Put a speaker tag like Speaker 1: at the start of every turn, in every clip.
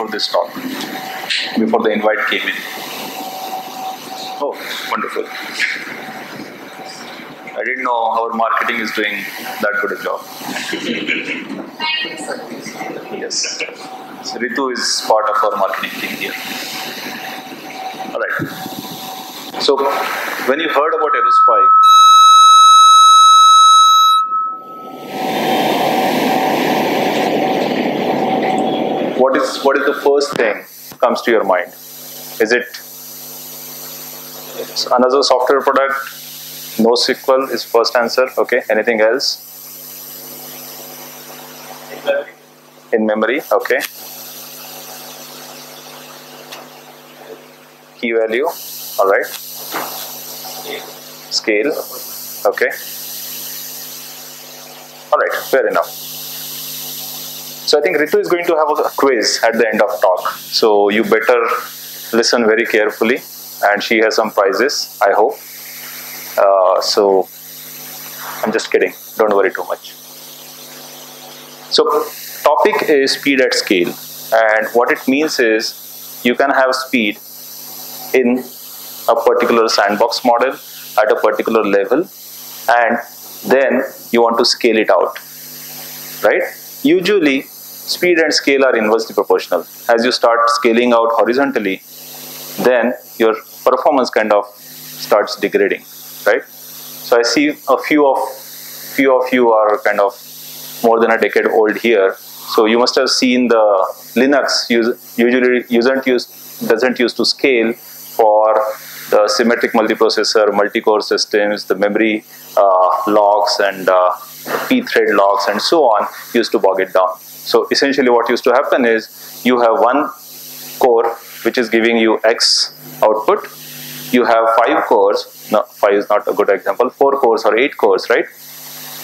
Speaker 1: before this talk? Before the invite came in? Oh, wonderful. I didn't know our marketing is doing that good a job. Yes. So Ritu is part of our marketing team here. Alright. So, when you heard about Aerospike, what is the first thing comes to your mind? Is it another software product? No SQL is first answer. Okay. Anything else? In memory. Okay. Key value. All right. Scale. Okay. All right. Fair enough. So I think Ritu is going to have a quiz at the end of talk. So you better listen very carefully, and she has some prizes. I hope. Uh, so I'm just kidding. Don't worry too much. So topic is speed at scale, and what it means is you can have speed in a particular sandbox model at a particular level, and then you want to scale it out, right? Usually speed and scale are inversely proportional. As you start scaling out horizontally, then your performance kind of starts degrading, right? So I see a few of few of you are kind of more than a decade old here. So you must have seen the Linux use, usually doesn't use doesn't use to scale for the symmetric multiprocessor, multi-core systems, the memory uh, locks and uh, pthread locks and so on used to bog it down. So essentially what used to happen is you have one core which is giving you X output. You have five cores, no, five is not a good example, four cores or eight cores, right?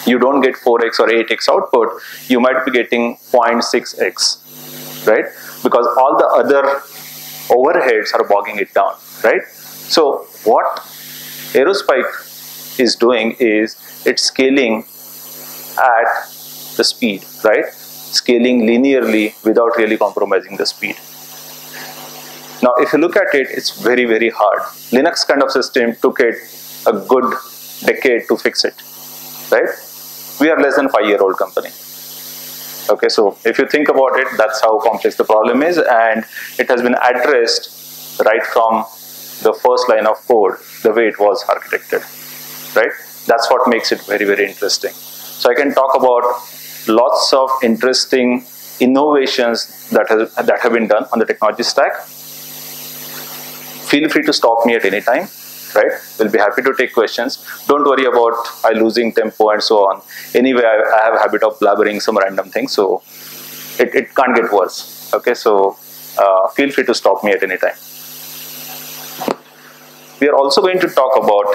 Speaker 1: You don't get 4x or 8x output, you might be getting 0.6x, right? Because all the other overheads are bogging it down, right? So what Aerospike is doing is it's scaling at the speed, right? Scaling linearly without really compromising the speed. Now, if you look at it, it's very, very hard. Linux kind of system took it a good decade to fix it, right? We are less than five year old company. Okay, so if you think about it, that's how complex the problem is, and it has been addressed right from the first line of code, the way it was architected, right? That's what makes it very, very interesting. So I can talk about lots of interesting innovations that have, that have been done on the technology stack. Feel free to stop me at any time, right? We'll be happy to take questions. Don't worry about I losing tempo and so on. Anyway, I, I have a habit of blabbering some random things, so it, it can't get worse. Okay, so uh, feel free to stop me at any time. We are also going to talk about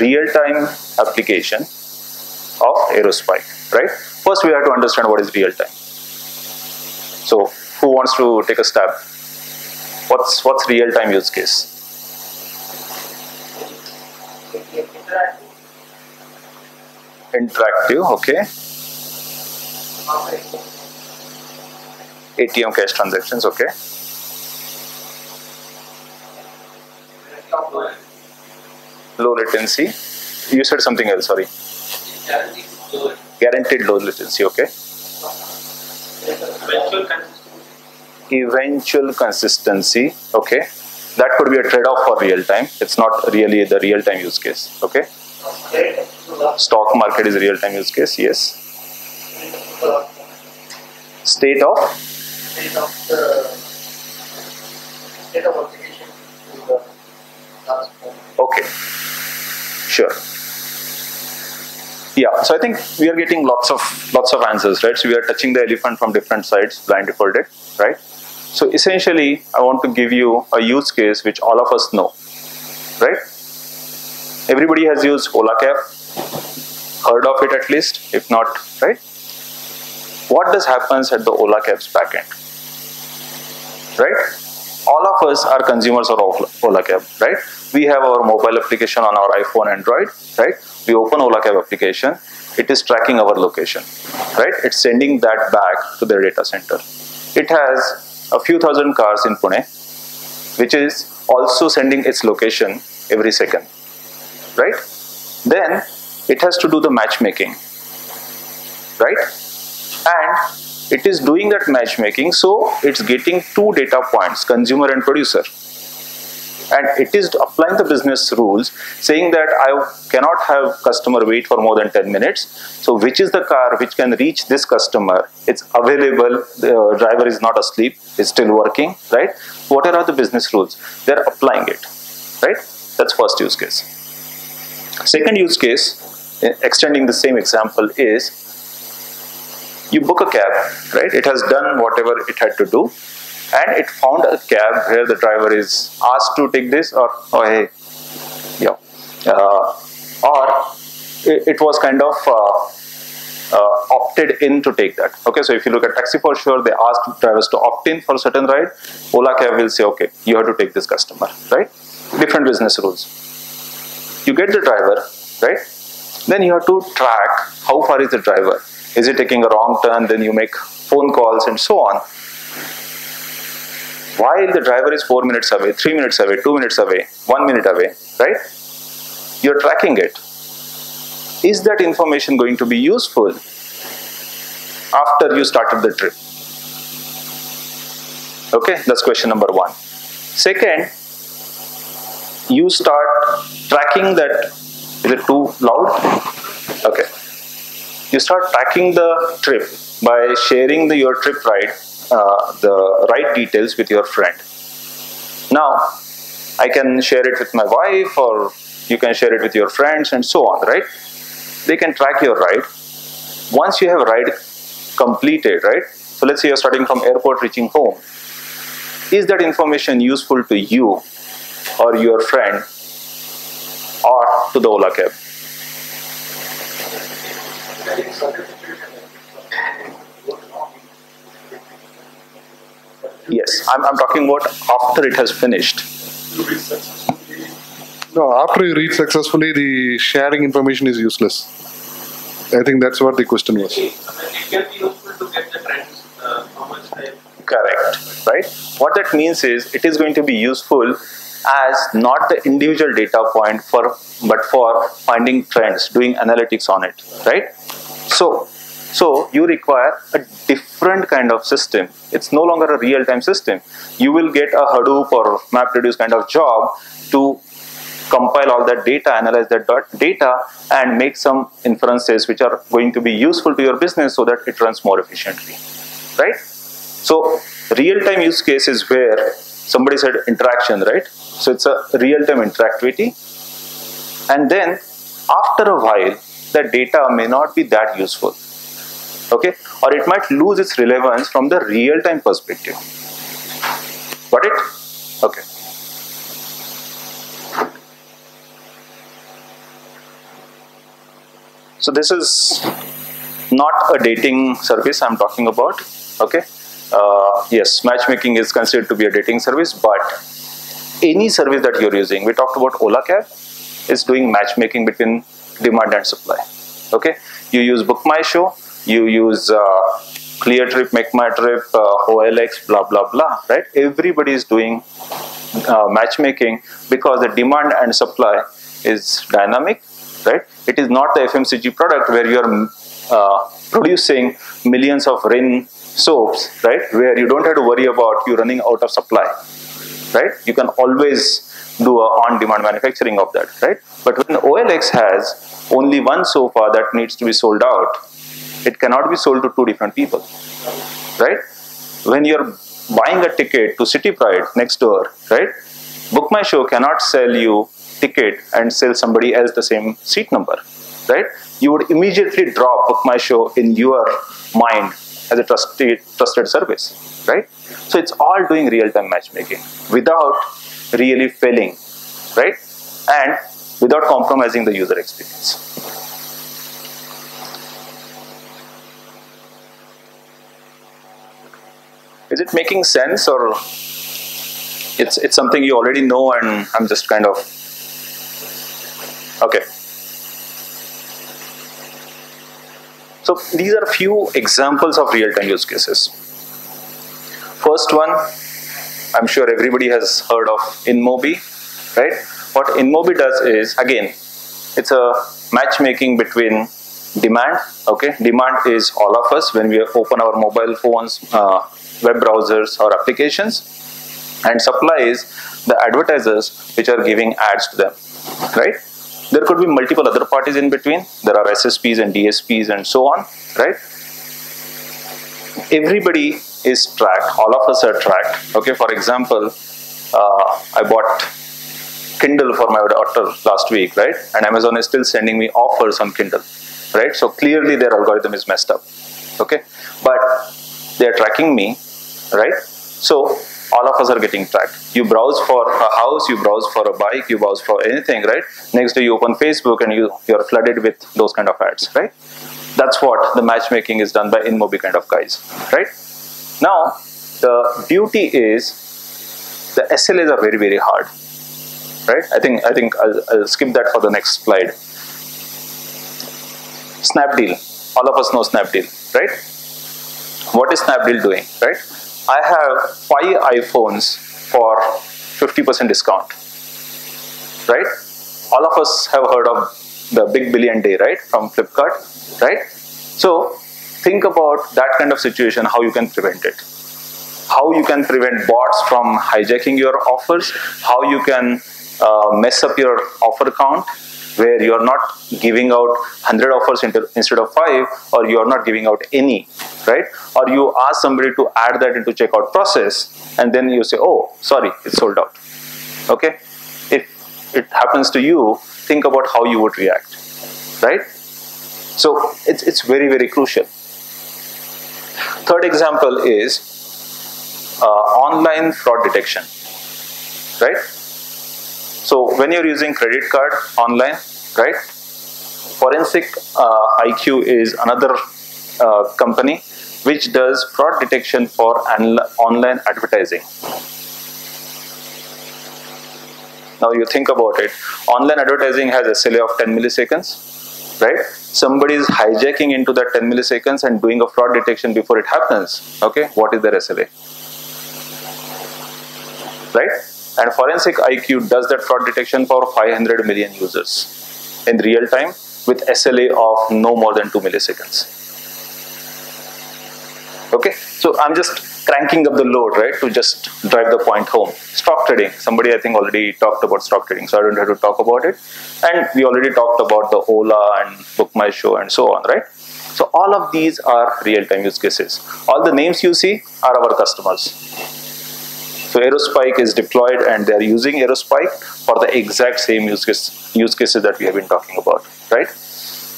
Speaker 1: real-time application of Aerospike, right? First, we have to understand what is real-time. So, who wants to take a stab? What's what's real-time use case? Interactive, okay. ATM cash transactions, okay. Low latency. You said something else, sorry. Guaranteed low latency, okay.
Speaker 2: Eventual consistency.
Speaker 1: Eventual consistency, okay. That could be a trade-off for real time. It's not really the real time use case, okay. Stock market is real time use case, yes. State of
Speaker 3: state of the state of application to the last one.
Speaker 1: Okay, sure. Yeah, so I think we are getting lots of lots of answers, right? So we are touching the elephant from different sides, blindfolded, right? So essentially, I want to give you a use case which all of us know, right? Everybody has used Ola Cab, heard of it at least, if not, right? What does happens at the Ola Cab's backend, right? All of us are consumers of Ola Cab, right? We have our mobile application on our iPhone, Android, right? We open Ola Cab application, it is tracking our location, right? It's sending that back to the data center. It has a few thousand cars in Pune, which is also sending its location every second, right? Then it has to do the matchmaking, right? And it is doing that matchmaking so it's getting two data points consumer and producer. And it is applying the business rules saying that i cannot have customer wait for more than 10 minutes. So which is the car which can reach this customer? It's available the driver is not asleep is still working right? What are the business rules? They're applying it right? That's first use case. Second use case eh, extending the same example is you book a cab, right? It has done whatever it had to do, and it found a cab where the driver is asked to take this, or oh hey, yeah, uh, or it, it, was kind of uh, uh, opted in to take that. Okay, so if you look at TaxiForSure, they ask drivers to opt in for a certain ride. Ola cab will say, okay, you have to take this customer, right? Different business rules. You get the driver, right? Then you have to track how far is the driver is it taking a wrong turn? Then you make phone calls and so on. While the driver is four minutes away, three minutes away, two minutes away, one minute away, right? You're tracking it. Is that information going to be useful after you started the trip? Okay, that's question number one. Second, you start tracking that. Is it too loud? Okay you start tracking the trip by sharing the, your trip ride, uh, the ride details with your friend. Now, I can share it with my wife or you can share it with your friends and so on, right? They can track your ride. Once you have ride completed, right? So let's say you're starting from airport reaching home. Is that information useful to you or your friend or to the Ola cab? Yes, I'm, I'm talking about after it has finished.
Speaker 4: No, after you read successfully, the sharing information is useless. I think that's what the question was.
Speaker 1: Correct, right? What that means is it is going to be useful as not the individual data point for but for finding trends, doing analytics on it, right? So, so you require a different kind of system. It's no longer a real-time system. You will get a Hadoop or MapReduce kind of job to compile all that data, analyze that data, and make some inferences which are going to be useful to your business so that it runs more efficiently, right? So real-time use case is where somebody said interaction, right? So it's a real-time interactivity. And then after a while, the data may not be that useful okay? Or it might lose its relevance from the real-time perspective. Got it? Okay. So this is not a dating service i'm talking about okay? Uh, yes matchmaking is considered to be a dating service but any service that you're using we talked about ola cab is doing matchmaking between demand and supply. Okay, you use Book My Show, you use uh, Clear Trip, Make My Trip, uh, OLX, blah blah blah. Right? Everybody is doing uh, matchmaking because the demand and supply is dynamic, right? It is not the FMCG product where you are uh, producing millions of Rin soaps, right? Where you don't have to worry about you running out of supply, right? You can always do a on-demand manufacturing of that, right? But when OLX has only one sofa that needs to be sold out, it cannot be sold to two different people, right? When you're buying a ticket to City Pride next door, right? Book My Show cannot sell you ticket and sell somebody else the same seat number, right? You would immediately drop Book My Show in your mind as a trusted trusted service, right? So it's all doing real-time matchmaking without really failing, right? And without compromising the user experience. Is it making sense or it's it's something you already know and I'm just kind of okay. So these are few examples of real-time use cases. First one, I'm sure everybody has heard of InMobi, right? What InMobi does is, again, it's a matchmaking between demand, okay? Demand is all of us when we open our mobile phones, uh, web browsers or applications. And supply is the advertisers which are giving ads to them, right? There could be multiple other parties in between. There are SSPs and DSPs and so on, right? Everybody is tracked. All of us are tracked. Okay, for example, uh, I bought Kindle for my daughter last week, right? And Amazon is still sending me offers on Kindle, right? So clearly their algorithm is messed up. Okay, but they are tracking me, right? So all of us are getting tracked. You browse for a house, you browse for a bike, you browse for anything, right? Next day you open Facebook and you, you're flooded with those kind of ads, right? That's what the matchmaking is done by InMobi kind of guys, right? Now, the beauty is the SLAs are very, very hard, right? I think, I think I'll, I'll skip that for the next slide. Snapdeal, all of us know Snapdeal, right? What is Snapdeal doing, right? I have five iPhones for 50% discount, right? All of us have heard of the big billion day, right? From Flipkart, right? So think about that kind of situation, how you can prevent it. How you can prevent bots from hijacking your offers, how you can uh, mess up your offer count, where you're not giving out 100 offers into, instead of 5 or you're not giving out any right? Or you ask somebody to add that into checkout process and then you say oh sorry it's sold out. Okay? If it happens to you think about how you would react right? So it's, it's very very crucial third example is uh, online fraud detection right so when you're using credit card online, right? Forensic uh, IQ is another uh, company which does fraud detection for online advertising. Now you think about it, online advertising has a SLA of 10 milliseconds, right? Somebody is hijacking into that 10 milliseconds and doing a fraud detection before it happens. Okay, what is their SLA? Right? And Forensic IQ does that fraud detection for 500 million users in real time with SLA of no more than 2 milliseconds. Okay, so I'm just cranking up the load, right, to just drive the point home. Stock trading, somebody I think already talked about stock trading, so I don't have to talk about it. And we already talked about the Ola and Book My Show and so on, right? So all of these are real-time use cases. All the names you see are our customers. So Aerospike is deployed and they're using Aerospike for the exact same use, case, use cases that we have been talking about, right?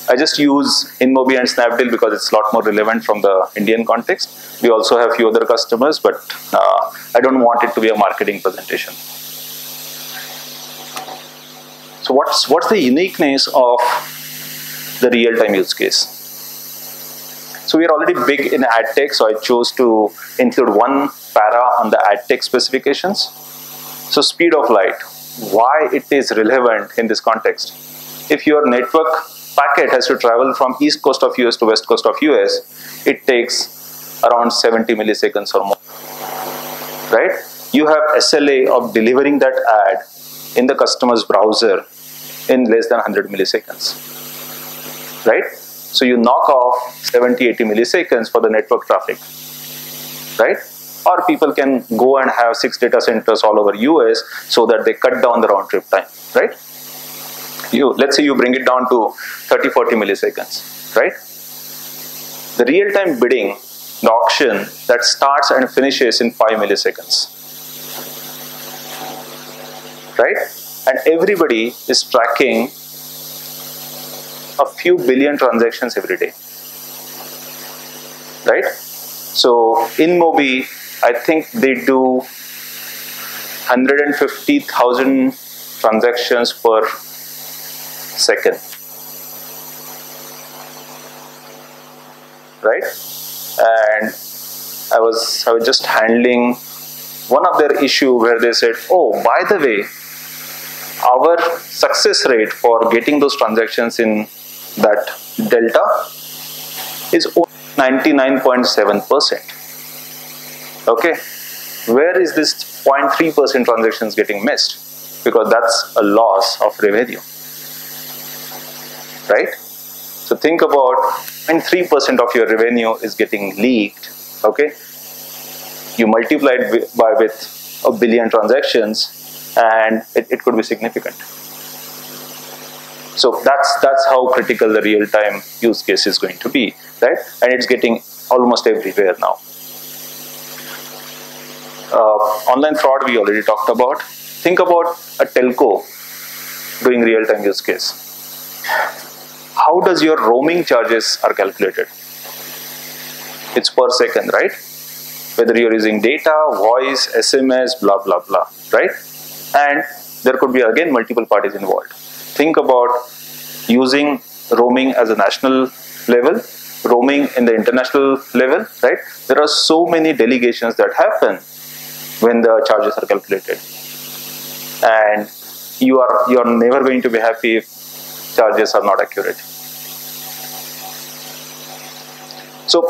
Speaker 1: I just use InMobi and Snapdeal because it's a lot more relevant from the Indian context. We also have a few other customers, but uh, I don't want it to be a marketing presentation. So what's, what's the uniqueness of the real-time use case? So we are already big in ad tech, so I chose to include one para on the ad tech specifications. So speed of light, why it is relevant in this context. If your network packet has to travel from east coast of US to west coast of US, it takes around 70 milliseconds or more, right? you have SLA of delivering that ad in the customer's browser in less than 100 milliseconds. Right? So you knock off 70, 80 milliseconds for the network traffic. Right? Or people can go and have six data centers all over US so that they cut down the round trip time. Right? You let's say you bring it down to 30, 40 milliseconds. Right? The real-time bidding, the auction that starts and finishes in 5 milliseconds right? And everybody is tracking a few billion transactions every day, right? So InMobi, I think they do 150,000 transactions per second, right? And I was I was just handling one of their issue where they said, oh, by the way, our success rate for getting those transactions in that delta is 99.7%. Okay, where is this 0.3% transactions getting missed? Because that's a loss of revenue, right? So think about 0.3% of your revenue is getting leaked. Okay, you multiply it by with a billion transactions and it, it could be significant. So that's that's how critical the real-time use case is going to be, right? And it's getting almost everywhere now. Uh, online fraud we already talked about. Think about a telco doing real-time use case. How does your roaming charges are calculated? It's per second, right? Whether you're using data, voice, SMS, blah blah blah, right? and there could be again multiple parties involved. Think about using roaming as a national level, roaming in the international level, right? There are so many delegations that happen when the charges are calculated. And you are you are never going to be happy if charges are not accurate. So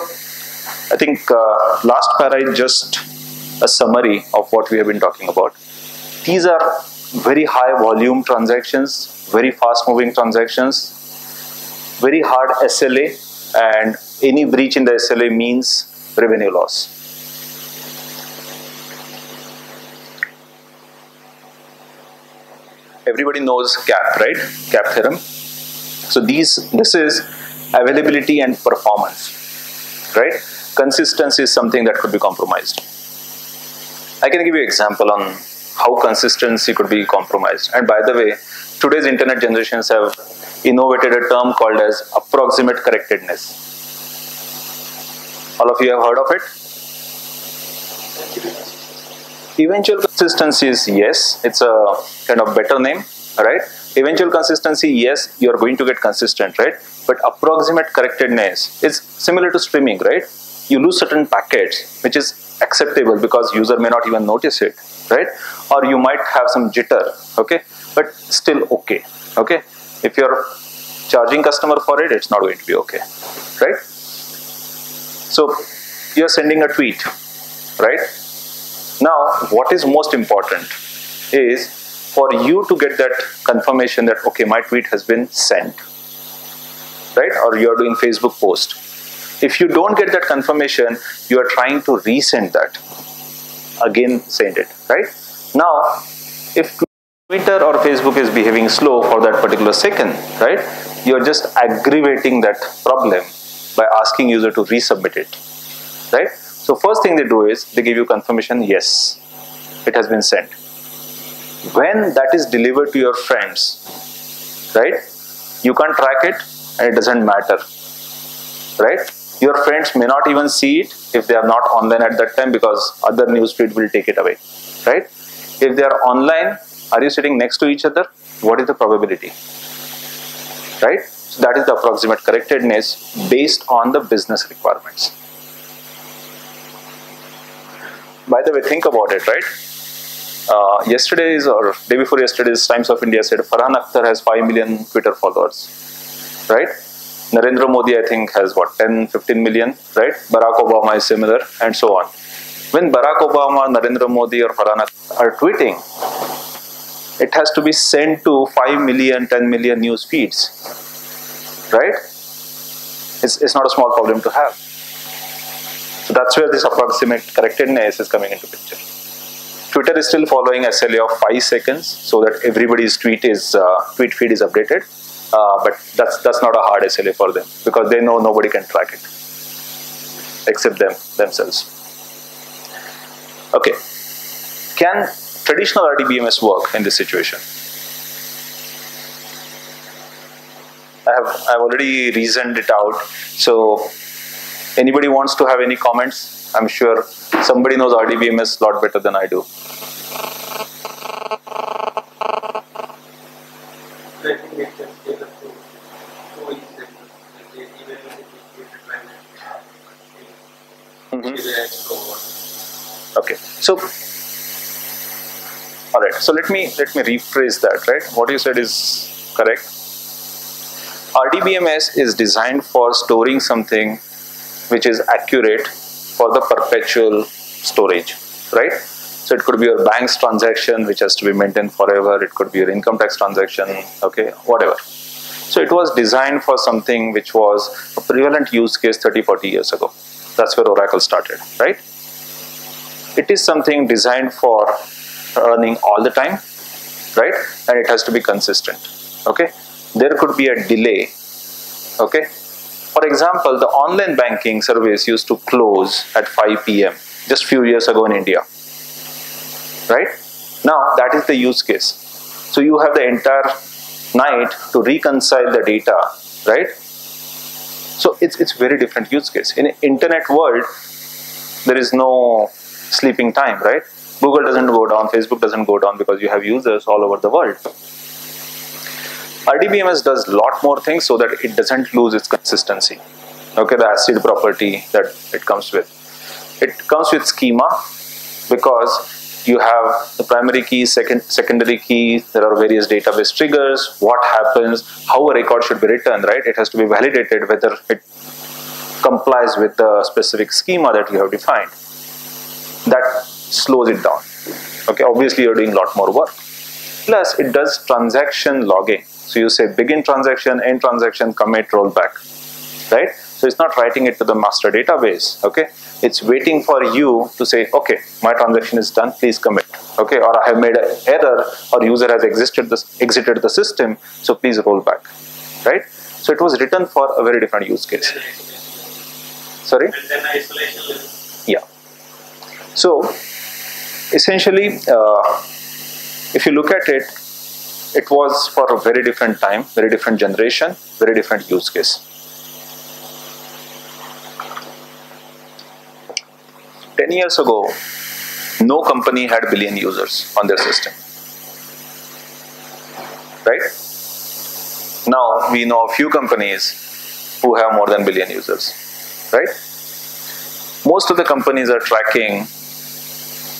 Speaker 1: I think uh, last para just a summary of what we have been talking about. These are very high volume transactions, very fast moving transactions, very hard SLA, and any breach in the SLA means revenue loss. Everybody knows CAP, right? CAP theorem. So these, this is availability and performance, right? Consistency is something that could be compromised. I can give you an example on how consistency could be compromised. And by the way, today's internet generations have innovated a term called as approximate correctedness. All of you have heard of it? Eventual consistency is yes, it's a kind of better name, right? Eventual consistency, yes, you are going to get consistent, right? But approximate correctedness is similar to streaming, right? You lose certain packets, which is acceptable because user may not even notice it right? Or you might have some jitter okay? But still okay okay? If you're charging customer for it it's not going to be okay right? So you're sending a tweet right? Now what is most important is for you to get that confirmation that okay my tweet has been sent right or you're doing facebook post if you don't get that confirmation you are trying to resend that again send it, right? Now, if Twitter or Facebook is behaving slow for that particular second, right? You're just aggravating that problem by asking user to resubmit it, right? So first thing they do is they give you confirmation, yes, it has been sent. When that is delivered to your friends, right? You can't track it and it doesn't matter, right? Your friends may not even see it if they are not online at that time because other newsfeed will take it away, right? If they are online, are you sitting next to each other? What is the probability, right? So that is the approximate correctedness based on the business requirements. By the way, think about it, right? Uh, yesterday's or day before yesterday's Times of India said Farhan Akhtar has 5 million Twitter followers, right? Narendra Modi, I think, has what 10, 15 million, right? Barack Obama is similar, and so on. when Barack Obama, Narendra Modi, or Farhana are tweeting, it has to be sent to 5 million, 10 million news feeds. Right? It's, it's not a small problem to have. So that's where this approximate correctedness is coming into picture. Twitter is still following SLA of 5 seconds so that everybody's tweet is uh, tweet feed is updated. Uh, but that's that's not a hard SLA for them because they know nobody can track it except them themselves. Okay, can traditional RDBMS work in this situation? I have I've already reasoned it out. So anybody wants to have any comments? I'm sure somebody knows RDBMS a lot better than I do. Mhm.
Speaker 3: over.
Speaker 1: Okay, so all right. So let me let me rephrase that. Right, what you said is correct. RDBMS is designed for storing something which is accurate for the perpetual storage, right? So it could be your bank's transaction which has to be maintained forever. It could be your income tax transaction, okay, whatever. So it was designed for something which was a prevalent use case 30, 40 years ago. That's where Oracle started, right? It is something designed for running all the time, right? And it has to be consistent, okay? There could be a delay, okay? For example, the online banking service used to close at 5 p.m. just few years ago in India, right? Now that is the use case. So you have the entire night to reconcile the data, right? So it's it's very different use case. In internet world, there is no sleeping time, right? Google doesn't go down, Facebook doesn't go down because you have users all over the world. RDBMS does a lot more things so that it doesn't lose its consistency. Okay, the ACID property that it comes with. It comes with schema because you have the primary key, second, secondary key, there are various database triggers, what happens, how a record should be written, right? It has to be validated whether it complies with the specific schema that you have defined. That slows it down. Okay, obviously you're doing a lot more work. Plus, it does transaction logging. So you say begin transaction, end transaction, commit, rollback, right? So it's not writing it to the master database. Okay, it's waiting for you to say, okay, my transaction is done. Please commit. Okay, or I have made an error, or user has exited the exited the system. So please roll back, right? So it was written for a very different use case. Sorry.
Speaker 3: And then isolation level.
Speaker 1: Yeah. So essentially, uh, if you look at it, it was for a very different time, very different generation, very different use case. 10 years ago, no company had billion users on their system. Right? Now we know a few companies who have more than billion users. Right? Most of the companies are tracking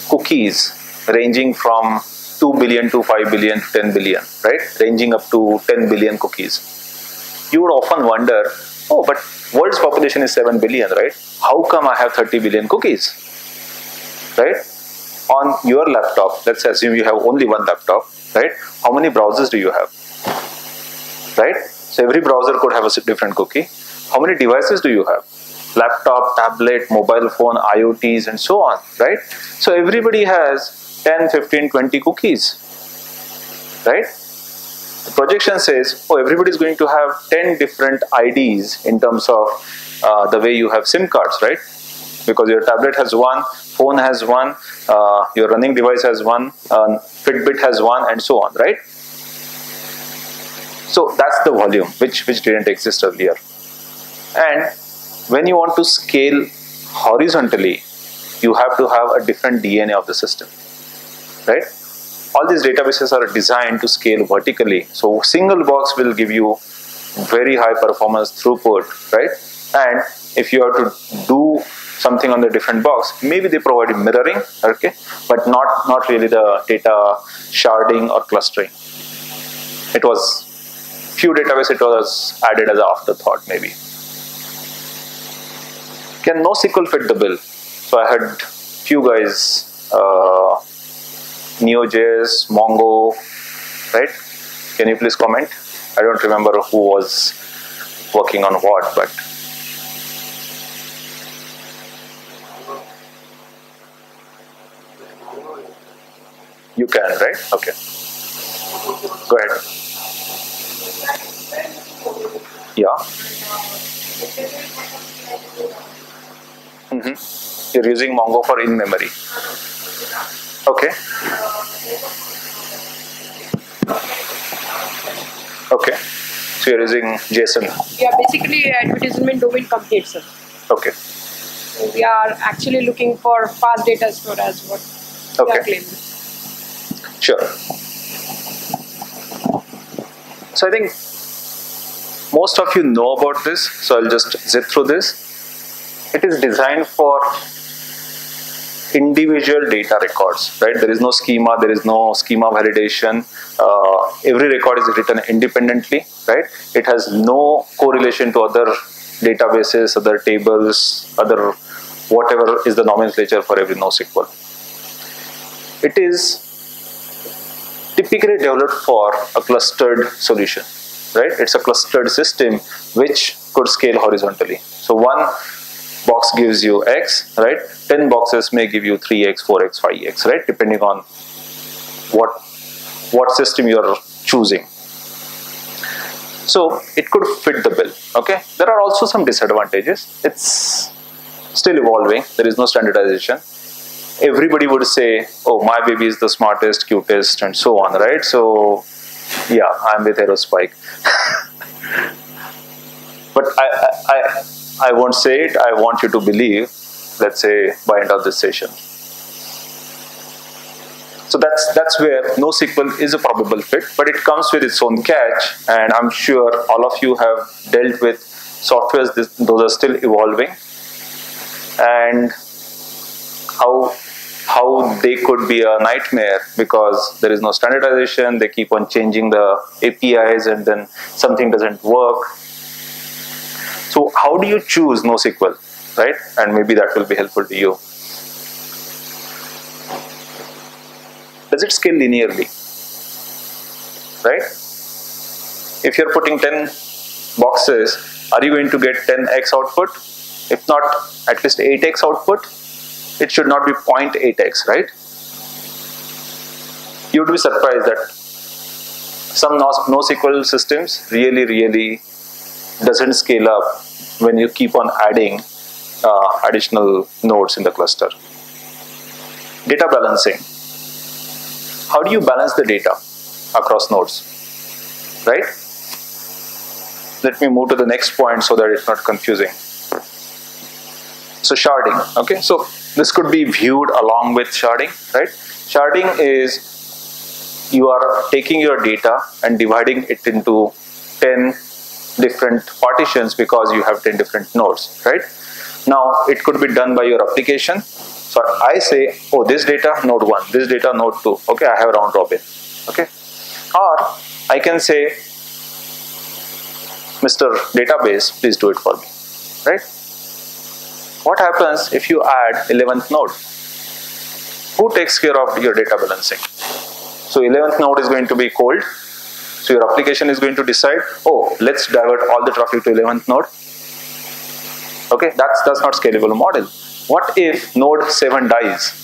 Speaker 1: cookies ranging from 2 billion to 5 billion to 10 billion, right? Ranging up to 10 billion cookies. You would often wonder, oh, but world's population is 7 billion, right? How come I have 30 billion cookies? Right? On your laptop, let's assume you have only one laptop, right? How many browsers do you have? Right? So every browser could have a different cookie. How many devices do you have? Laptop, tablet, mobile phone, IoTs, and so on, right? So everybody has 10, 15, 20 cookies, right? The projection says, oh, everybody is going to have 10 different IDs in terms of uh, the way you have SIM cards, right? Because your tablet has one, phone has one, uh, your running device has one, uh, Fitbit has one, and so on, right? So that's the volume which, which didn't exist earlier. And when you want to scale horizontally, you have to have a different DNA of the system, right? All these databases are designed to scale vertically. So single box will give you very high performance throughput, right? And if you have to do something on the different box, maybe they provide mirroring, okay, but not not really the data sharding or clustering. It was few database it was added as an afterthought maybe. Can NoSQL fit the bill? So I had few guys, uh, Neo.js, Mongo, right? Can you please comment? I don't remember who was working on what, but you can, right? Okay. Go ahead. Yeah. hmm You're using Mongo for in memory. Okay. Okay. So you're using JSON.
Speaker 2: We are basically advertisement domain company itself.
Speaker 1: Okay.
Speaker 2: So we are actually looking for fast data store as what we are claiming.
Speaker 1: Sure. So I think most of you know about this, so I'll just zip through this. It is designed for individual data records, right? There is no schema, there is no schema validation. Uh, every record is written independently, right? It has no correlation to other databases, other tables, other whatever is the nomenclature for every NoSQL. It is typically developed for a clustered solution, right? It's a clustered system which could scale horizontally. So one box gives you X, right? 10 boxes may give you 3X, 4X, 5X, right? Depending on what, what system you're choosing. So it could fit the bill, okay? There are also some disadvantages. It's still evolving. There is no standardization everybody would say, "Oh, my baby is the smartest, cutest, and so on," right? So, yeah, I'm with Aerospike. but I, I, I, I won't say it. I want you to believe. Let's say by end of this session. So that's that's where NoSQL is a probable fit, but it comes with its own catch, and I'm sure all of you have dealt with softwares. This, those are still evolving, and how how they could be a nightmare because there is no standardization they keep on changing the apis and then something doesn't work so how do you choose nosql right? And maybe that will be helpful to you. Does it scale linearly right? If you're putting 10 boxes are you going to get 10x output? If not at least 8x output. It should not be 0.8x, right? You would be surprised that some NoSQL systems really, really doesn't scale up when you keep on adding uh, additional nodes in the cluster. Data balancing. How do you balance the data across nodes, right? Let me move to the next point so that it's not confusing. So sharding, okay? So this could be viewed along with sharding, right? Sharding is you are taking your data and dividing it into 10 different partitions because you have 10 different nodes, right? Now it could be done by your application. So I say, oh, this data node 1, this data node 2. Okay, I have round robin. Okay. Or I can say, Mr. Database, please do it for me, right? What happens if you add 11th node? Who takes care of your data balancing? So 11th node is going to be cold. So your application is going to decide, oh, let's divert all the traffic to 11th node. Okay, that's that's not scalable model. What if node 7 dies?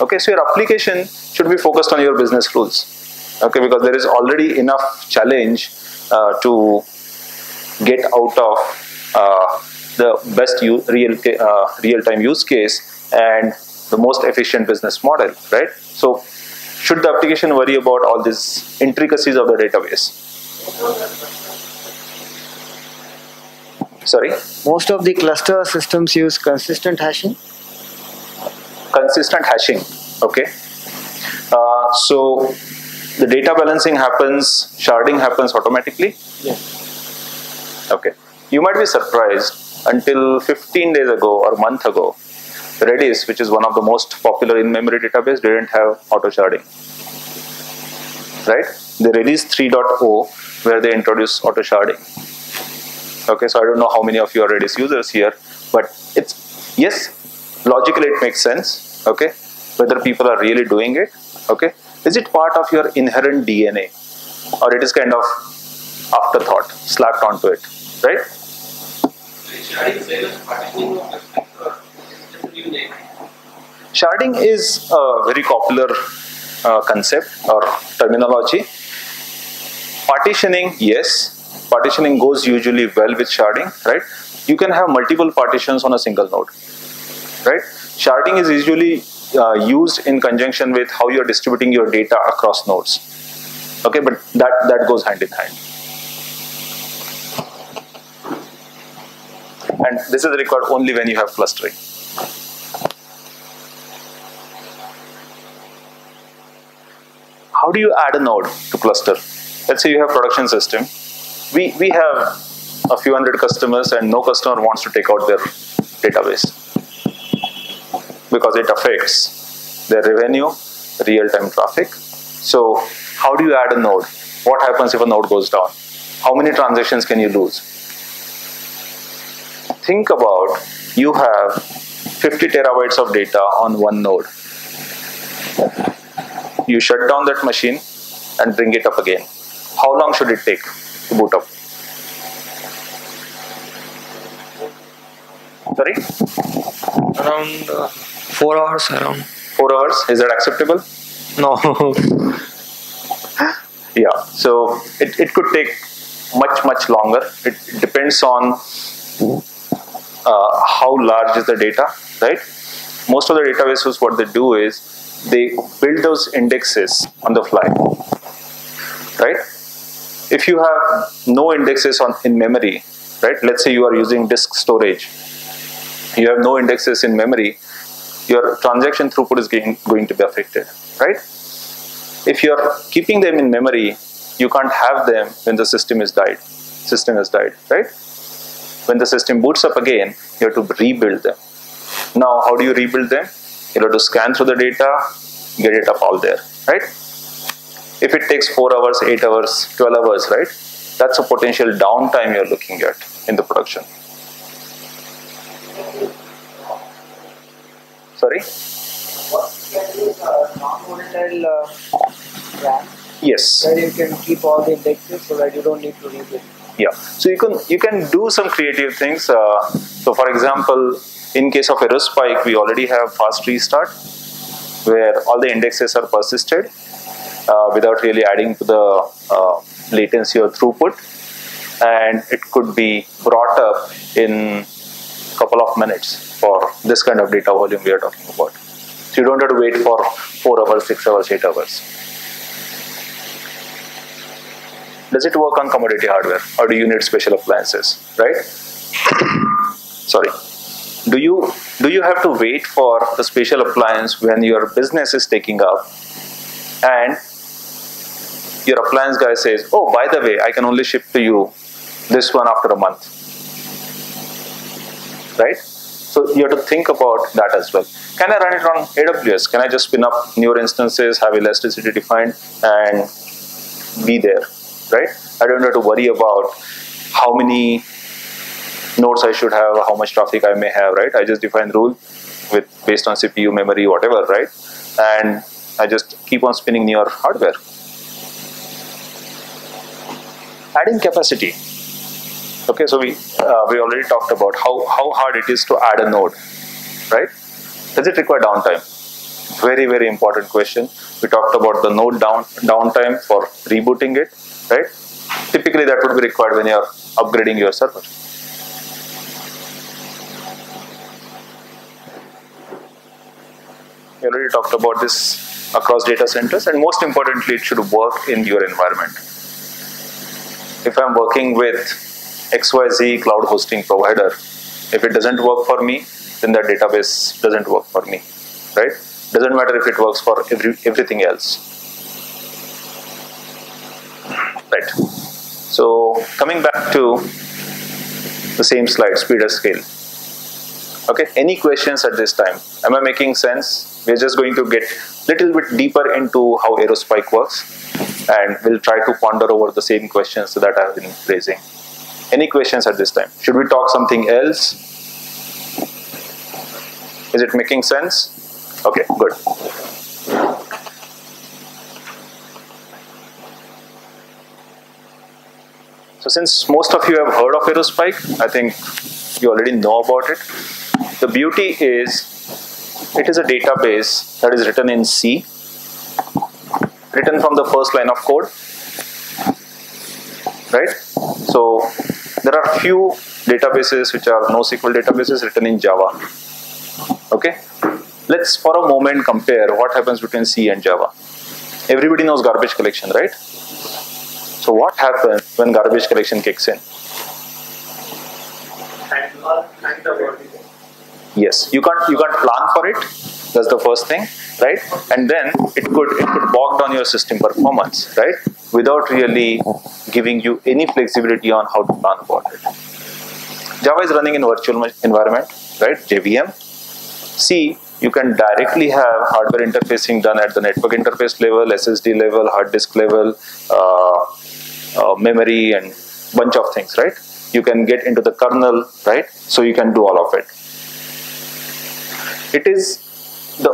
Speaker 1: Okay, so your application should be focused on your business rules. Okay, because there is already enough challenge uh, to get out of uh, the best real uh, real time use case and the most efficient business model, right? So, should the application worry about all these intricacies of the database? Sorry,
Speaker 5: Most of the cluster systems use consistent hashing.
Speaker 1: consistent hashing. Okay, uh, so the data balancing happens, sharding happens automatically.
Speaker 5: Yes.
Speaker 1: Okay. You might be surprised until 15 days ago or a month ago, Redis, which is one of the most popular in-memory database, didn't have auto sharding. Right? They released 3.0 where they introduced auto sharding. Okay, so I don't know how many of you are Redis users here, but it's yes, logically it makes sense, okay? Whether people are really doing it, okay? Is it part of your inherent DNA or it is kind of afterthought slapped onto it, right? Sharding is a very popular uh, concept or terminology. Partitioning, yes. Partitioning goes usually well with sharding, right? You can have multiple partitions on a single node, right? Sharding is usually uh, used in conjunction with how you're distributing your data across nodes. Okay, but that, that goes hand in hand. And this is required only when you have clustering. How do you add a node to cluster? Let's say you have production system. We, we have a few hundred customers and no customer wants to take out their database because it affects their revenue, real-time traffic. So how do you add a node? What happens if a node goes down? How many transactions can you lose? Think about you have 50 terabytes of data on one node you shut down that machine and bring it up again. How long should it take to boot up? Sorry?
Speaker 6: Around uh, four hours around.
Speaker 1: Four hours? Is that acceptable?
Speaker 6: No.
Speaker 1: Yeah. So it, it could take much, much longer. It, it depends on uh, how large is the data, right? Most of the databases, what they do is they build those indexes on the fly, right? If you have no indexes on in memory, right? Let's say you are using disk storage, you have no indexes in memory, your transaction throughput is going, going to be affected, right? If you are keeping them in memory, you can't have them when the system is died. System has died, right? When the system boots up again, you have to rebuild them. Now, how do you rebuild them? You have to scan through the data, get it up all there, right? If it takes 4 hours, 8 hours, 12 hours, right? That's a potential downtime you're looking at in the production. Sorry?
Speaker 5: What can use non-volatile RAM
Speaker 1: Yes.
Speaker 5: where you can keep all the indexes so that you don't need to rebuild.
Speaker 1: Yeah. So you can you can do some creative things. Uh, so for example, in case of Aerospike, we already have fast restart where all the indexes are persisted uh, without really adding to the uh, latency or throughput, and it could be brought up in a couple of minutes for this kind of data volume we are talking about. So you don't have to wait for four hours, six hours, eight hours. Does it work on commodity hardware, or do you need special appliances? Right? Sorry do you do you have to wait for the special appliance when your business is taking up? And your appliance guy says oh by the way i can only ship to you this one after a month. Right? So you have to think about that as well. Can i run it on aws can i just spin up newer instances have elasticity defined and be there? Right? I don't have to worry about how many nodes I should have, how much traffic I may have, right? I just define rule with based on CPU, memory, whatever, right? And I just keep on spinning newer hardware. Adding capacity. Okay, so we uh, we already talked about how how hard it is to add a node, right? Does it require downtime? Very very important question. We talked about the node down downtime for rebooting it, right? Typically, that would be required when you are upgrading your server. Already talked about this across data centers, and most importantly, it should work in your environment. If I'm working with XYZ cloud hosting provider, if it doesn't work for me, then that database doesn't work for me, right? Doesn't matter if it works for every, everything else, right? So coming back to the same slide, speed at scale. Okay, any questions at this time? Am I making sense? We're just going to get a little bit deeper into how Aerospike works and we'll try to ponder over the same questions that I've been raising. Any questions at this time? Should we talk something else? Is it making sense? Okay, good. So since most of you have heard of Aerospike, I think you already know about it. The beauty is it is a database that is written in C, written from the first line of code, right? So there are few databases which are NoSQL databases written in Java. Okay, let's for a moment compare what happens between C and Java. Everybody knows garbage collection, right? So what happens when garbage collection kicks in?
Speaker 3: And all kinds of working.
Speaker 1: Yes, you can't you can't plan for it. That's the first thing, right? And then it could it could bog down your system performance, right? Without really giving you any flexibility on how to plan about it. Java is running in virtual environment, right? JVM. C, you can directly have hardware interfacing done at the network interface level, SSD level, hard disk level, uh, uh, memory, and bunch of things, right? You can get into the kernel, right? So you can do all of it. It is the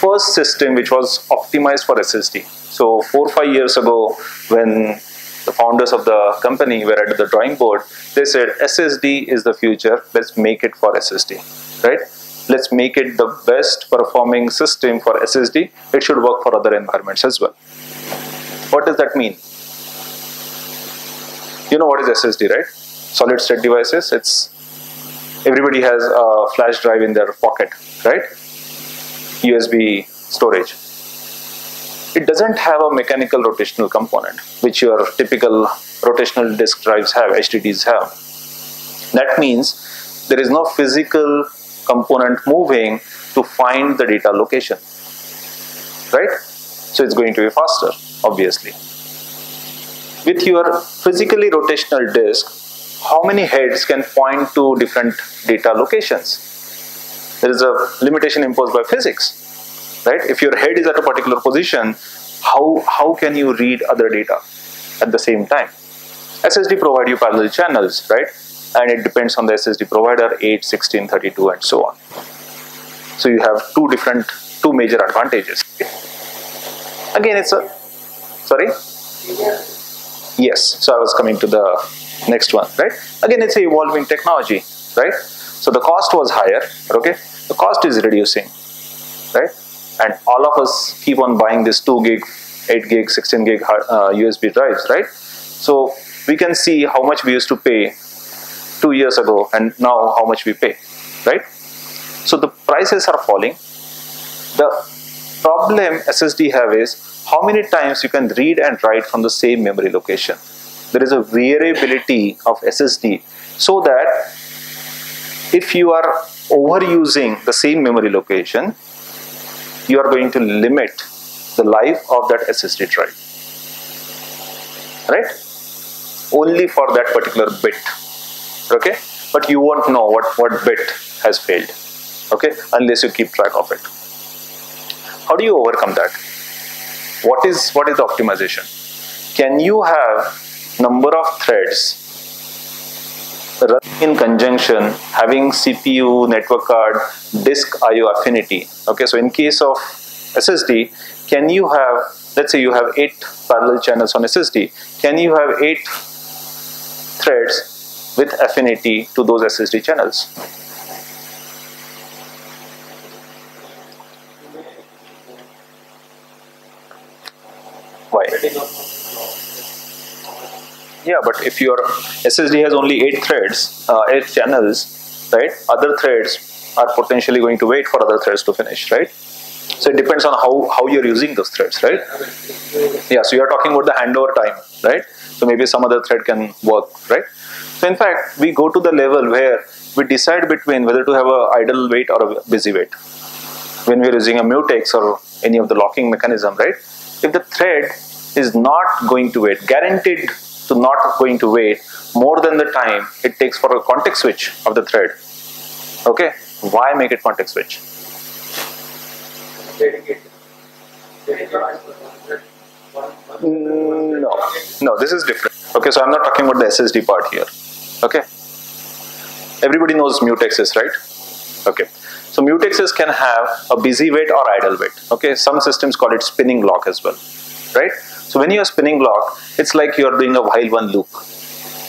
Speaker 1: first system which was optimized for SSD. So four or five years ago, when the founders of the company were at the drawing board, they said SSD is the future. Let's make it for SSD, right? Let's make it the best performing system for SSD. It should work for other environments as well. What does that mean? You know what is SSD, right? Solid state devices. It's everybody has a flash drive in their pocket, right? USB storage. It doesn't have a mechanical rotational component, which your typical rotational disk drives have, HDDs have. That means there is no physical component moving to find the data location, right? So it's going to be faster, obviously. With your physically rotational disk, how many heads can point to different data locations? There is a limitation imposed by physics, right? If your head is at a particular position, how, how can you read other data at the same time? SSD provide you parallel channels, right? And it depends on the SSD provider, 8, 16, 32, and so on. So you have two different, two major advantages. Again, it's a, sorry? Yes, so I was coming to the next one, right? Again, it's a evolving technology, right? So the cost was higher, okay? The cost is reducing, right? And all of us keep on buying this 2 gig, 8 gig, 16 gig uh, USB drives, right? So we can see how much we used to pay two years ago and now how much we pay, right? So the prices are falling. The problem SSD have is how many times you can read and write from the same memory location. There is a variability of SSD so that if you are overusing the same memory location, you are going to limit the life of that SSD drive. Right? Only for that particular bit. Okay? But you won't know what, what bit has failed. Okay? Unless you keep track of it. How do you overcome that? What is what is the optimization? Can you have number of threads running in conjunction having CPU, network card, disk IO affinity? Okay, so in case of SSD, can you have let's say you have eight parallel channels on SSD, can you have eight threads with affinity to those SSD channels? Why? Yeah, but if your SSD has only eight threads, uh, eight channels, right? Other threads are potentially going to wait for other threads to finish, right? So it depends on how, how you're using those threads, right? Yeah, so you're talking about the handover time, right? So maybe some other thread can work, right? So in fact, we go to the level where we decide between whether to have a idle wait or a busy wait. When we're using a mutex or any of the locking mechanism, right? If the thread is not going to wait, guaranteed to not going to wait more than the time it takes for a context switch of the thread. Okay, why make it context switch? Mm, No, no, this is different. Okay, so I'm not talking about the SSD part here. Okay, everybody knows mutexes, right? Okay, So mutexes can have a busy wait or idle wait. Okay, some systems call it spinning lock as well, right? So when you are spinning lock, it's like you are doing a while one loop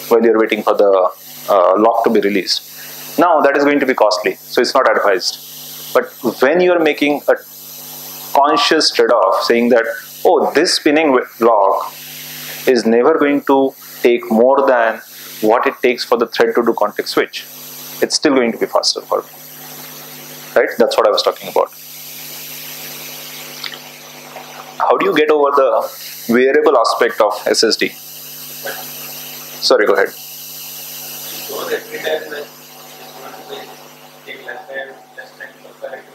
Speaker 1: while you're waiting for the uh, lock to be released. Now that is going to be costly, so it's not advised. But when you are making a conscious trade-off, saying that oh, this spinning lock is never going to take more than what it takes for the thread to do context switch. It's still going to be faster for me. Right? That's what I was talking about. How do you get over the variable aspect of SSD? Sorry, go ahead.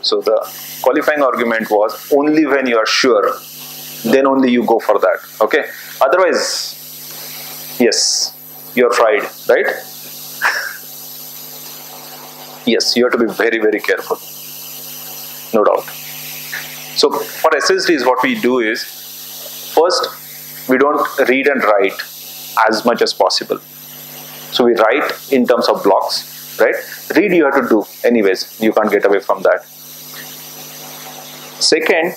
Speaker 1: So the qualifying argument was only when you are sure, then only you go for that. Okay. Otherwise, yes, you're fried, right? yes, you have to be very, very careful. No doubt. So for SSDs, what we do is first we don't read and write as much as possible. So we write in terms of blocks, right? Read you have to do anyways. You can't get away from that. Second,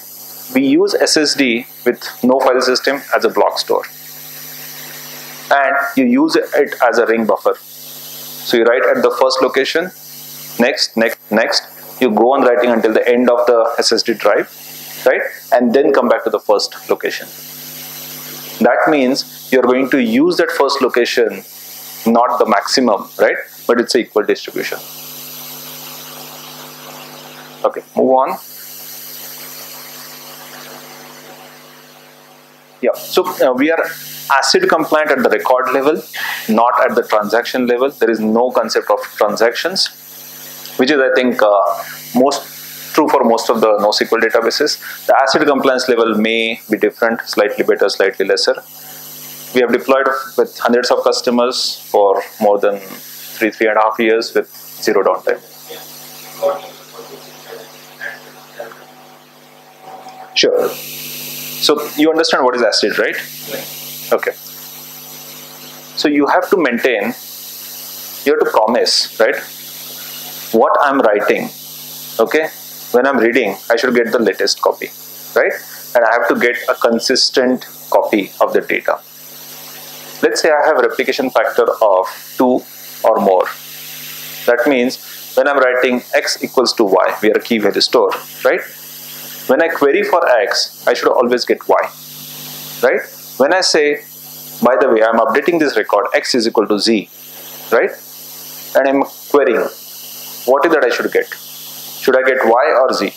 Speaker 1: we use SSD with no file system as a block store. And you use it as a ring buffer. So you write at the first location, next, next, next. You go on writing until the end of the SSD drive, right? And then come back to the first location. That means you're going to use that first location, not the maximum, right? But it's a equal distribution. Okay, move on. Yeah, so uh, we are ACID compliant at the record level, not at the transaction level. There is no concept of transactions, which is, I think, uh, most true for most of the NoSQL databases. The ACID compliance level may be different, slightly better, slightly lesser. We have deployed with hundreds of customers for more than three, three and a half years with zero downtime. Sure. So you understand what is ACID, right? Okay. So you have to maintain, you have to promise, right? What I'm writing, okay? When I'm reading, I should get the latest copy, right? And I have to get a consistent copy of the data. Let's say I have a replication factor of 2 or more. That means when I'm writing x equals to y, we are a key value store, right? When I query for x, I should always get y, right? When I say, by the way, I'm updating this record, x is equal to z, right? And I'm querying, what is that I should get? Should I get y or z?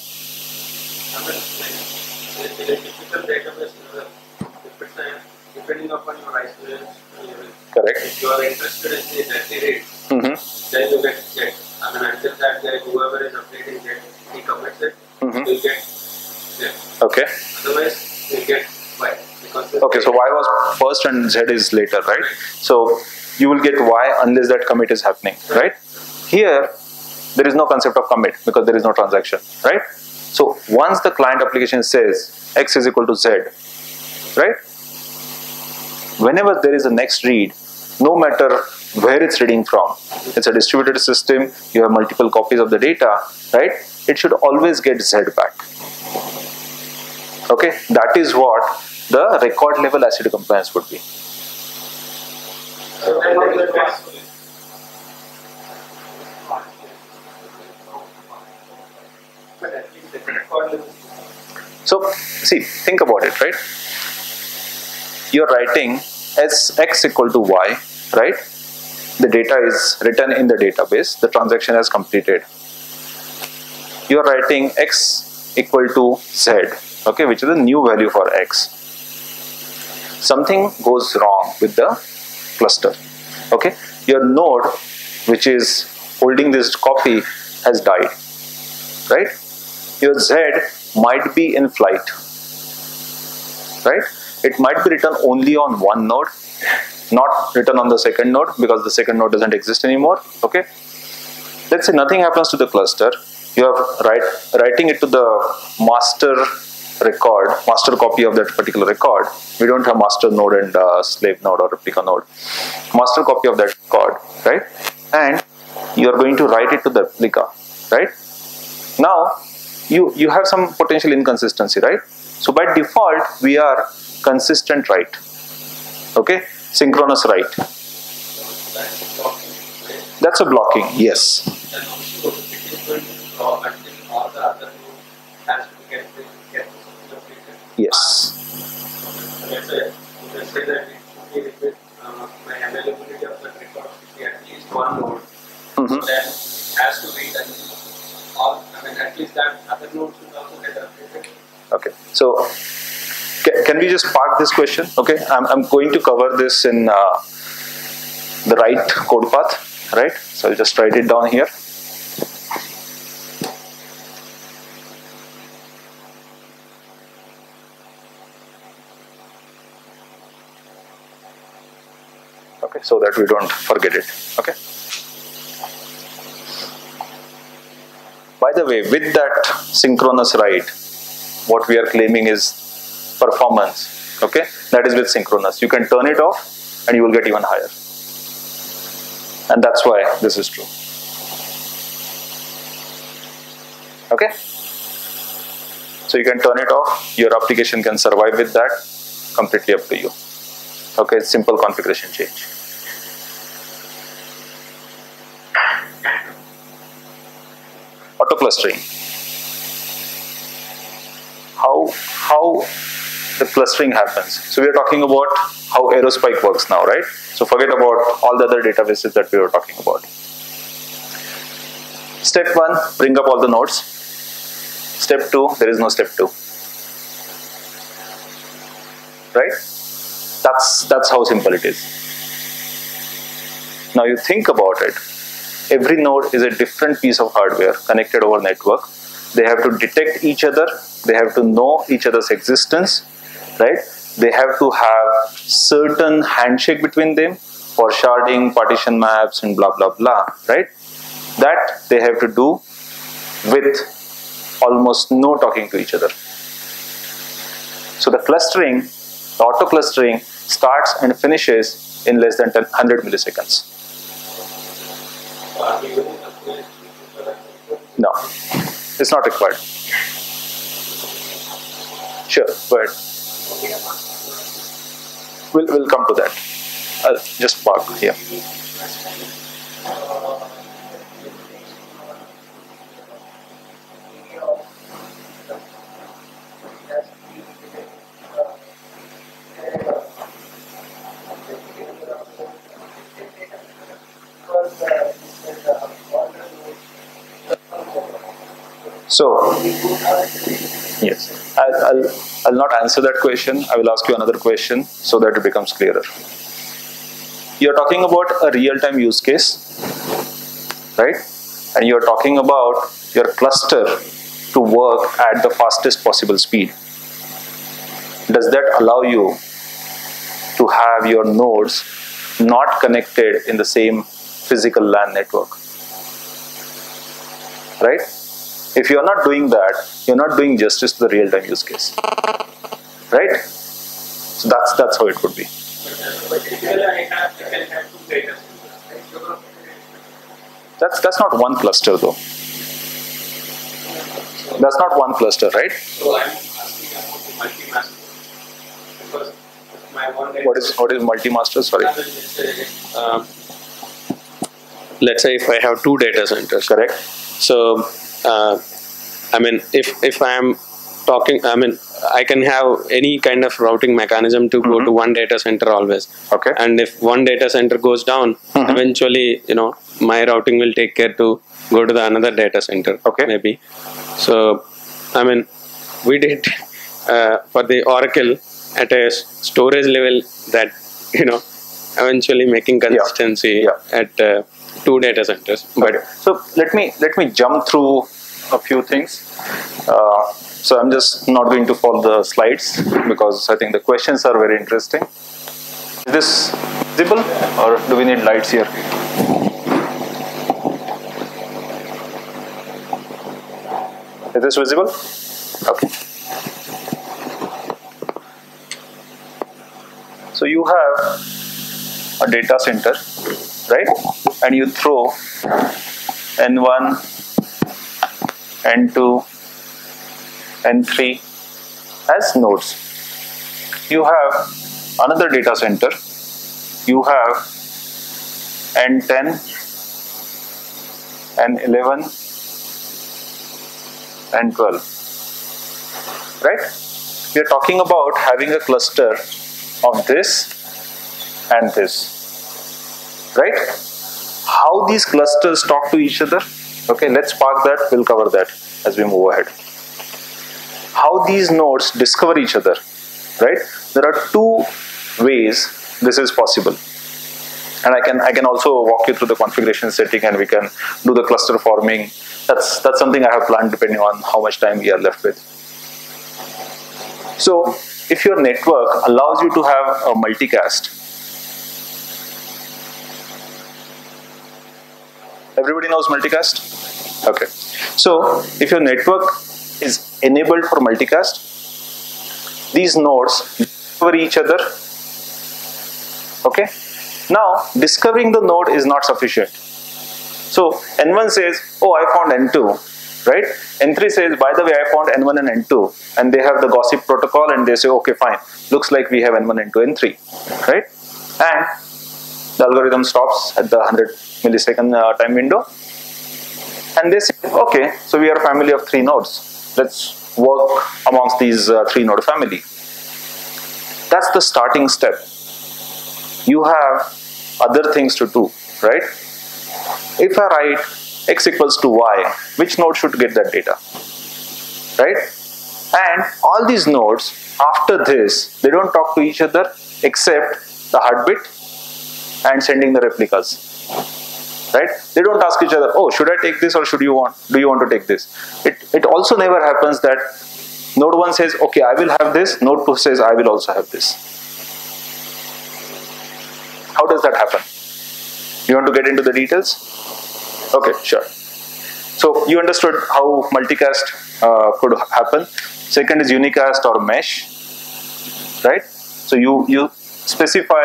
Speaker 1: Correct.
Speaker 3: if you are interested in the dirty read,
Speaker 1: hmm
Speaker 3: then you get get. I mean, until that guy, whoever is updating get, he commits it,
Speaker 1: Mhm.
Speaker 3: you get get.
Speaker 1: Okay.
Speaker 3: Otherwise, you get y.
Speaker 1: Okay, so y was first and z is later, right? So you will get y unless that commit is happening, right? Here, there is no concept of commit because there is no transaction, right? So once the client application says x is equal to z, right? Whenever there is a next read, no matter where it's reading from, it's a distributed system, you have multiple copies of the data, right? It should always get z back. Okay, that is what the record level ACID compliance would be.
Speaker 3: So then what is the cost? But at least the record level.
Speaker 1: So, see, think about it, right? You're writing as x equal to y, right? The data is written in the database, the transaction has completed. You're writing x equal to z, okay, which is a new value for x. Something goes wrong with the cluster, okay? Your node, which is holding this copy, has died, right? Your z might be in flight, right? It might be written only on one node, not written on the second node because the second node doesn't exist anymore. Okay. Let's say nothing happens to the cluster. You are write, writing it to the master record, master copy of that particular record. We don't have master node and uh, slave node or replica node. Master copy of that record, right? And you are going to write it to the replica, right? Now, you, you have some potential inconsistency, right? So by default, we are consistent right. Okay? Synchronous write?
Speaker 3: That's
Speaker 1: a blocking, yes. Yes.
Speaker 3: Node.
Speaker 1: Mhm.
Speaker 3: Then has to all, at least that other also get updated.
Speaker 1: Okay. So, ca- can we just park this question? Okay. I'm, I'm going to cover this in uh, the write code path, right? So I'll just write it down here. Okay, so that we don't forget it. Okay. By the way, with that synchronous write, what we are claiming is performance. Okay, that is with synchronous. You can turn it off and you will get even higher. And that's why this is true. Okay, so you can turn it off. Your application can survive with that. Completely up to you. Okay, simple configuration change. Clustering. How how the clustering happens. So we are talking about how Aerospike works now, right? So forget about all the other databases that we were talking about. Step one, bring up all the nodes. Step two, there is no step two. Right? That's that's how simple it is. Now you think about it. Every node is a different piece of hardware connected over network. They have to detect each other. They have to know each other's existence, right? They have to have certain handshake between them for sharding, partition maps, and blah blah blah, right? That they have to do with almost no talking to each other. So the clustering, the auto clustering starts and finishes in less than 100 milliseconds.
Speaker 3: So are we using the full for that?
Speaker 1: No, it's not required. Sure, but we'll, we'll come to that. I'll just park here. So, yes, I'll, I'll, I'll not answer that question. I will ask you another question so that it becomes clearer. You're talking about a real time use case, right? And you're talking about your cluster to work at the fastest possible speed. Does that allow you to have your nodes not connected in the same physical LAN network? Right? If you're not doing that, you're not doing justice to the real-time use case. Right? So that's that's how it would be.
Speaker 3: But typically I have, I can have two data centers, right? So,
Speaker 1: That's that's not one cluster though. That's not one cluster, right?
Speaker 3: So I'm asking about multi-master. Because my one data
Speaker 1: What is what is multi-master? Sorry.
Speaker 3: I will just say,
Speaker 6: Um, let's say if I have two data centers.
Speaker 1: Correct.
Speaker 6: So, uh, I mean, if if I'm talking, I mean, I can have any kind of routing mechanism to go to one data center always.
Speaker 1: Okay.
Speaker 6: And if one data center goes down,
Speaker 1: Mhm.
Speaker 6: eventually, you know, my routing will take care to go to the another data center.
Speaker 1: Okay.
Speaker 6: Maybe. So, I mean, we did uh, for the Oracle at a storage level that you know eventually making consistency
Speaker 1: Yeah.
Speaker 6: at uh, two data centers. But
Speaker 1: Okay. So let me let me jump through a few things. Uh, so I'm just not going to follow the slides because I think the questions are very interesting. Is this visible or do we need lights here? Is this visible? Okay. So you have a data center, right? And you throw N1, N2, N3 as nodes. You have another data center. You have N10, N11, N12. Right? We are talking about having a cluster of this and this. Right? How these clusters talk to each other? Okay, let's park that. We'll cover that as we move ahead how these nodes discover each other right there are two ways this is possible and i can i can also walk you through the configuration setting and we can do the cluster forming that's that's something i have planned depending on how much time we are left with so if your network allows you to have a multicast everybody knows multicast? Okay. So if your network is enabled for multicast these nodes discover each other. Okay? Now discovering the node is not sufficient. So n1 says oh i found n2 right? N3 says by the way i found n1 and n2 and they have the gossip protocol and they say okay fine. Looks like we have n1 n2 n3 right? And the algorithm stops at the 100 millisecond uh, time window. And they say okay so we are a family of three nodes. Let's work amongst these uh, three node family. That's the starting step. You have other things to do right? If i write x equals to y which node should get that data? Right? And all these nodes after this they don't talk to each other except the heartbeat and sending the replicas. Right? They don't ask each other oh should i take this or should you want do you want to take this? It it also never happens that node 1 says okay i will have this. Node 2 says i will also have this. How does that happen? You want to get into the details? Okay sure. So you understood how multicast uh, could happen. Second is unicast or mesh right? So you you specify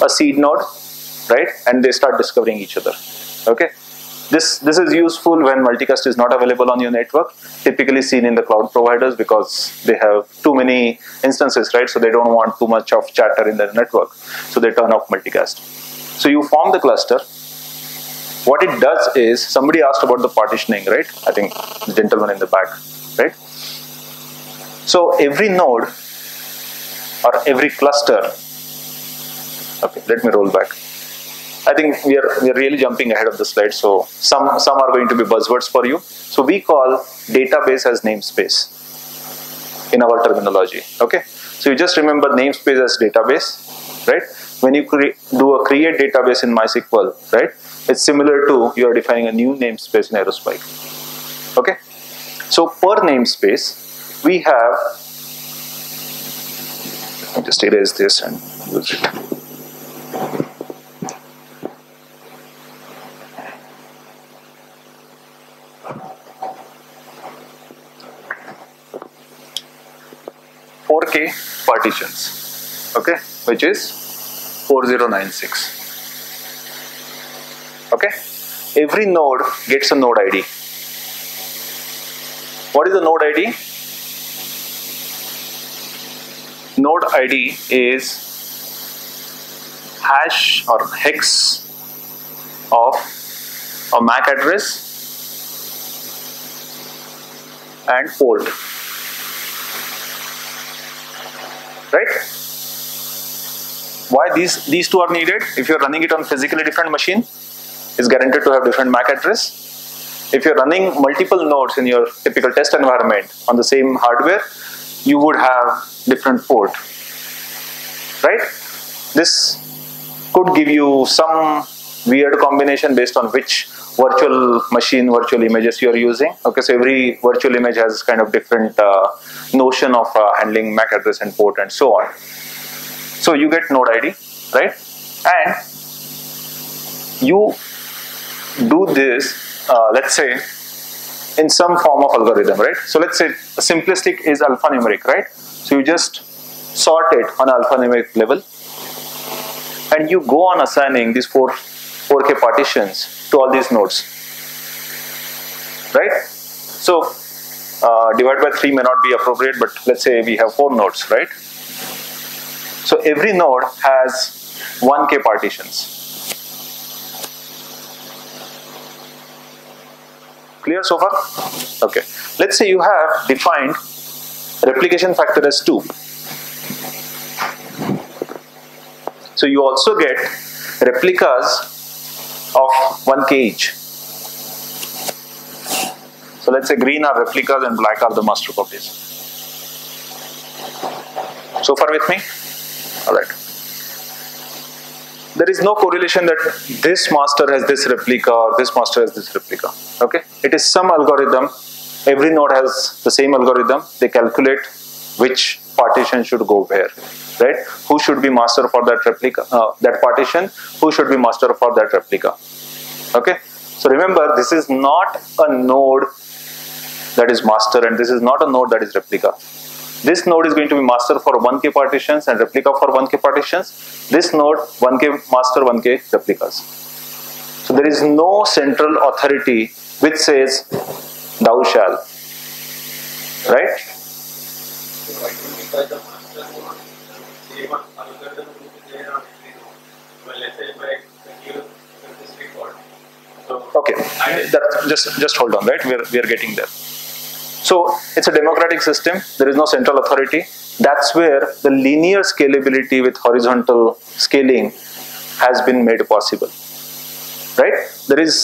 Speaker 1: a seed node right? And they start discovering each other okay? This this is useful when multicast is not available on your network typically seen in the cloud providers because they have too many instances right? So they don't want too much of chatter in their network so they turn off multicast. So you form the cluster. What it does is somebody asked about the partitioning right? I think the gentleman in the back right? So every node or every cluster okay let me roll back I think we are, we are really jumping ahead of the slide. So some, some are going to be buzzwords for you. So we call database as namespace in our terminology. Okay. So you just remember namespace as database, right? When you do a create database in MySQL, right? It's similar to you are defining a new namespace in Aerospike. Okay. So per namespace, we have. Just erase this and use it. Four K partitions, okay, which is 4096. Okay, every node gets a node ID. What is the node ID? Node ID is hash or hex of a MAC address and port. Right? Why these these two are needed? If you're running it on physically different machine, it's guaranteed to have different MAC address. If you're running multiple nodes in your typical test environment on the same hardware, you would have different port. Right? This could give you some weird combination based on which virtual machine, virtual images you're using. Okay, so every virtual image has kind of different uh, notion of uh, handling MAC address and port and so on. So you get node ID, right? And you do this, uh, let's say, in some form of algorithm, right? So let's say simplistic is alphanumeric, right? So you just sort it on alphanumeric level and you go on assigning these four 4k partitions to all these nodes right? So uh, divide by 3 may not be appropriate, but let's say we have 4 nodes, right? So every node has 1k partitions. Clear so far? Okay. Let's say you have defined replication factor as 2. So you also get replicas of 1k each. So let's say green are replicas and black are the master copies. So far with me? Alright. There is no correlation that this master has this replica or this master has this replica. Okay? It is some algorithm. Every node has the same algorithm. They calculate which partition should go where. Right? Who should be master for that replica, uh, that partition? Who should be master for that replica? Okay? So remember, this is not a node that is master and this is not a node that is replica. This node is going to be master for 1k partitions and replica for 1k partitions. This node 1k master 1k replicas. So there is no central authority which says thou shall. Right?
Speaker 3: So why don't we try the master node? Same algorithm will be there on every node. Well, let's say if I continue with this record. So
Speaker 1: Okay. That, just just hold on, right? We are we are getting there. So it's a democratic system. There is no central authority. That's where the linear scalability with horizontal scaling has been made possible. Right? There is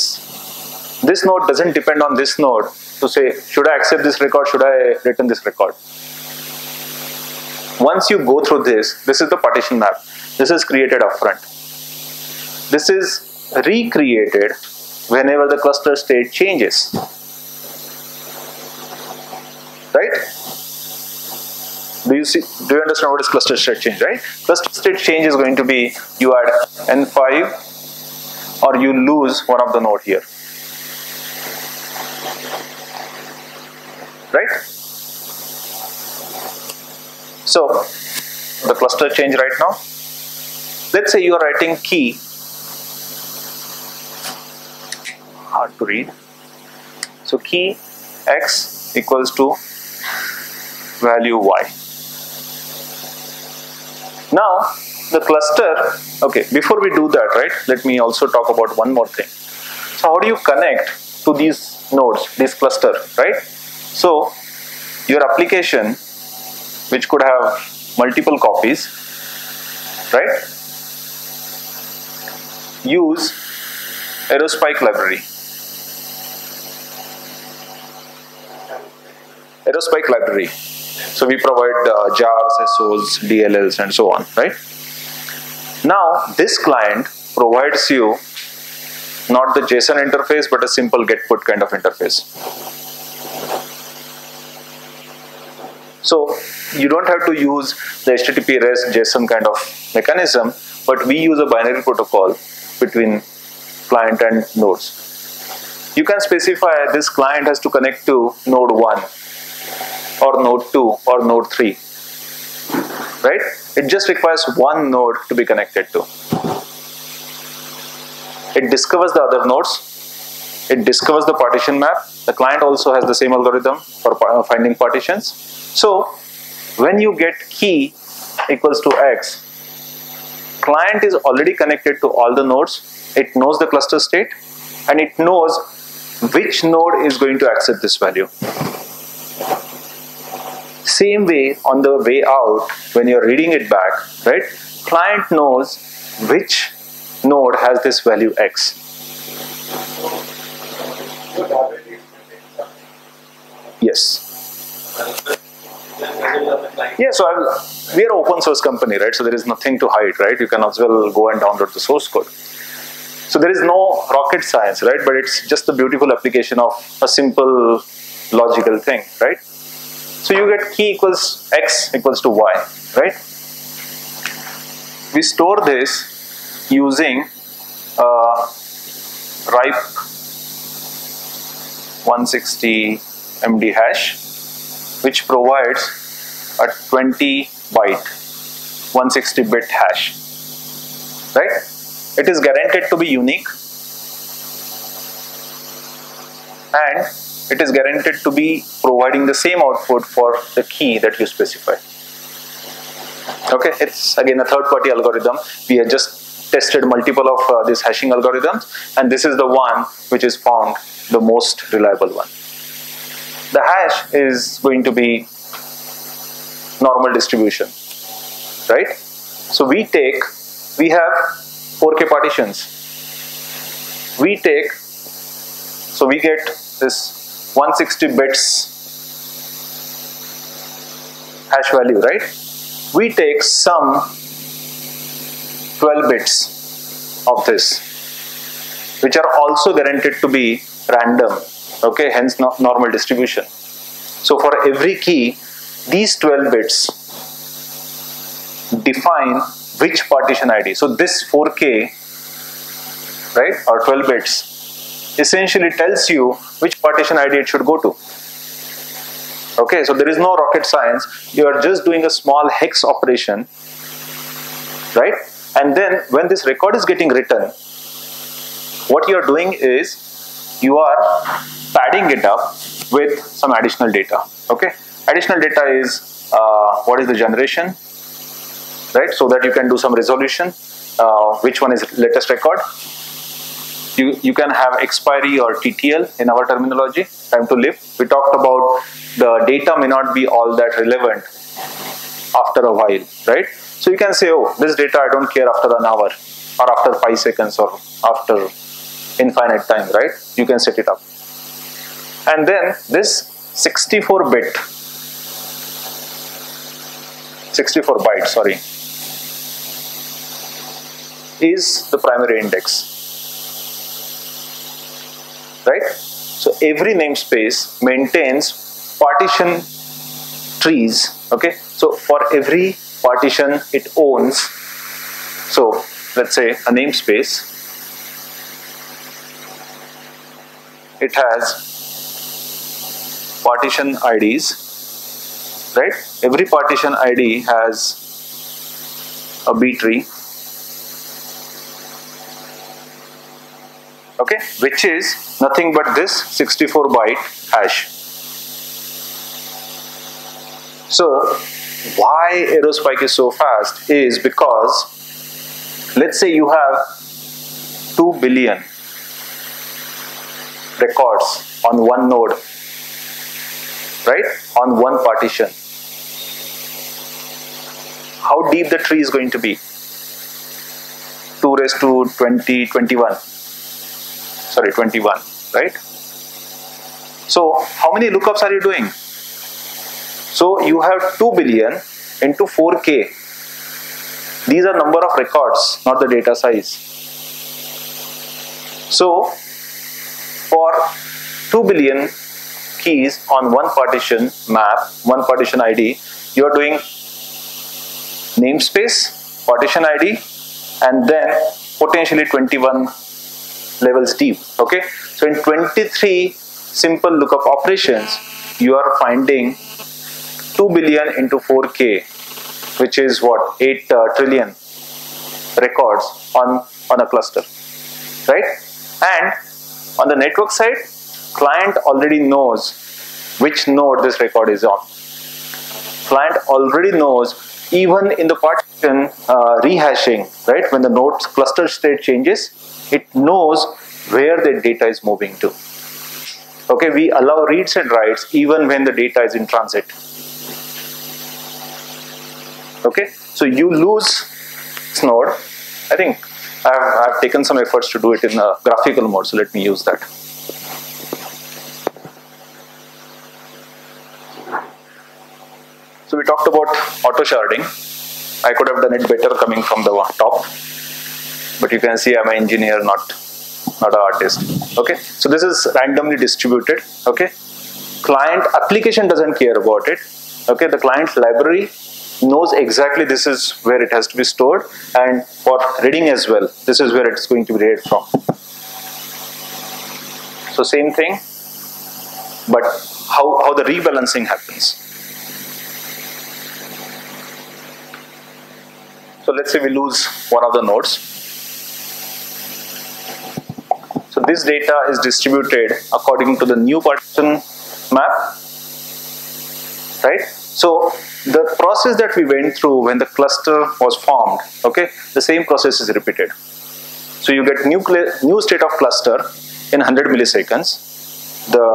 Speaker 1: this node doesn't depend on this node to say should I accept this record, should I return this record. Once you go through this, this is the partition map. This is created upfront. This is recreated whenever the cluster state changes right? Do you see? Do you understand what is cluster state change, right? Cluster state change is going to be you add n5 or you lose one of the node here, right? So the cluster change right now. Let's say you are writing key. Hard to read. So key x equals to value y. Now the cluster, okay, before we do that, right, let me also talk about one more thing. So how do you connect to these nodes, this cluster, right? So your application, which could have multiple copies, right, use Aerospike library. Aerospike library. So we provide uh, jars, SOs, DLLs, and so on, right? Now this client provides you not the JSON interface, but a simple get put kind of interface. So you don't have to use the HTTP REST JSON kind of mechanism, but we use a binary protocol between client and nodes. You can specify this client has to connect to node 1 or node 2 or node 3 right? It just requires one node to be connected to. It discovers the other nodes. It discovers the partition map. The client also has the same algorithm for finding partitions. So when you get key equals to x client is already connected to all the nodes. It knows the cluster state and it knows which node is going to accept this value same way on the way out when you're reading it back right client knows which node has this value x. Yes. Yeah so I'm, we are open source company right so there is nothing to hide right? You can as well go and download the source code. So there is no rocket science right but it's just a beautiful application of a simple logical thing right so you get key equals x equals to y, right? We store this using uh, RIPE 160 MD hash, which provides a 20 byte 160 bit hash, right? It is guaranteed to be unique and it is guaranteed to be providing the same output for the key that you specify. Okay, it's again a third party algorithm. We have just tested multiple of uh, these hashing algorithms, and this is the one which is found the most reliable one. The hash is going to be normal distribution, right? So we take, we have 4k partitions. We take, so we get this 160 bits hash value, right? We take some 12 bits of this, which are also guaranteed to be random, okay, hence no normal distribution. So for every key, these 12 bits define which partition ID. So this 4K, right, or 12 bits, essentially tells you which partition ID it should go to. Okay, so there is no rocket science. You are just doing a small hex operation, right? And then when this record is getting written, what you are doing is you are padding it up with some additional data. Okay, additional data is uh, what is the generation, right? So that you can do some resolution. Uh, which one is latest record? You, you can have expiry or TTL in our terminology, time to live. We talked about the data may not be all that relevant after a while, right? So you can say, oh, this data I don't care after an hour or after five seconds or after infinite time, right? You can set it up. And then this 64 bit, 64 byte, sorry, is the primary index, right? So every namespace maintains partition trees, okay? So for every partition it owns, so let's say a namespace, it has partition IDs, right? Every partition ID has a B tree, okay, which is nothing but this 64 byte hash. So, why Aerospike is so fast is because let's say you have 2 billion records on one node right? On one partition. How deep the tree is going to be? 2 raised to 20 21 sorry 21 right? So how many lookups are you doing? So you have 2 billion into 4k these are number of records not the data size. So for 2 billion keys on one partition map, one partition ID, you are doing namespace, partition ID, and then potentially 21 levels deep. Okay, so in 23 simple lookup operations, you are finding 2 billion into 4k, which is what 8 uh, trillion records on on a cluster, right? And on the network side, client already knows which node this record is on. Client already knows even in the partition uh, rehashing, right? When the node's cluster state changes, it knows where the data is moving to. Okay, we allow reads and writes even when the data is in transit. Okay, so you lose this. I think I've, I've taken some efforts to do it in a graphical mode, so let me use that. So we talked about auto sharding. I could have done it better coming from the top, but you can see I'm an engineer, not not an artist. Okay, so this is randomly distributed. Okay, client application doesn't care about it. Okay, the client library knows exactly this is where it has to be stored, and for reading as well, this is where it's going to be read from. So same thing, but how, how the rebalancing happens. So let's say we lose one of the nodes. So this data is distributed according to the new partition map, right? So the process that we went through when the cluster was formed, okay, the same process is repeated. So you get new, new state of cluster in 100 milliseconds. The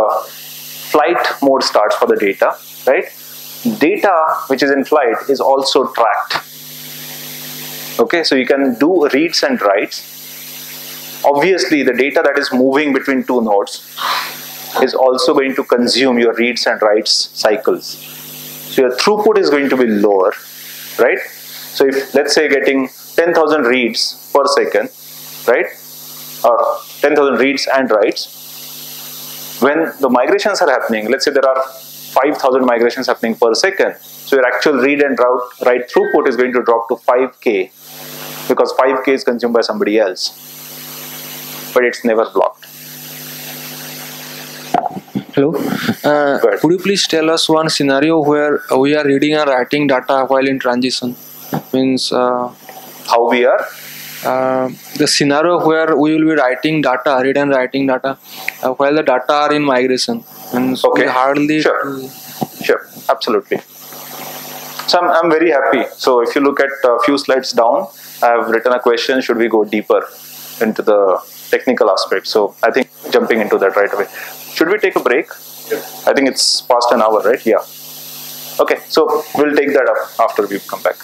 Speaker 1: flight mode starts for the data, right? Data which is in flight is also tracked. Okay, so you can do reads and writes. Obviously, the data that is moving between two nodes is also going to consume your reads and writes cycles. So your throughput is going to be lower, right? So if let's say getting 10,000 reads per second, right? Or 10,000 reads and writes, when the migrations are happening, let's say there are 5,000 migrations happening per second, so your actual read and write throughput is going to drop to 5k because 5k is consumed by somebody else, but it's never blocked.
Speaker 5: Hello. Uh, could you please tell us one scenario where we are reading and writing data while in transition? Means uh,
Speaker 1: How we are?
Speaker 5: uh, the scenario where we will be writing data, read and writing data, uh, while the data are in migration. Means
Speaker 1: Okay.
Speaker 5: we hardly.
Speaker 1: Sure. Sure, absolutely. So I'm, I'm very happy. So if you look at a few slides down, I have written a question, should we go deeper into the technical aspect? So I think jumping into that right away. Should we take a break? I think it's past an hour, right? Yeah. Okay, so we'll take that up after we come back.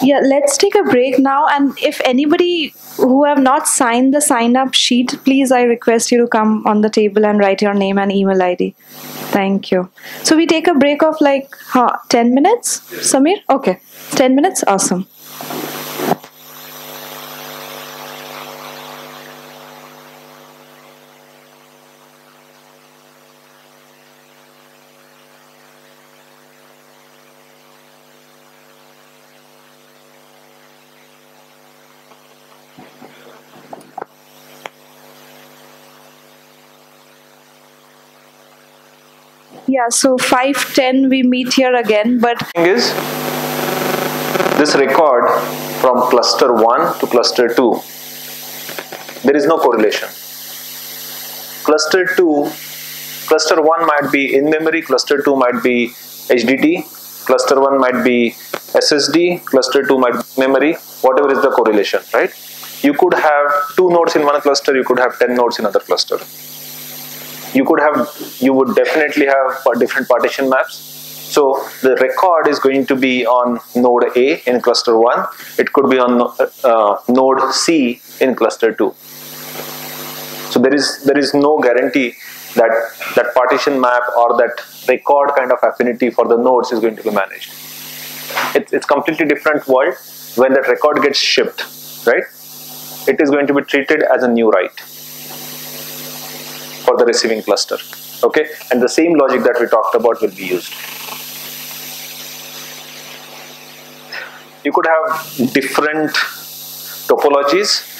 Speaker 7: Yeah, let's take a break now. And if anybody who have not signed the sign up sheet, please, I request you to come on the table and write your name and email ID. Thank you. So we take a break of like huh, 10 minutes, Samir? Okay, 10 minutes? Awesome. Yeah, so 510 we meet here again, but
Speaker 1: is this record from cluster 1 to cluster 2 there is no correlation. Cluster 2 cluster 1 might be in memory cluster 2 might be hdd cluster 1 might be ssd cluster 2 might be memory whatever is the correlation right? You could have two nodes in one cluster you could have 10 nodes in another cluster you could have you would definitely have uh, different partition maps. So the record is going to be on node a in cluster 1 it could be on uh, node c in cluster 2 so there is there is no guarantee that that partition map or that record kind of affinity for the nodes is going to be managed. It's, it's completely different world when that record gets shipped right? It is going to be treated as a new write for the receiving cluster okay? And the same logic that we talked about will be used. You could have different topologies.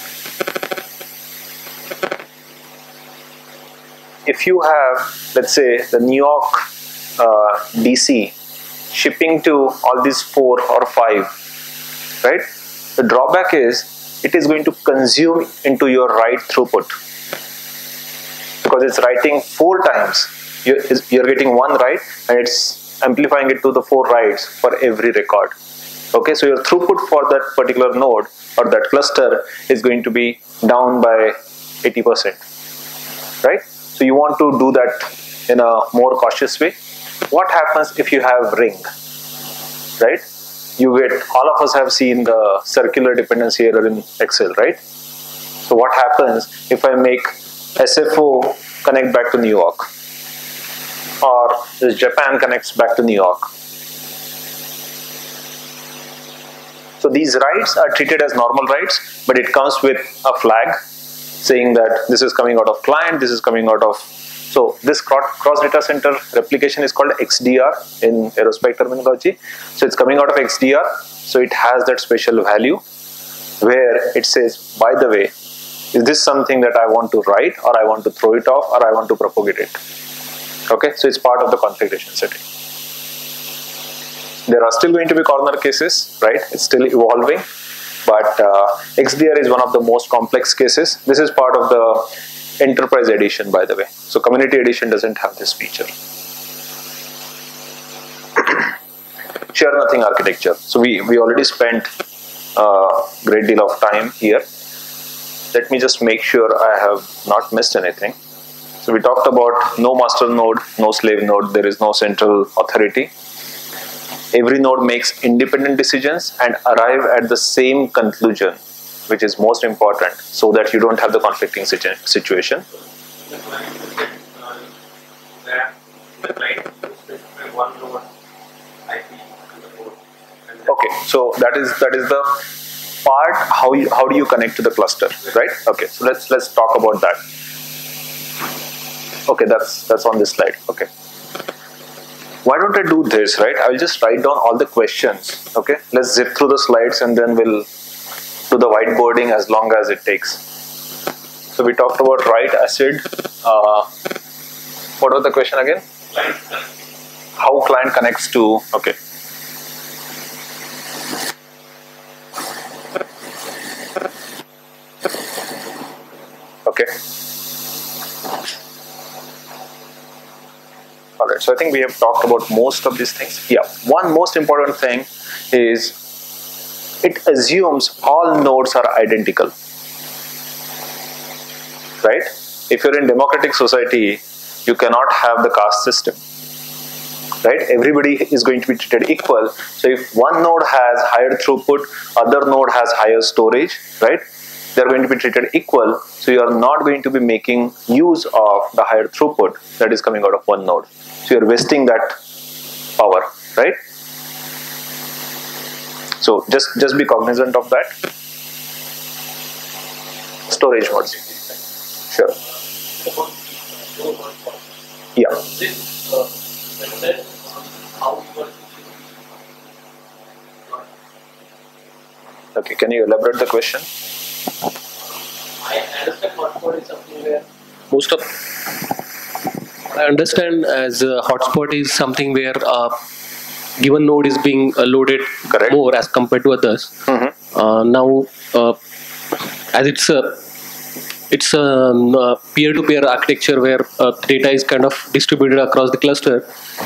Speaker 1: If you have let's say the new york uh, dc shipping to all these four or five right? The drawback is it is going to consume into your write throughput because it's writing four times. You're, you're getting one write and it's amplifying it to the four writes for every record. Okay, so your throughput for that particular node or that cluster is going to be down by 80%. Right? So you want to do that in a more cautious way. What happens if you have ring? Right? You get all of us have seen the circular dependency error in Excel, right? So what happens if I make SFO connect back to New York or Japan connects back to New York. So these writes are treated as normal writes, but it comes with a flag saying that this is coming out of client, this is coming out of. So this cross data center replication is called XDR in aerospike terminology. So it's coming out of XDR, so it has that special value where it says, by the way, is this something that I want to write or I want to throw it off or I want to propagate it? Okay, so it's part of the configuration setting. There are still going to be corner cases, right? It's still evolving, but uh, XDR is one of the most complex cases. This is part of the enterprise edition, by the way. So community edition doesn't have this feature. Share nothing architecture. So we, we already spent a great deal of time here. Let me just make sure I have not missed anything. So we talked about no master node, no slave node, there is no central authority. Every node makes independent decisions and arrive at the same conclusion, which is most important, so that you don't have the conflicting situ- situation. Okay, so that is that is the part how you, how do you connect to the cluster, right? Okay, so let's let's talk about that. Okay, that's that's on this slide. Okay. Why don't I do this, right? I'll just write down all the questions. Okay, let's zip through the slides and then we'll do the whiteboarding as long as it takes. So we talked about right acid. Uh, what was the question again? How client connects to okay. Okay. All right. So I think we have talked about most of these things. Yeah. One most important thing is it assumes all nodes are identical. Right? If you're in democratic society, you cannot have the caste system. Right? Everybody is going to be treated equal. So if one node has higher throughput, other node has higher storage, right? They're going to be treated equal. So you are not going to be making use of the higher throughput that is coming out of one node. So you're wasting that power, right? So just just be cognizant of that. Storage modes. Sure. Yeah. Okay. Can you elaborate the question?
Speaker 8: I understand hotspot is something where
Speaker 3: most of I understand as a hotspot is something where uh, given node is being uh, loaded
Speaker 1: Correct.
Speaker 3: more as compared to others.
Speaker 1: Mhm.
Speaker 3: Uh, now, uh, as it's a it's a um, uh, peer-to-peer architecture where uh, data is kind of distributed across the cluster,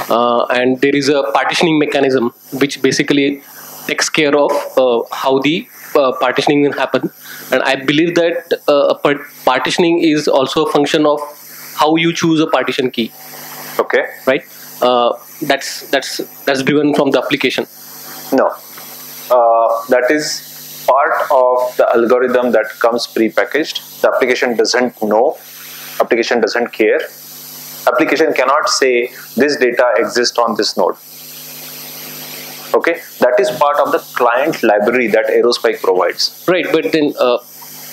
Speaker 3: uh, and there is a partitioning mechanism which basically takes care of uh, how the uh, partitioning will happen. And I believe that uh, partitioning is also a function of how you choose a partition key,
Speaker 1: Okay.
Speaker 3: right? Uh, that's that's that's driven from the application.
Speaker 1: No. Uh, that is part of the algorithm that comes pre-packaged. The application doesn't know. Application doesn't care. Application cannot say this data exists on this node. Okay, that is part of the client library that Aerospike provides.
Speaker 3: Right, but then uh,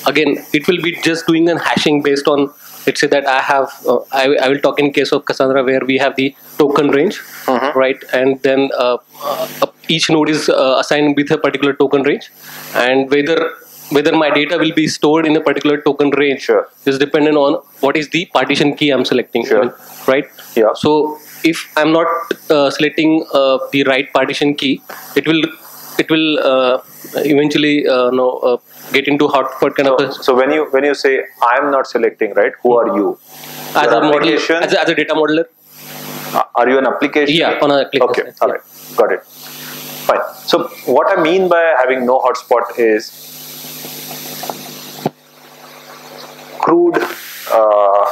Speaker 3: again, it will be just doing a hashing based on, let's say that I have, uh, I, I will talk in case of Cassandra where we have the token range, right, and then uh, uh, each node is uh, assigned with a particular token range, and whether whether my data will be stored in a particular token range
Speaker 1: Sure.
Speaker 3: is dependent on what is the partition key I'm selecting,
Speaker 1: Sure.
Speaker 3: right?
Speaker 1: Yeah.
Speaker 3: So if I'm not uh, selecting uh, the right partition key, it will it will uh, eventually uh, no uh, get into hotspot kind of
Speaker 1: So,
Speaker 3: a,
Speaker 1: so when you when you say I am not selecting, right? Who are you?
Speaker 3: as
Speaker 1: Your
Speaker 3: a model as a, as a data modeler.
Speaker 1: Uh, Are you an application?
Speaker 3: Yeah, on an application
Speaker 1: Okay, all
Speaker 3: yeah.
Speaker 1: right, got it. Fine. So what I mean by having no hotspot is crude uh,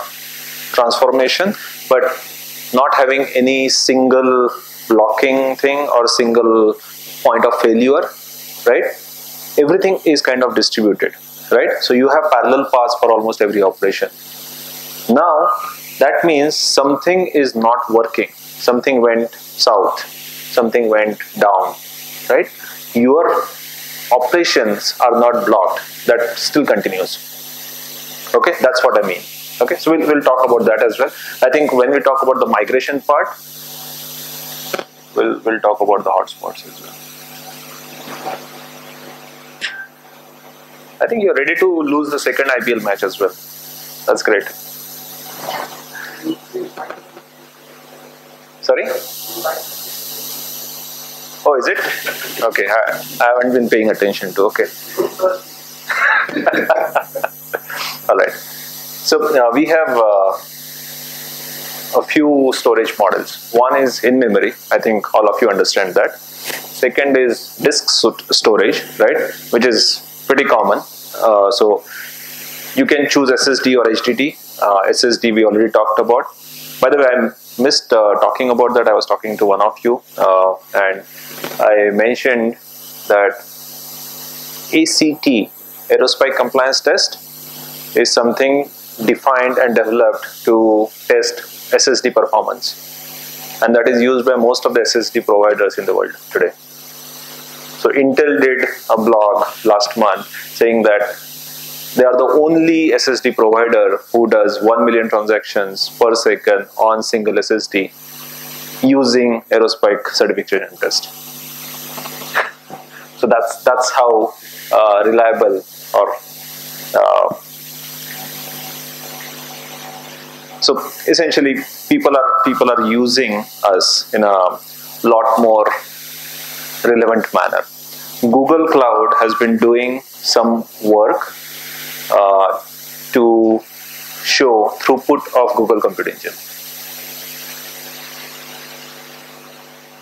Speaker 1: transformation, but not having any single blocking thing or single point of failure, right? Everything is kind of distributed, right? So you have parallel paths for almost every operation. Now, that means something is not working. Something went south, something went down, right? Your operations are not blocked, that still continues. Okay, that's what I mean. Okay, so we'll, we'll talk about that as well. I think when we talk about the migration part, we'll, we'll talk about the hotspots as well. I think you're ready to lose the second IPL match as well. That's great. Sorry? Oh, is it? Okay, I, I haven't been paying attention to. Okay. All right. So uh, we have uh, a few storage models. One is in memory. I think all of you understand that. Second is disk storage, right, which is pretty common. Uh, so you can choose SSD or HDD. Uh, SSD we already talked about. By the way, I missed uh, talking about that. I was talking to one of you, uh, and I mentioned that ACT, Aerospike Compliance Test, is something defined and developed to test SSD performance, and that is used by most of the SSD providers in the world today. So Intel did a blog last month saying that they are the only SSD provider who does 1 million transactions per second on single SSD using Aerospike certification test. So that's that's how uh, reliable or uh, so essentially people are people are using us in a lot more relevant manner. Google Cloud has been doing some work uh, to show throughput of Google Compute Engine.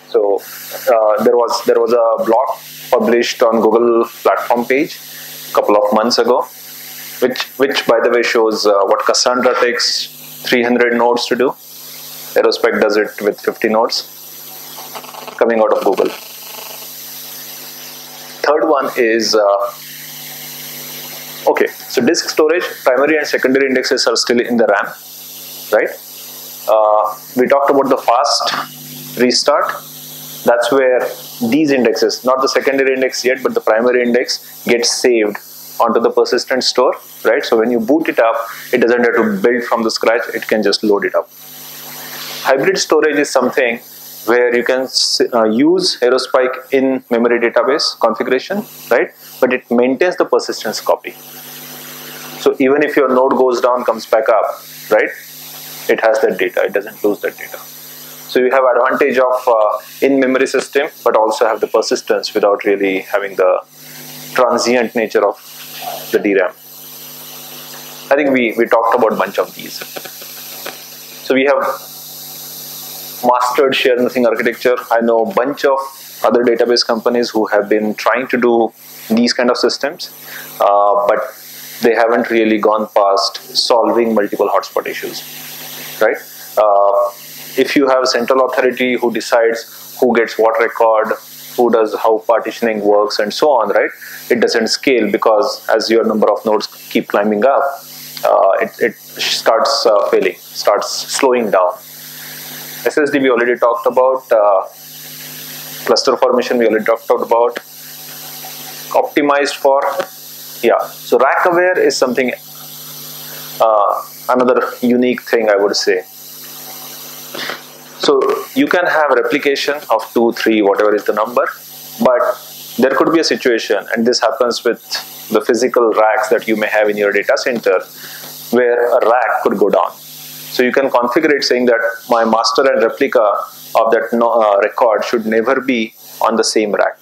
Speaker 1: So uh, there was there was a blog published on Google platform page a couple of months ago, which which by the way shows uh, what Cassandra takes 300 nodes to do. Aerospike does it with 50 nodes coming out of Google. Third one is uh, okay. So disk storage, primary and secondary indexes are still in the RAM, right? Uh, we talked about the fast restart. That's where these indexes, not the secondary index yet, but the primary index, gets saved onto the persistent store, right? So when you boot it up, it doesn't have to build from the scratch, it can just load it up. Hybrid storage is something where you can uh, use Aerospike in memory database configuration, right? But it maintains the persistence copy. So even if your node goes down, comes back up, right? It has that data, it doesn't lose that data. So you have advantage of uh, in-memory system, but also have the persistence without really having the transient nature of the DRAM. I think we, we talked about a bunch of these. So we have mastered share nothing architecture. I know a bunch of other database companies who have been trying to do these kind of systems, uh, but they haven't really gone past solving multiple hotspot issues, right? Uh, if you have central authority who decides who gets what record, who does how partitioning works, and so on, right? It doesn't scale because as your number of nodes keep climbing up, uh, it, it starts uh, failing, starts slowing down. SSD we already talked about. Uh, cluster formation we already talked about. Optimized for yeah. So rack aware is something uh, another unique thing I would say. So you can have replication of two, three, whatever is the number, but there could be a situation, and this happens with the physical racks that you may have in your data center, where a rack could go down. So you can configure it saying that my master and replica of that no, uh, record should never be on the same rack.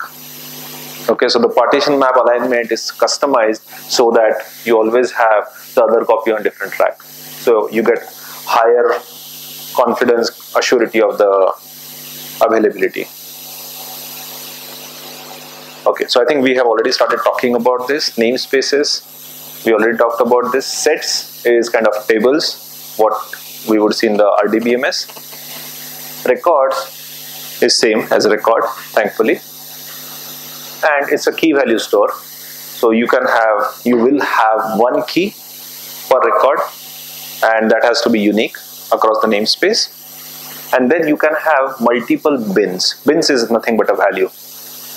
Speaker 1: Okay, so the partition map alignment is customized so that you always have the other copy on different rack. So you get higher confidence assurity of the availability. Okay, so I think we have already started talking about this namespaces. We already talked about this. Sets is kind of tables, what we would see in the RDBMS. Records is same as record, thankfully, and it's a key value store. So you can have, you will have one key per record, and that has to be unique across the namespace. And then you can have multiple bins. Bins is nothing but a value.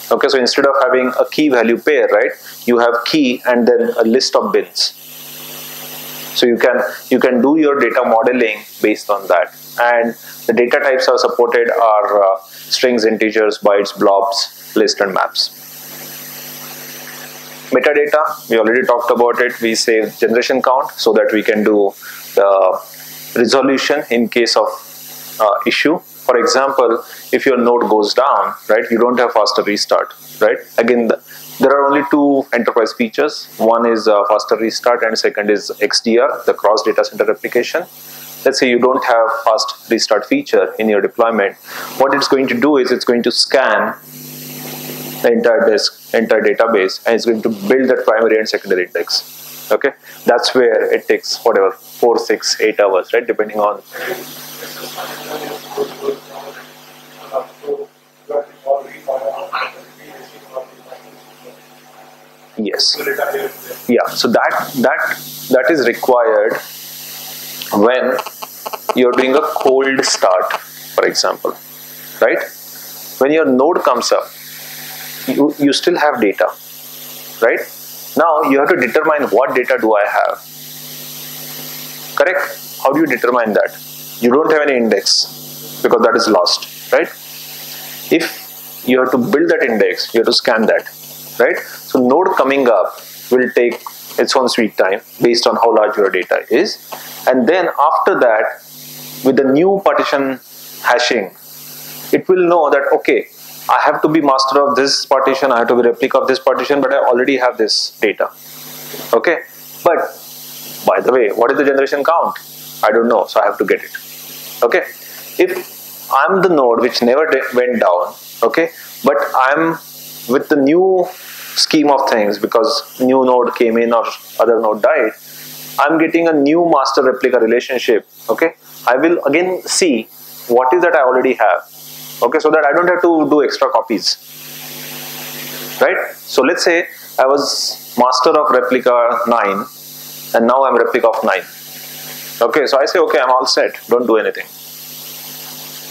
Speaker 1: Okay, so instead of having a key value pair, right, you have key and then a list of bins. So you can you can do your data modeling based on that. And the data types are supported are uh, strings, integers, bytes, blobs, list, and maps. Metadata, we already talked about it. We save generation count so that we can do the resolution in case of uh, issue For example, if your node goes down, right, you don't have faster restart, right? Again, the, there are only two enterprise features. One is uh, faster restart, and second is XDR, the cross data center replication. Let's say you don't have fast restart feature in your deployment. What it's going to do is it's going to scan the entire disk, entire database, and it's going to build that primary and secondary index. Okay, that's where it takes whatever four, six, eight hours, right, depending on yes. Yeah. So that that that is required when you're doing a cold start for example right? When your node comes up you, you still have data right now you have to determine what data do i have. Correct? How do you determine that? You don't have any index because that is lost right? If you have to build that index you have to scan that right? So node coming up will take its own sweet time based on how large your data is. And then after that with the new partition hashing it will know that okay i have to be master of this partition i have to be replica of this partition but i already have this data. Okay? But by the way what is the generation count? I don't know so i have to get it. Okay? If i'm the node which never went down okay but i'm with the new scheme of things because new node came in or other node died i'm getting a new master replica relationship okay? I will again see what is that i already have okay so that i don't have to do extra copies. Right? So let's say i was master of replica 9 and now i'm replica of 9 okay so i say okay i'm all set. Don't do anything.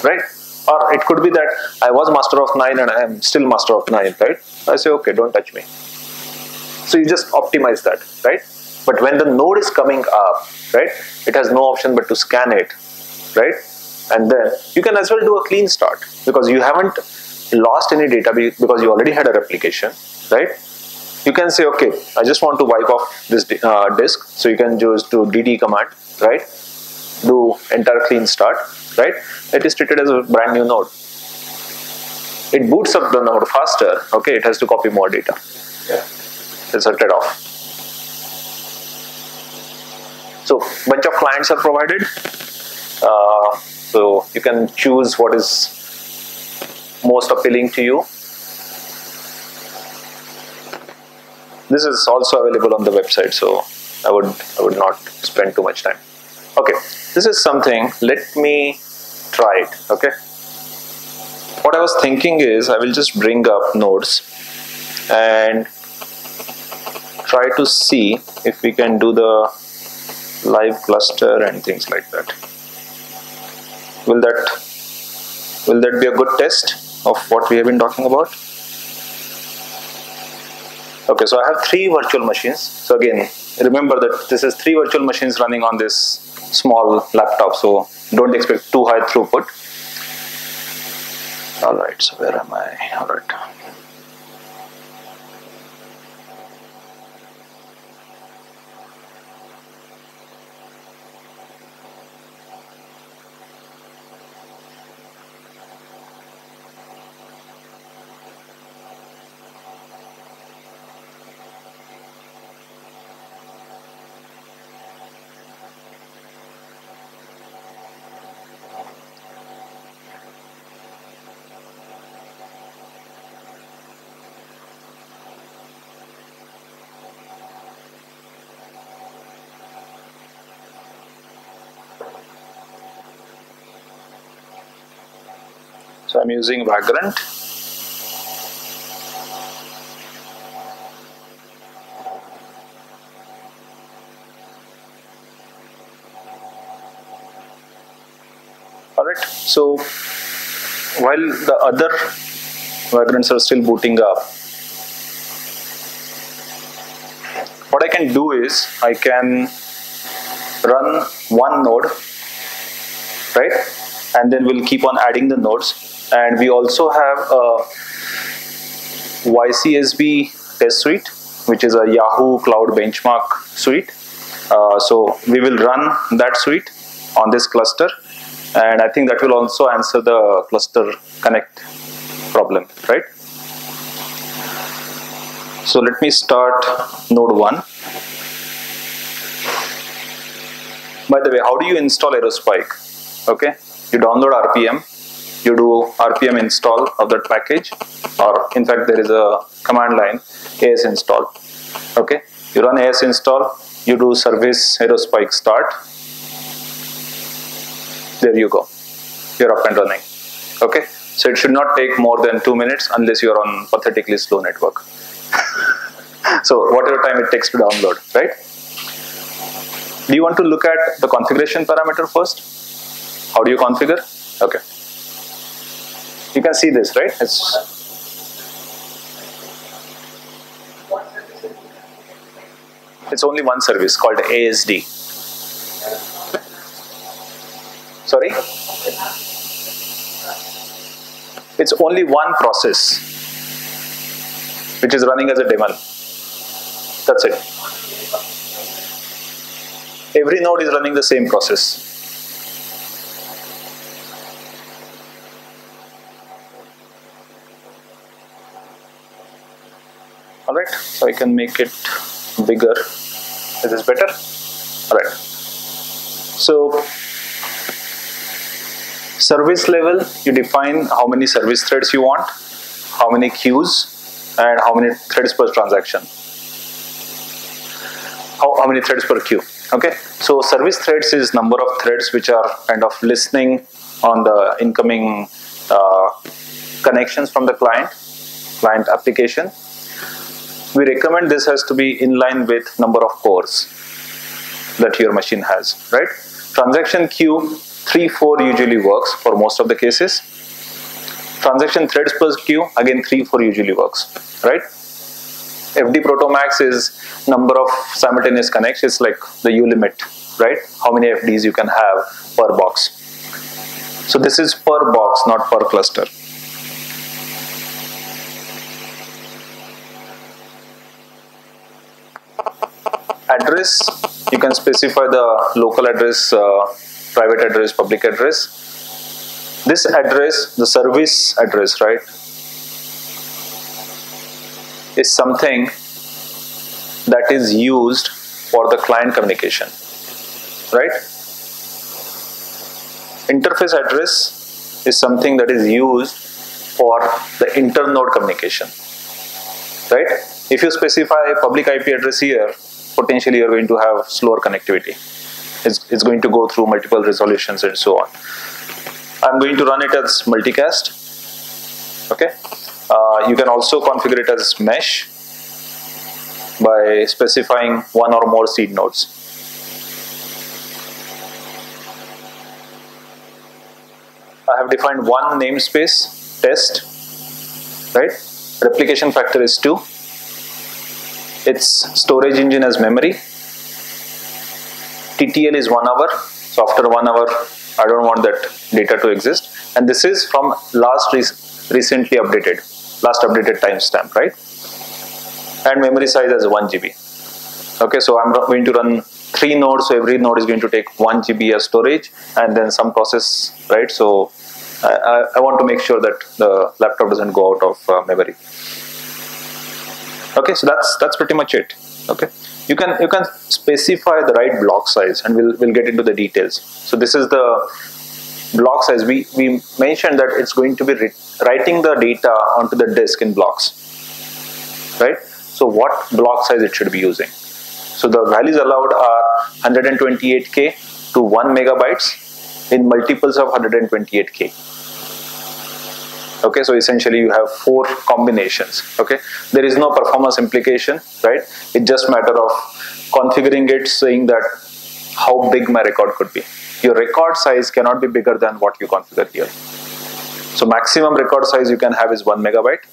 Speaker 1: Right? Or it could be that i was master of 9 and i am still master of 9 right? I say okay don't touch me. So you just optimize that right? But when the node is coming up right it has no option but to scan it right and then you can as well do a clean start because you haven't lost any data because you already had a replication right? You can say okay i just want to wipe off this uh, disk. So you can just do dd command right? Do entire clean start right? It is treated as a brand new node. It boots up the node faster okay? It has to copy more data. Yeah. it's a trade-off. So bunch of clients are provided. Uh, so you can choose what is most appealing to you. This is also available on the website so i would i would not spend too much time. Okay this is something let me try it okay? What i was thinking is i will just bring up nodes and try to see if we can do the live cluster and things like that will that will that be a good test of what we have been talking about? Okay so i have three virtual machines. So again remember that this is three virtual machines running on this small laptop. So don't expect too high throughput. All right so where am i? All right I'm using Vagrant. Alright, so while the other Vagrants are still booting up, what I can do is I can run one node, right? And then we'll keep on adding the nodes and we also have a YCSB test suite, which is a Yahoo Cloud Benchmark suite. Uh, so we will run that suite on this cluster, and I think that will also answer the cluster connect problem, right? So let me start node 1. By the way, how do you install Aerospike? Okay, you download RPM, you do RPM install of that package, or in fact, there is a command line asinstall. Okay, you run asinstall, you do service Aerospike start. There you go, you're up and running. Okay, so it should not take more than two minutes unless you're on pathetically slow network. so whatever time it takes to download, right? Do you want to look at the configuration parameter first? How do you configure? Okay. You can see this, right? It's it's only one service called ASD. Sorry? It's only one process which is running as a daemon. That's it. Every node is running the same process. Alright, so I can make it bigger. this Is better? Alright. So, service level, you define how many service threads you want, how many queues, and how many threads per transaction. How, how many threads per queue. Okay, so service threads is number of threads which are kind of listening on the incoming uh, connections from the client, client application. We recommend this has to be in line with number of cores that your machine has, right? Transaction queue 3, 4 usually works for most of the cases. Transaction threads per queue, again 3, 4 usually works, right? FD Protomax is number of simultaneous connects, it's like the ulimit, right? How many FDs you can have per box. So this is per box, not per cluster. Address, you can specify the local address, uh, private address, public address. This address, the service address, right, is something that is used for the client communication, right? Interface address is something that is used for the internode communication, right? If you specify a public IP address here, potentially you're going to have slower connectivity. It's, it's going to go through multiple resolutions and so on. I'm going to run it as multicast. Okay. Uh, you can also configure it as mesh by specifying one or more seed nodes. I have defined one namespace test, right? Replication factor is 2. Its storage engine as memory. TTL is 1 hour. So after 1 hour, I don't want that data to exist. And this is from last rec recently updated, last updated timestamp, right? And memory size as 1 GB. Okay, so I'm going to run three nodes, so every node is going to take 1 GB as storage and then some process, right? So I, I want to make sure that the laptop doesn't go out of uh, memory. Okay, so that's that's pretty much it. Okay, you can you can specify the right block size, and we'll we'll get into the details. So this is the block size. We we mentioned that it's going to be writing the data onto the disk in blocks, right? So what block size it should be using? So the values allowed are 128k to 1 megabytes in multiples of 128k okay so essentially you have four combinations. Okay there is no performance implication right? It's just matter of configuring it saying that how big my record could be. Your record size cannot be bigger than what you configure here. So maximum record size you can have is one megabyte.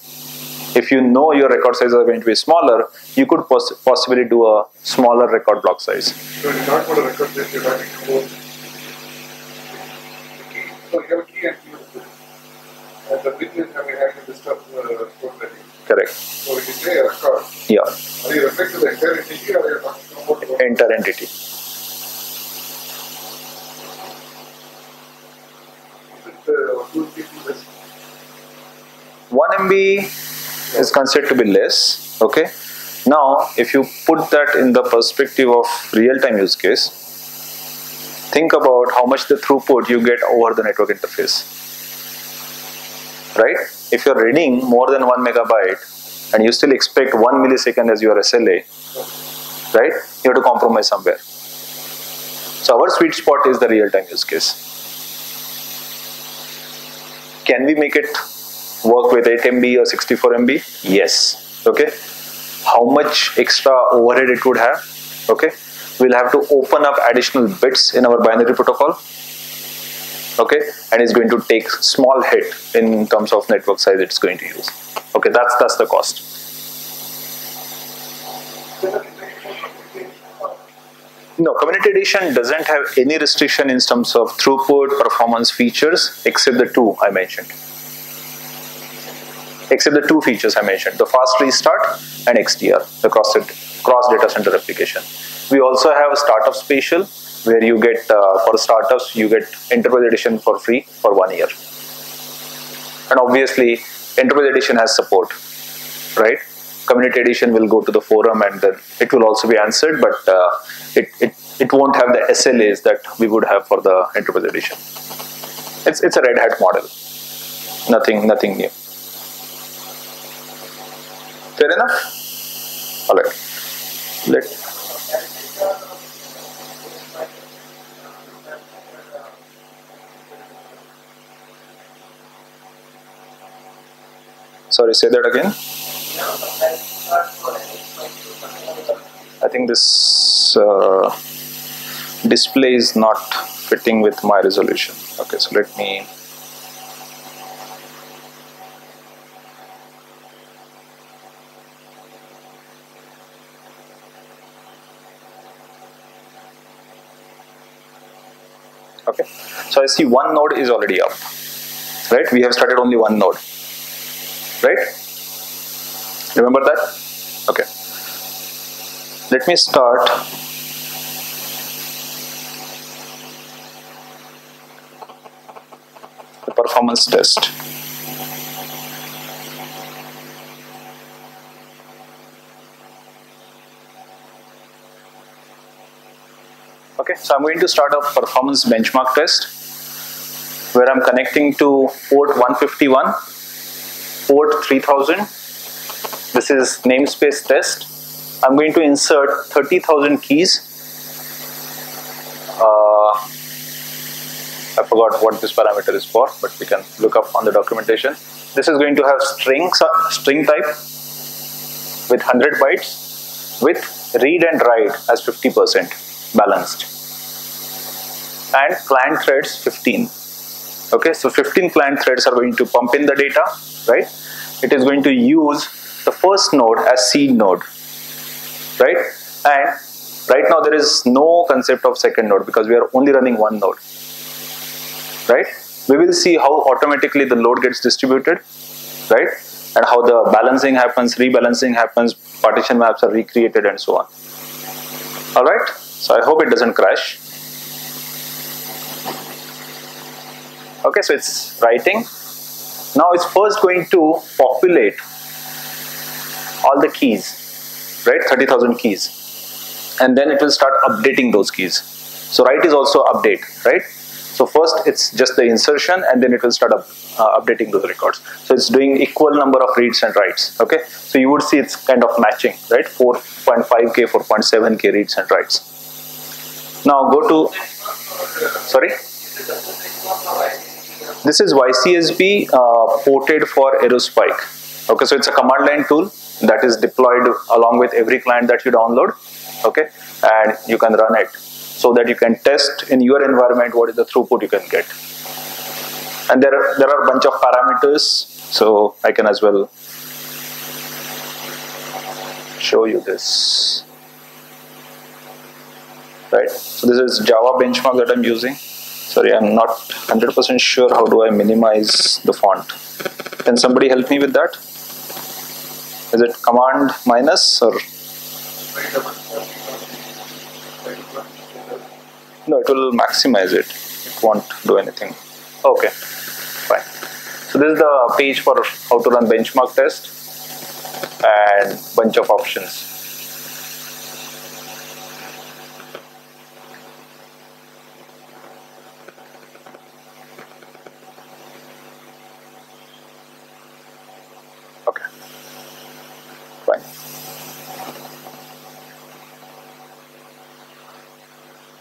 Speaker 1: If you know your record sizes are going to be smaller you could poss possibly do a smaller record block size.
Speaker 4: So and the wind is coming and can disturb uh, the totally.
Speaker 1: Correct.
Speaker 4: So it is a record.
Speaker 1: Yeah.
Speaker 4: Are you referring to the entire entity or are you talking about
Speaker 1: the entire entity? Uh, One MB is considered to be less. Okay. Now, if you put that in the perspective of real-time use case, think about how much the throughput you get over the network interface. Right? If you're reading more than one megabyte and you still expect one millisecond as your SLA, right? You have to compromise somewhere. So our sweet spot is the real-time use case. Can we make it work with 8 MB or 64 MB? Yes. Okay. How much extra overhead it would have? Okay. We'll have to open up additional bits in our binary protocol. Okay, and it's going to take small hit in terms of network size it's going to use. Okay, that's that's the cost. No, community edition doesn't have any restriction in terms of throughput, performance features, except the two I mentioned. Except the two features I mentioned, the fast restart and XDR, the cross, cross data center replication. We also have a startup special where you get, uh, for startups, you get enterprise edition for free for one year. And obviously, enterprise edition has support, right? Community edition will go to the forum and then it will also be answered, but uh, it, it, it won't have the SLAs that we would have for the enterprise edition. It's, it's a Red Hat model, nothing, nothing new. Fair enough? All right. Let, Sorry, say that again. I think this uh, display is not fitting with my resolution. Okay, so let me. Okay, so I see one node is already up. Right, we have started only one node right? Remember that? Okay. Let me start. The performance test. Okay, so I'm going to start a performance benchmark test where I'm connecting to port 151 port 3000. This is namespace test. I'm going to insert 30,000 keys. Uh, I forgot what this parameter is for, but we can look up on the documentation. This is going to have string, string type with 100 bytes with read and write as 50% balanced. And client threads 15. Okay, so 15 client threads are going to pump in the data right? It is going to use the first node as seed node, right? And right now there is no concept of second node because we are only running one node, right? We will see how automatically the load gets distributed, right? And how the balancing happens, rebalancing happens, partition maps are recreated and so on. All right, so I hope it doesn't crash. Okay, so it's writing now it's first going to populate all the keys, right? 30,000 keys. And then it will start updating those keys. So write is also update, right? So first it's just the insertion and then it will start up, uh, updating those records. So it's doing equal number of reads and writes, okay? So you would see it's kind of matching, right? 4.5k, 4.7k reads and writes. Now go to, sorry? This is YCSB uh, ported for Aerospike. Okay, so it's a command line tool that is deployed along with every client that you download. Okay, and you can run it so that you can test in your environment what is the throughput you can get. And there are there are a bunch of parameters, so I can as well show you this. Right, so this is Java benchmark that I'm using sorry I'm not 100% sure how do I minimize the font. Can somebody help me with that? Is it command minus or? No it will maximize it. It won't do anything. Okay fine. So this is the page for how to run benchmark test and bunch of options. Okay. Fine.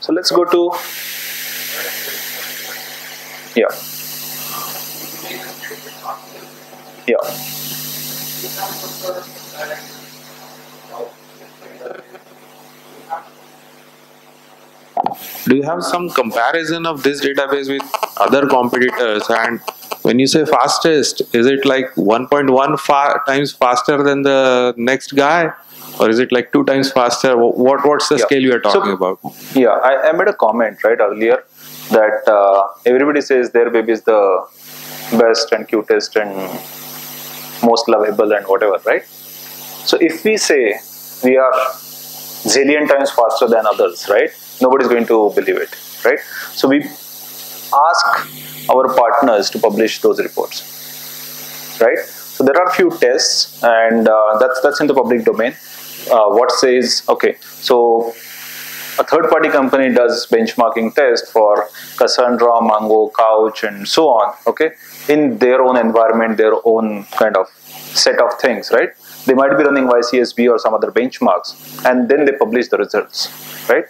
Speaker 1: So let's go to yeah. Yeah.
Speaker 9: do you have some comparison of this database with other competitors and when you say fastest is it like 1.1 fa- times faster than the next guy or is it like two times faster what what's the
Speaker 1: Yeah.
Speaker 9: scale you are
Speaker 1: So-
Speaker 9: talking about
Speaker 1: Yeah, I, I made a comment right earlier that uh, everybody says their baby is the best and cutest and most lovable and whatever, right? So if we say we are zillion times faster than others, right? Nobody's going to believe it, right? So we ask our partners to publish those reports, right? So there are few tests, and uh, that's that's in the public domain. Uh, what says okay? So a third party company does benchmarking test for Cassandra, Mongo, Couch, and so on, okay, in their own environment, their own kind of set of things, right? They might be running YCSB or some other benchmarks, and then they publish the results, right?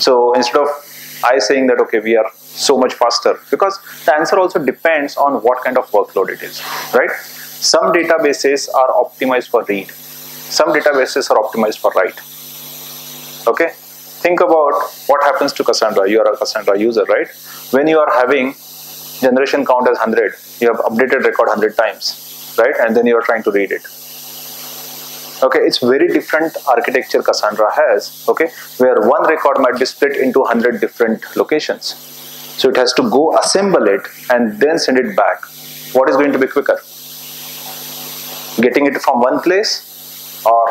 Speaker 1: So instead of I saying that, okay, we are so much faster, because the answer also depends on what kind of workload it is, right? Some databases are optimized for read, some databases are optimized for write, okay? think about what happens to Cassandra. You are a Cassandra user, right? When you are having generation count as 100, you have updated record 100 times, right? And then you are trying to read it. Okay, it's very different architecture Cassandra has, okay, where one record might be split into 100 different locations. So it has to go assemble it and then send it back. What is going to be quicker? Getting it from one place or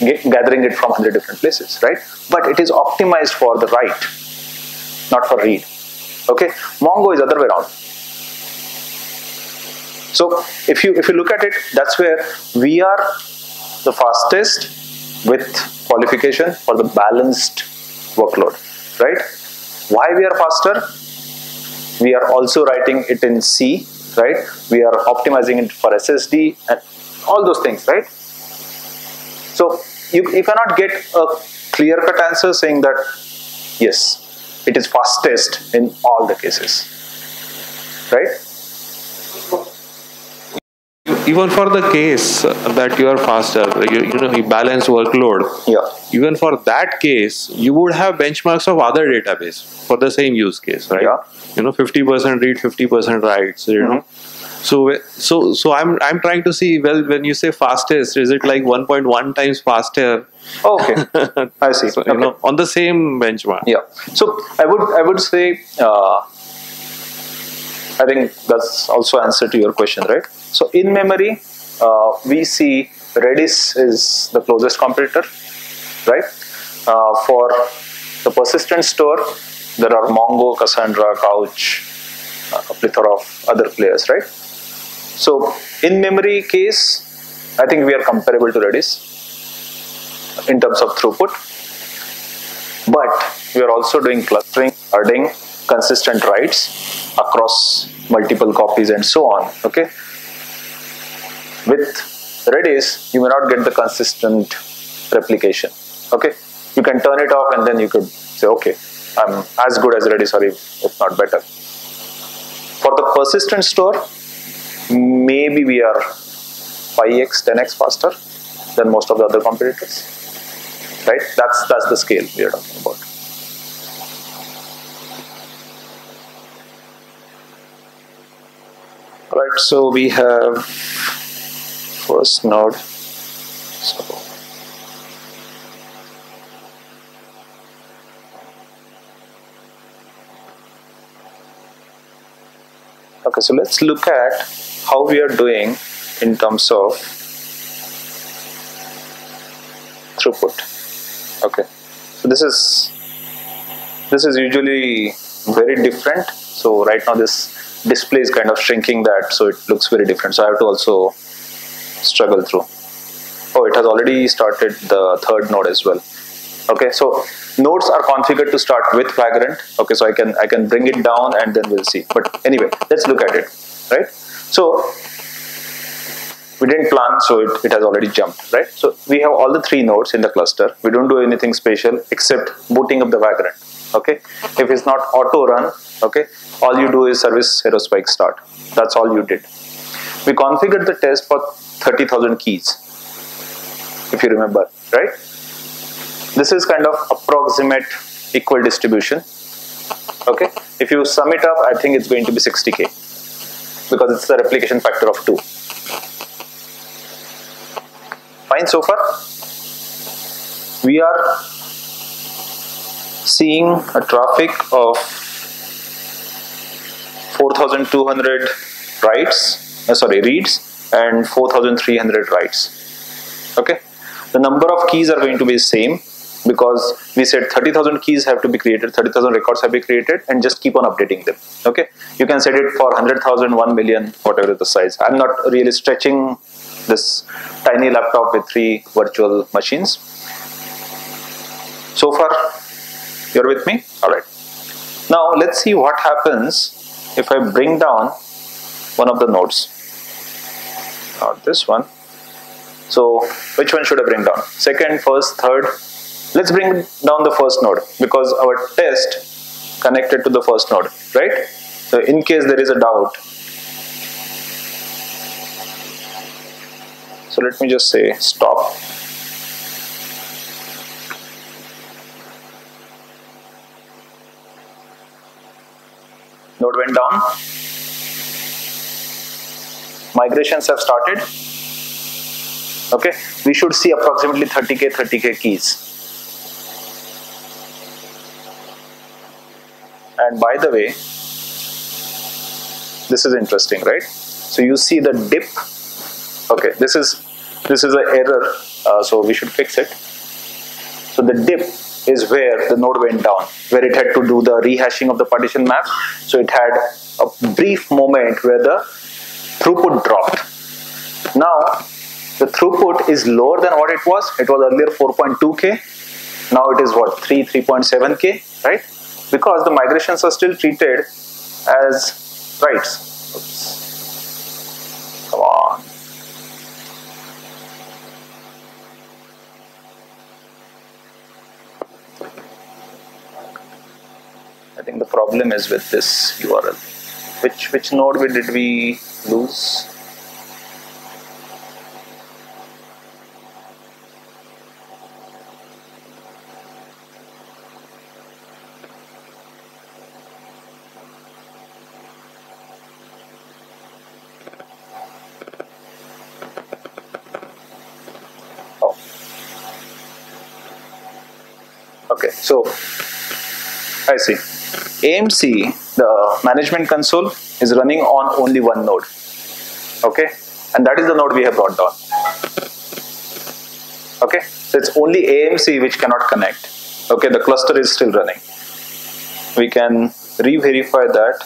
Speaker 1: get, gathering it from 100 different places, right? But it is optimized for the write, not for read. Okay, Mongo is other way around. So if you if you look at it, that's where we are the fastest with qualification for the balanced workload, right? Why we are faster? We are also writing it in C, right? We are optimizing it for SSD and all those things, right? So you, you cannot get a clear cut answer saying that yes, it is fastest in all the cases, right?
Speaker 9: Even for the case that you are faster you, you know you balance workload
Speaker 1: Yeah.
Speaker 9: even for that case you would have benchmarks of other database for the same use case right
Speaker 1: Yeah.
Speaker 9: you know 50% read 50% writes you know so so so i'm i'm trying to see well when you say fastest is it like 1.1 times faster
Speaker 1: Okay, I see.
Speaker 9: so, you know on the same benchmark
Speaker 1: Yeah. So I would I would say uh, I think that's also answer to your question, right? So in memory, uh, we see Redis is the closest competitor, right? Uh, for the persistent store, there are Mongo, Cassandra, Couch, uh, a plethora of other players, right? So in memory case, I think we are comparable to Redis in terms of throughput but we are also doing clustering, adding consistent writes across multiple copies and so on. Okay. With Redis, you may not get the consistent replication. Okay. You can turn it off and then you could say, okay, I'm as good as Redis or if, if not better. For the persistent store, maybe we are 5x, 10x faster than most of the other competitors right that's that's the scale we are talking about right so we have first node. So okay so let's look at how we are doing in terms of throughput. Okay so this is this is usually very different. So right now this display is kind of shrinking that, so it looks very different. So I have to also struggle through. Oh, it has already started the third node as well. Okay, so nodes are configured to start with Vagrant. Okay, so I can I can bring it down and then we'll see. But anyway, let's look at it. Right. So we didn't plan, so it, it has already jumped. Right. So we have all the three nodes in the cluster. We don't do anything special except booting up the Vagrant. Okay. If it's not auto run, okay, all you do is service Aerospike start. That's all you did. We configured the test for 30,000 keys, if you remember, right? This is kind of approximate equal distribution. Okay, if you sum it up, I think it's going to be 60k because it's the replication factor of 2. Fine so far? We are seeing a traffic of 4200 writes, uh, sorry, reads and 4300 writes. Okay, the number of keys are going to be the same because we said 30,000 keys have to be created, 30,000 records have to be created and just keep on updating them. Okay, you can set it for 100,000, 1 million, whatever the size. I'm not really stretching this tiny laptop with three virtual machines. So far, you're with me? All right. Now let's see what happens if I bring down one of the nodes. Not this one. So which one should I bring down? Second, first, third. Let's bring down the first node because our test connected to the first node, right? So in case there is a doubt. So let me just say stop. Node went down. Migrations have started. Okay, we should see approximately 30k, 30k keys. And by the way, this is interesting, right? So you see the dip. Okay, this is this is an error, uh, so we should fix it. So the dip is where the node went down, where it had to do the rehashing of the partition map. So it had a brief moment where the throughput dropped. Now the throughput is lower than what it was. It was earlier 4.2k. Now it is what 3 3.7k, right? Because the migrations are still treated as writes. Oops. Come on. Think the problem is with this URL. Which which node did we lose? Oh. Okay, so I see. AMC, the management console, is running on only one node. Okay, and that is the node we have brought down. Okay, so it's only AMC which cannot connect. Okay, the cluster is still running. We can re-verify that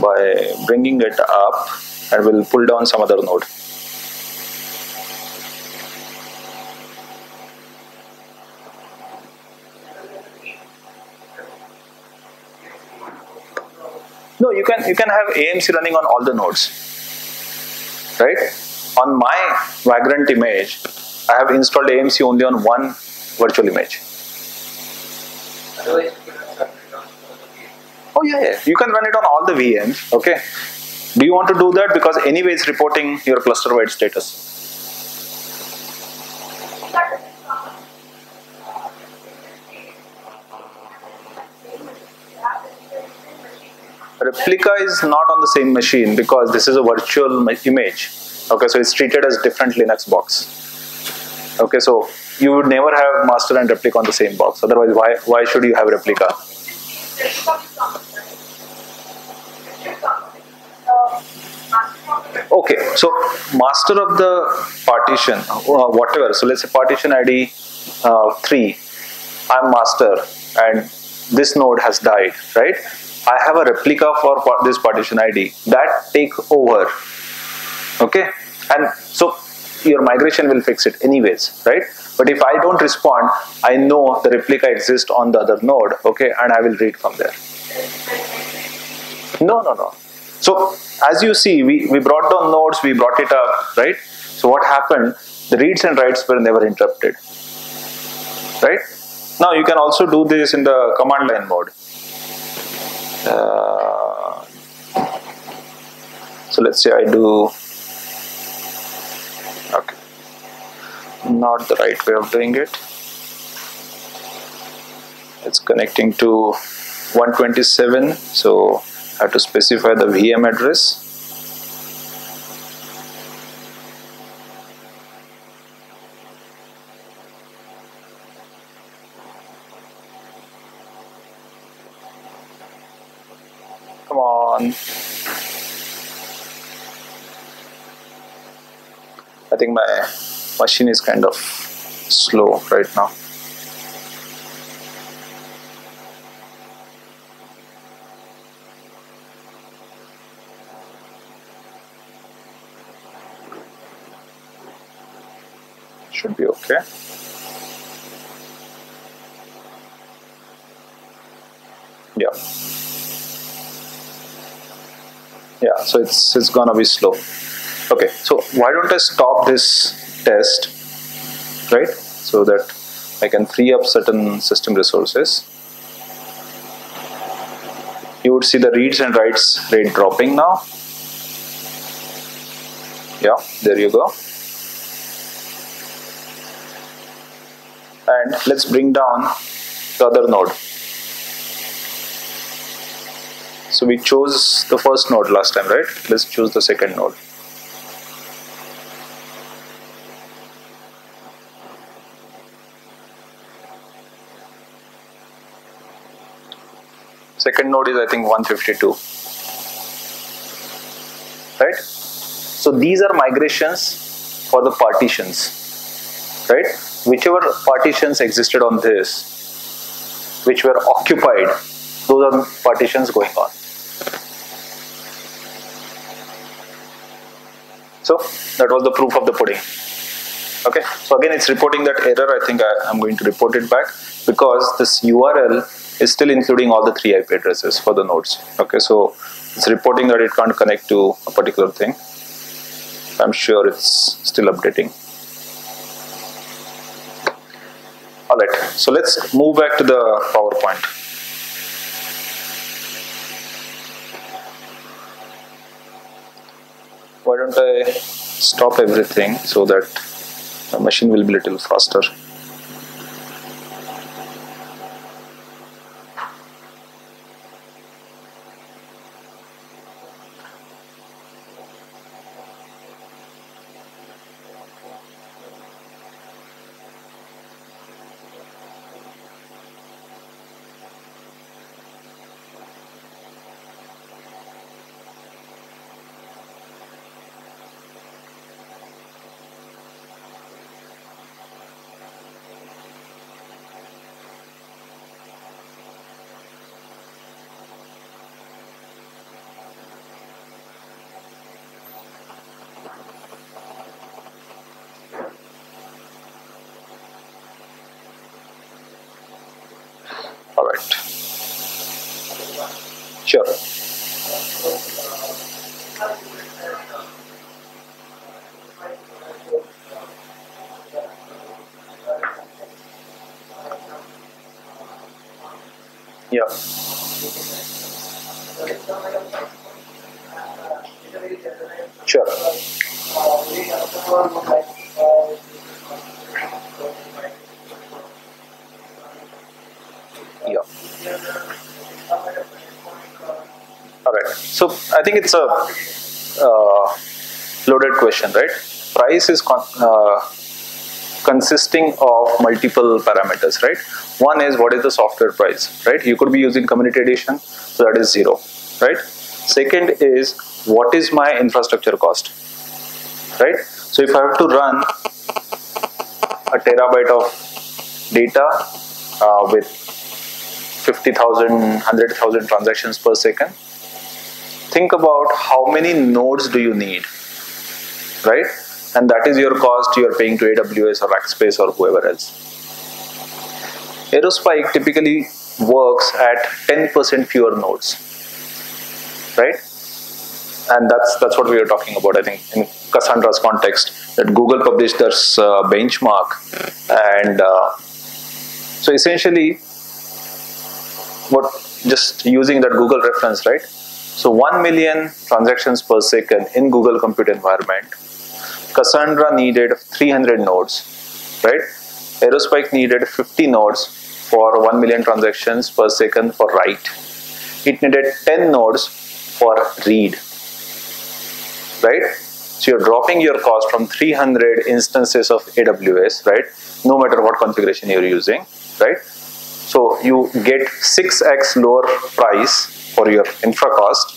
Speaker 1: by bringing it up and we'll pull down some other node. Can you can have AMC running on all the nodes, right? On my Vagrant image, I have installed AMC only on one virtual image. Oh yeah, yeah, you can run it on all the VMs. Okay. Do you want to do that because anyway it's reporting your cluster-wide status? Replica is not on the same machine because this is a virtual image. Okay, so it's treated as different Linux box. Okay, so you would never have master and replica on the same box. Otherwise, why why should you have replica? Okay, so master of the partition, uh, whatever. So let's say partition ID uh, three. I'm master, and this node has died, right? I have a replica for this partition ID that take over. Okay, and so your migration will fix it anyways, right? But if I don't respond, I know the replica exists on the other node, okay, and I will read from there. No, no, no. So as you see, we, we brought down nodes, we brought it up, right? So what happened? The reads and writes were never interrupted, right? Now you can also do this in the command line mode. Uh, so let's say I do, okay, not the right way of doing it. It's connecting to 127, so I have to specify the VM address. Come. I think my machine is kind of slow right now. Should be okay. Yeah. Yeah, so it's it's gonna be slow. Okay, so why don't I stop this test, right? So that I can free up certain system resources. You would see the reads and writes rate dropping now. Yeah, there you go. And let's bring down the other node. So we chose the first node last time, right? Let's choose the second node. Second node is I think 152. Right? So these are migrations for the partitions. Right? Whichever partitions existed on this, which were occupied, those are partitions going on. So that was the proof of the pudding. Okay, so again it's reporting that error. I think I, am going to report it back because this URL is still including all the three IP addresses for the nodes. Okay, so it's reporting that it can't connect to a particular thing. I'm sure it's still updating. Alright, so let's move back to the PowerPoint. Why don't I stop everything so that the machine will be little faster. All right. Sure. Yeah. Sure. Yeah. All right. So I think it's a uh, loaded question, right? Price is con- uh, consisting of multiple parameters, right? One is what is the software price, right? You could be using community edition, so that is zero, right? Second is what is my infrastructure cost, right? So if I have to run a terabyte of data uh, with 50,000, 100,000 transactions per second, think about how many nodes do you need, right? And that is your cost you are paying to AWS or Rackspace or whoever else. Aerospike typically works at 10% fewer nodes, right? And that's that's what we are talking about. I think in Cassandra's context, that Google published their uh, benchmark, and uh, so essentially, what just using that Google reference, right? So 1 million transactions per second in Google Compute environment. Cassandra needed 300 nodes, right? Aerospike needed 50 nodes for 1 million transactions per second for write. It needed 10 nodes for read, right? So you're dropping your cost from 300 instances of AWS, right? No matter what configuration you're using, right? So you get 6x lower price for your infra cost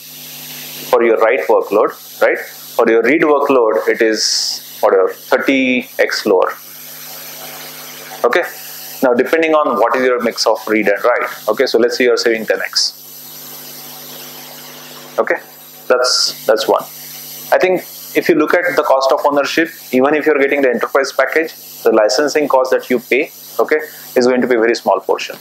Speaker 1: for your write workload, right? For your read workload, it is whatever 30x lower. Okay. Now, depending on what is your mix of read and write. Okay, so let's say you're saving 10x. Okay, that's that's one. I think if you look at the cost of ownership, even if you're getting the enterprise package, the licensing cost that you pay, okay, is going to be a very small portion.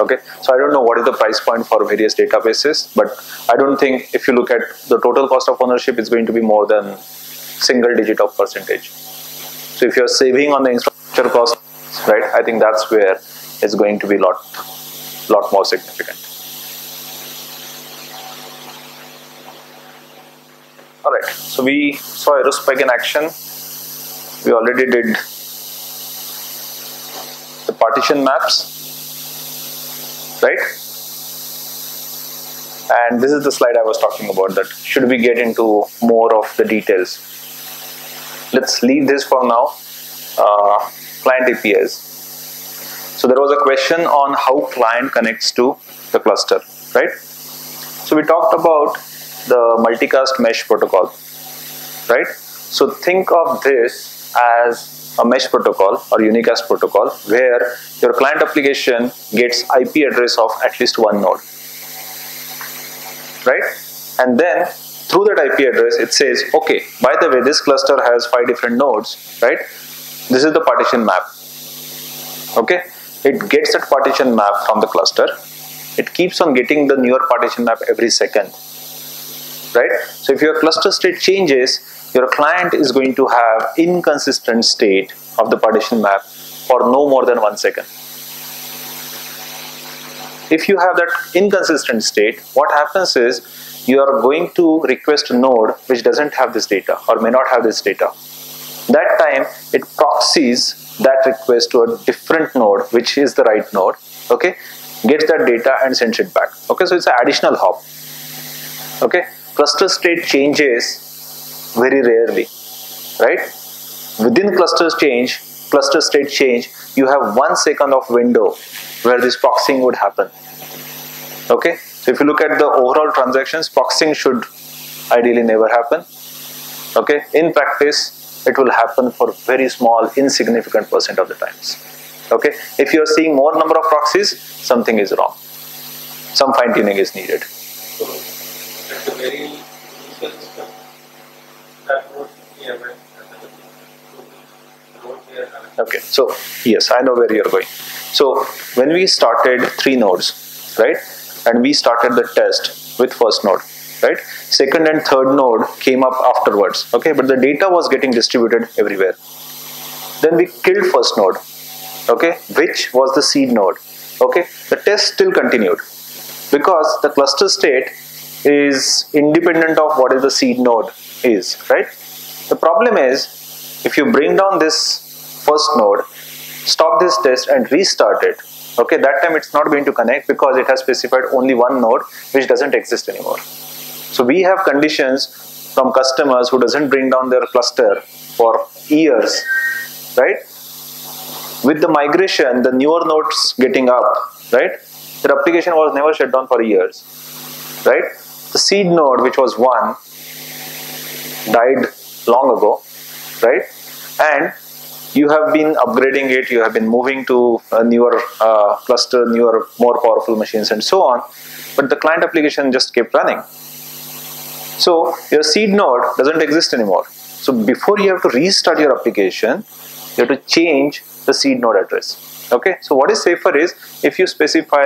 Speaker 1: Okay, so I don't know what is the price point for various databases, but I don't think if you look at the total cost of ownership, it's going to be more than single digit of percentage. So if you're saving on the infrastructure cost, right, I think that's where it's going to be lot, lot more significant. All right, so we saw a Aerospike in action. We already did the partition maps, right? And this is the slide I was talking about that should we get into more of the details. Let's leave this for now. Uh, client APIs. So there was a question on how client connects to the cluster, right? So we talked about the multicast mesh protocol, right? So think of this as a mesh protocol or unicast protocol where your client application gets IP address of at least one node, right? And then through that IP address, it says, okay, by the way, this cluster has five different nodes, right? This is the partition map, okay? It gets that partition map from the cluster. It keeps on getting the newer partition map every second, right? So if your cluster state changes, your client is going to have inconsistent state of the partition map for no more than one second. If you have that inconsistent state, what happens is you are going to request a node which doesn't have this data or may not have this data. That time it proxies that request to a different node which is the right node, okay, gets that data and sends it back. Okay, so it's an additional hop. Okay, cluster state changes very rarely, right? Within clusters change, cluster state change, you have one second of window where this proxying would happen. Okay, so if you look at the overall transactions, proxying should ideally never happen. Okay, in practice, it will happen for very small, insignificant percent of the times. Okay, if you are seeing more number of proxies, something is wrong. Some fine tuning is needed. Okay, so yes, I know where you're going. So when we started three nodes, right, and we started the test with first node, right, second and third node came up afterwards, okay, but the data was getting distributed everywhere. Then we killed first node, okay, which was the seed node, okay. The test still continued because the cluster state is independent of what is the seed node is, right. The problem is if you bring down this first node, stop this test and restart it, okay, that time it's not going to connect because it has specified only one node which doesn't exist anymore. So we have conditions from customers who doesn't bring down their cluster for years, right? With the migration, the newer nodes getting up, right? Their application was never shut down for years, right? The seed node, which was one, died long ago, right? And you have been upgrading it, you have been moving to a newer uh, cluster, newer, more powerful machines, and so on. But the client application just kept running. So your seed node doesn't exist anymore. So before you have to restart your application, you have to change the seed node address. Okay. So what is safer is if you specify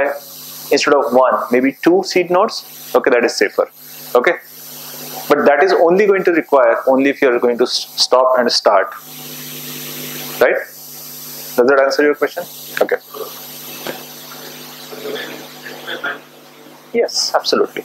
Speaker 1: instead of one, maybe two seed nodes. Okay, that is safer. Okay. But that is only going to require only if you are going to stop and start right? Does that answer your question? Okay. Yes, absolutely.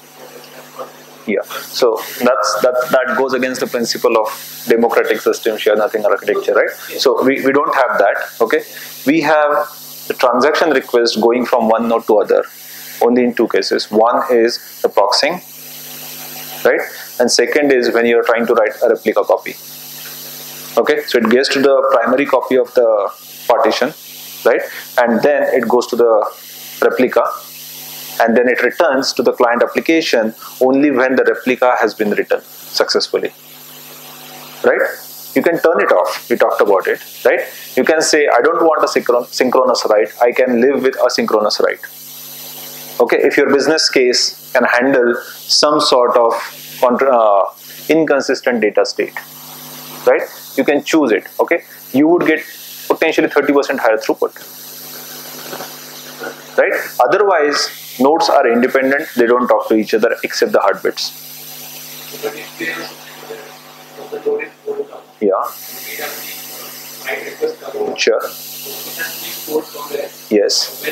Speaker 1: Yeah. So that's that that goes against the principle of democratic system share nothing architecture, right? So we, we don't have that. Okay. We have the transaction request going from one node to other only in two cases. One is the proxying, right? And second is when you're trying to write a replica copy. Okay, so it gets to the primary copy of the partition, right? And then it goes to the replica and then it returns to the client application only when the replica has been written successfully. Right? You can turn it off. We talked about it, right? You can say, I don't want a synchron- synchronous write. I can live with asynchronous write. Okay, if your business case can handle some sort of uh, inconsistent data state, right? You can choose it. Okay, you would get potentially 30% higher throughput right? Otherwise, nodes are independent, they don't talk to each other except the
Speaker 3: going down,
Speaker 1: Yeah, sure. Yes.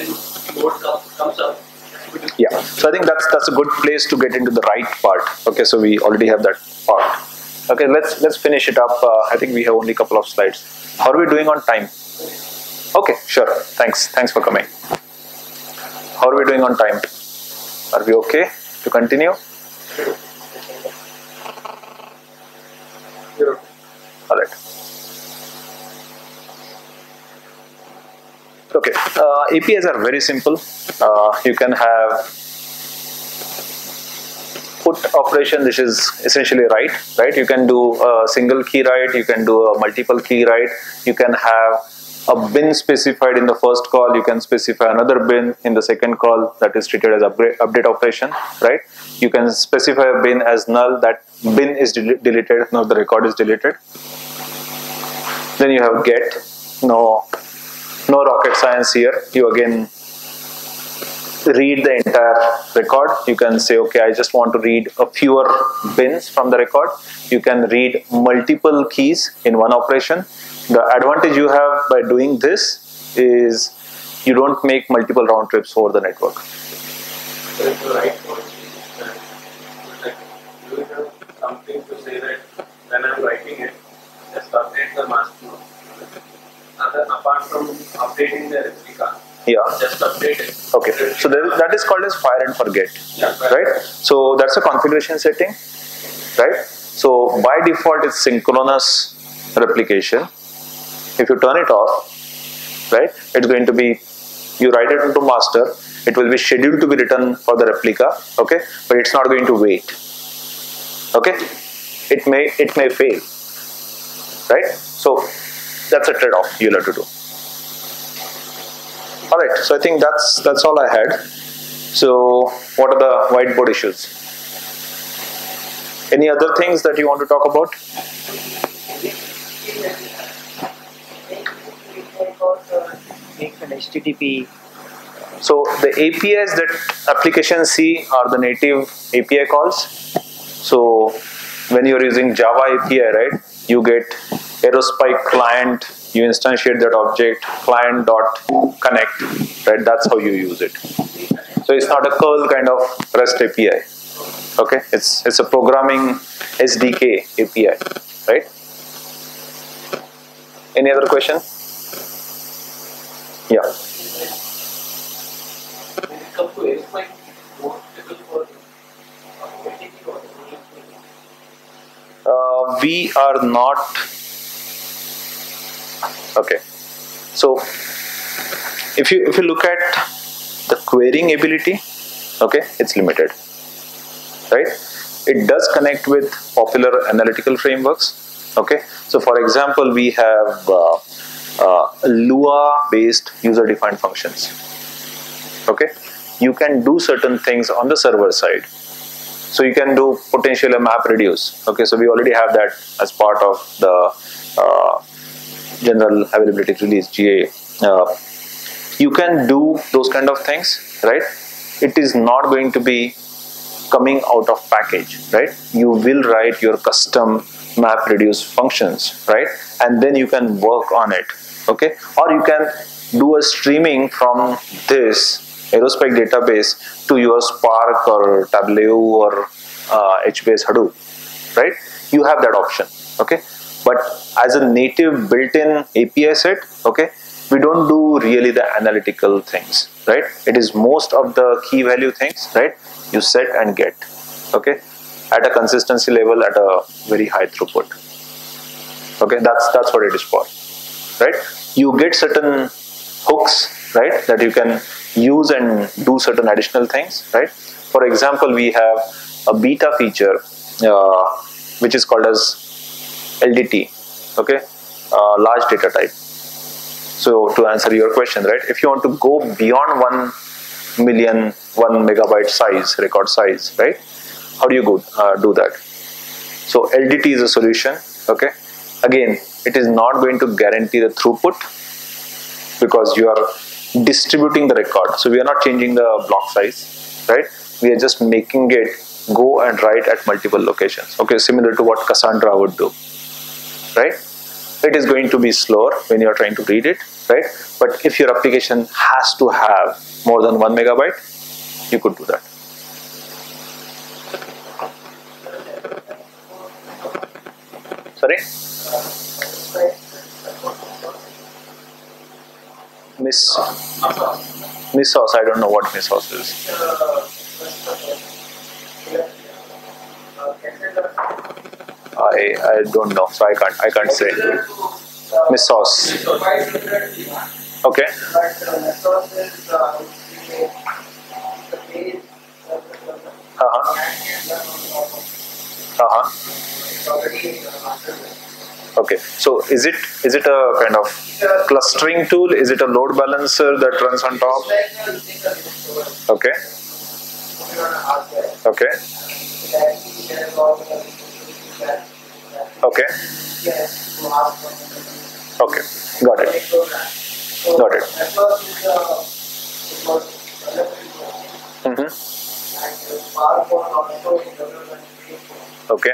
Speaker 1: Yeah. So I think that's that's a good place to get into the right part. Okay, so we already have that part. Okay, let's let's finish it up. Uh, I think we have only a couple of slides. How are we doing on time? Okay, sure. Thanks. Thanks for coming. How are we doing on time? Are we okay to continue? All right. Okay, uh, APIs are very simple. Uh, you can have put operation, This is essentially write, right? You can do a single key write, you can do a multiple key write, you can have a bin specified in the first call, you can specify another bin in the second call that is treated as upgrade, update operation, right? You can specify a bin as null, that bin is del- deleted, now the record is deleted. Then you have get, no, no rocket science here. You again read the entire record. You can say, okay, I just want to read a fewer bins from the record. You can read multiple keys in one operation. The advantage you have by doing this is you don't make multiple round trips over the network.
Speaker 3: Do you have something to say that when I'm writing it, just update the master. Other, apart from updating the replica,
Speaker 1: Yeah.
Speaker 3: just update it.
Speaker 1: Okay. So there, that is called as fire and forget.
Speaker 3: Yeah,
Speaker 1: right? So that's a configuration setting, right? So by default, it's synchronous replication. If you turn it off, right, it's going to be you write it into master. It will be scheduled to be written for the replica, okay, but it's not going to wait. Okay, it may it may fail, right? So that's a trade-off you'll have to do. All right, so I think that's that's all I had. So, what are the whiteboard issues? Any other things that you want to talk about?
Speaker 10: HTTP.
Speaker 1: So, the APIs that applications see are the native API calls. So, when you're using Java API, right, you get Aerospike client, you instantiate that object, client dot connect, right? That's how you use it. So, it's not a curl kind of REST API. Okay, it's it's a programming SDK API, right? Any other question? Yeah.
Speaker 3: When it comes to S might be more suitable for uh,
Speaker 1: we are not. Okay. So if you if you look at the querying ability, okay, it's limited, right? It does connect with popular analytical frameworks. Okay, so for example, we have uh, Lua-based user-defined functions. Okay, you can do certain things on the server side. So you can do potential map reduce. Okay, so we already have that as part of the uh, general availability release GA. Uh, you can do those kind of things, right? It is not going to be coming out of package, right? You will write your custom map reduce functions, right? And then you can work on it, okay? Or you can do a streaming from this Aerospike database to your Spark or Tableau or uh, HBase Hadoop, right? You have that option, okay? But as a native built-in API set, okay, we don't do really the analytical things, right? It is most of the key value things, right? You set and get, okay, at a consistency level at a very high throughput. Okay, that's that's what it is for, right? You get certain hooks, right, that you can use and do certain additional things, right? For example, we have a beta feature uh, which is called as LDT, okay, uh, large data type. So to answer your question, right, if you want to go beyond one million, one megabyte size, record size, right, how do you go uh, do that? So LDT is a solution, okay. Again, it is not going to guarantee the throughput because you are distributing the record. So we are not changing the block size, right? We are just making it go and write at multiple locations. Okay, similar to what Cassandra would do, right? It is going to be slower when you are trying to read it, right? But if your application has to have more than one megabyte, you could do that. Sorry? Miss Mesos, I don't know what Mesos is. I I don't know, so I can't I can't say. Mesos. Okay. Uh-huh. Uh-huh. Okay. So is it is it a kind of clustering tool? Is it a load balancer that runs on top? Okay. Okay. Okay. Okay. Got it. Got it. Mm-hmm. Okay.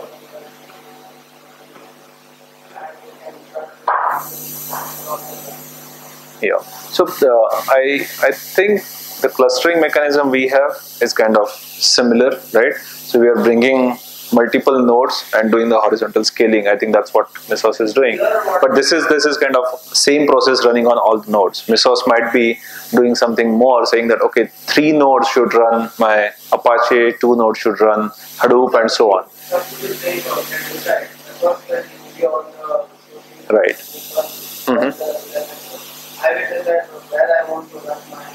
Speaker 1: Yeah. So I I think the clustering mechanism we have is kind of similar, right? So we are bringing multiple nodes and doing the horizontal scaling. I think that's what Mesos is doing. But this is this is kind of same process running on all the nodes. Mesos might be doing something more, saying that okay, three nodes should run my Apache, two nodes should run Hadoop, and so on. Right. Mhm.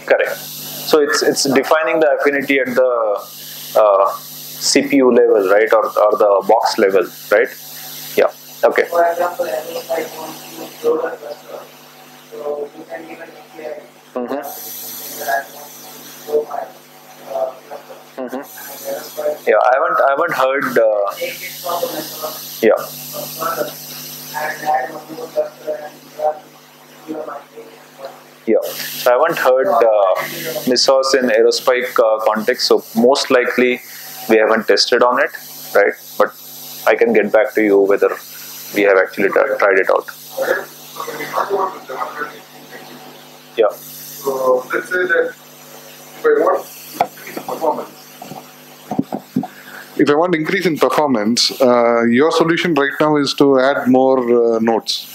Speaker 1: Correct. So it's it's defining the affinity at the uh, CPU level, right, or, or the box level, right? Yeah. Okay.
Speaker 10: For example, I want to load a cluster. So you can give an API
Speaker 1: Mm-hmm.
Speaker 10: that I want to load my uh.
Speaker 1: Mm-hmm.
Speaker 10: And that's why
Speaker 1: Yeah, I haven't I haven't heard. Uh,
Speaker 10: take it from the method
Speaker 1: yeah. Yeah, so I haven't heard uh, Mesos in Aerospike uh, context, so most likely we haven't tested on it, right? But I can get back to you whether we have actually tried it out. Yeah,
Speaker 4: so let's say that if I want performance, if I want increase in performance, uh, your solution right now is to add more uh, nodes.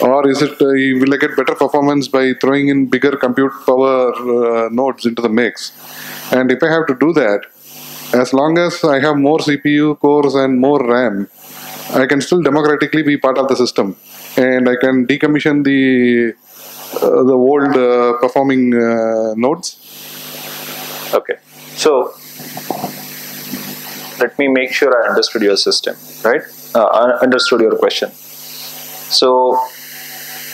Speaker 4: Or is it, uh, will I get better performance by throwing in bigger compute power uh, nodes into the mix? And if I have to do that, as long as I have more CPU cores and more RAM, I can still democratically be part of the system, and I can decommission the uh, the old uh, performing nodes.
Speaker 1: okay. So let me make sure I understood your system, right? Uh, I understood your question. So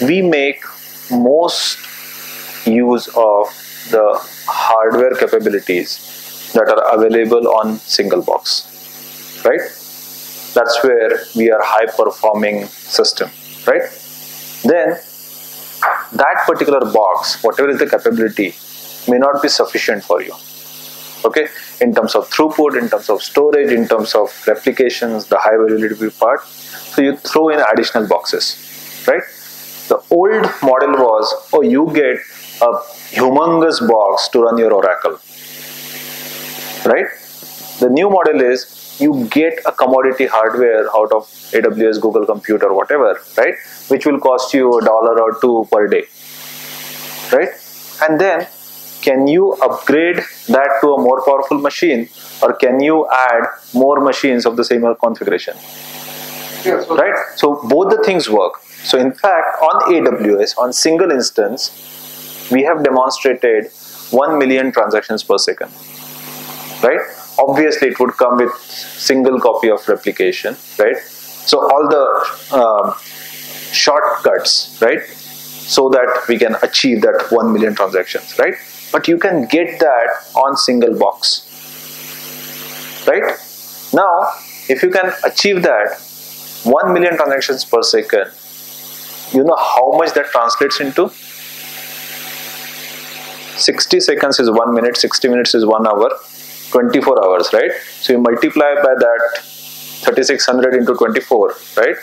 Speaker 1: we make most use of the hardware capabilities that are available on single box, right? That's where we are high performing system, right? Then that particular box, whatever is the capability, may not be sufficient for you okay? In terms of throughput in terms of storage in terms of replications the high availability part. So you throw in additional boxes right? The old model was oh you get a humongous box to run your oracle right? The new model is you get a commodity hardware out of aws google compute or whatever right? Which will cost you a dollar or two per day right? And then can you upgrade that to a more powerful machine? Or can you add more machines of the same configuration? Right? So both the things work. So in fact on aws on single instance we have demonstrated 1 million transactions per second. Right? Obviously it would come with single copy of replication. Right? So all the um, shortcuts right? So that we can achieve that 1 million transactions. Right but you can get that on single box. Right? Now if you can achieve that 1 million transactions per second you know how much that translates into? 60 seconds is 1 minute 60 minutes is 1 hour 24 hours right? So you multiply by that 3600 into 24 right?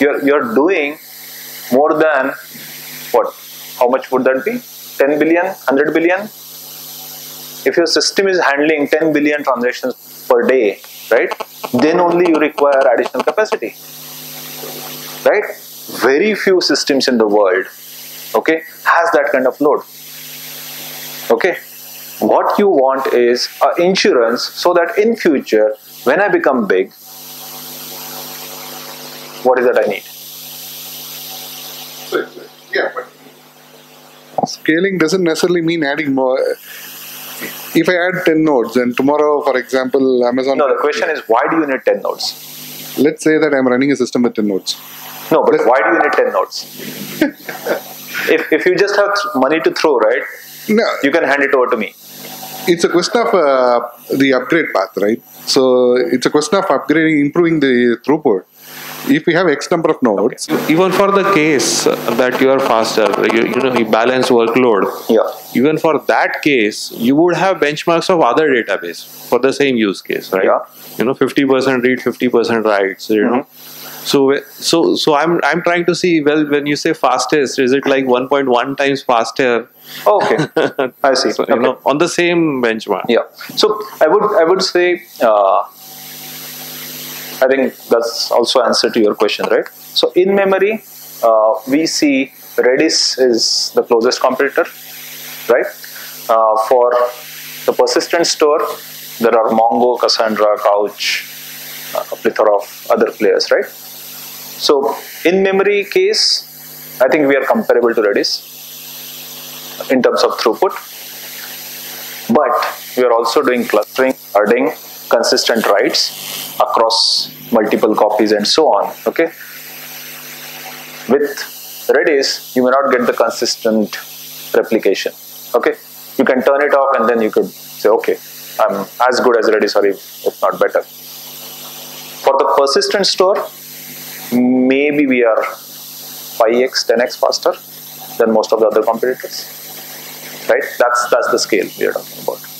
Speaker 1: You're you're doing more than what? How much would that be 10 billion 100 billion? If your system is handling 10 billion transactions per day right then only you require additional capacity right? Very few systems in the world okay has that kind of load okay? What you want is insurance so that in future when i become big what is that i need?
Speaker 4: Yeah, but scaling doesn't necessarily mean adding more. If I add 10 nodes and tomorrow, for example, Amazon.
Speaker 1: no the question is why do you need 10 nodes
Speaker 4: Let's say that I'm running a system with 10 nodes.
Speaker 1: no but why do you need 10 nodes if, if you just have money to throw right
Speaker 4: No,
Speaker 1: you can hand it over to me
Speaker 4: it's a question of uh, the upgrade path, right? So it's a question of upgrading, improving the throughput. If we have X number of nodes,
Speaker 9: Even for the case that you are faster, you, you know, you balance workload.
Speaker 1: yeah
Speaker 9: Even for that case, you would have benchmarks of other database for the same use case, right?
Speaker 1: Yeah.
Speaker 9: You know, fifty percent read, fifty percent writes. You know, so so so I'm I'm trying to see. Well, when you say fastest, is it like one point one times faster?
Speaker 1: okay i see
Speaker 9: So,
Speaker 1: okay.
Speaker 9: you know, on the same benchmark.
Speaker 1: yeah so i would i would say uh, i think that's also answer to your question right? So in memory uh, we see redis is the closest competitor right? Uh, for the persistent store there are mongo cassandra couch a plethora of other players right? So in memory case i think we are comparable to redis in terms of throughput. But we are also doing clustering, adding consistent writes across multiple copies and so on. Okay. With Redis, you may not get the consistent replication. Okay. You can turn it off and then you could say, okay, I'm as good as Redis or if, if not better. For the persistent store, maybe we are 5x, 10x faster. than most of the other competitors. Right? That's that's the scale we are talking about.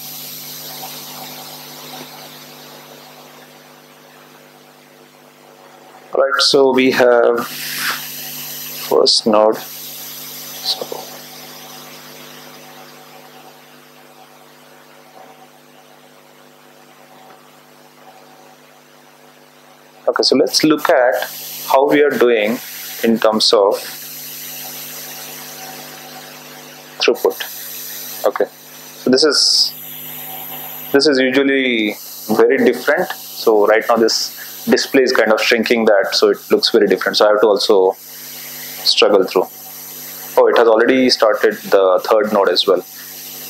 Speaker 1: So we have first node. So Okay, so let's look at how we are doing in terms of throughput. Okay, so this is this is usually very different. So right now this display is kind of shrinking that, so it looks very different. So I have to also struggle through. Oh, it has already started the third node as well.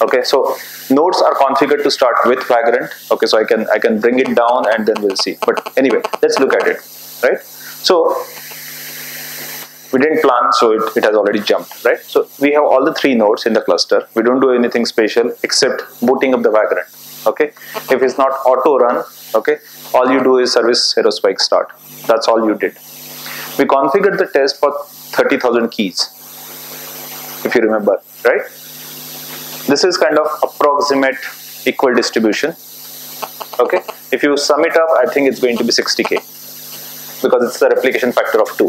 Speaker 1: Okay, so nodes are configured to start with Vagrant. Okay, so I can I can bring it down and then we'll see. But anyway, let's look at it. Right. So we didn't plan, so it, it has already jumped. Right. So we have all the three nodes in the cluster. We don't do anything special except booting up the Vagrant. Okay. If it's not auto run, okay, all you do is service aerospike start. That's all you did. We configured the test for 30,000 keys, if you remember, right? This is kind of approximate equal distribution. Okay, if you sum it up, I think it's going to be 60k because it's the replication factor of 2.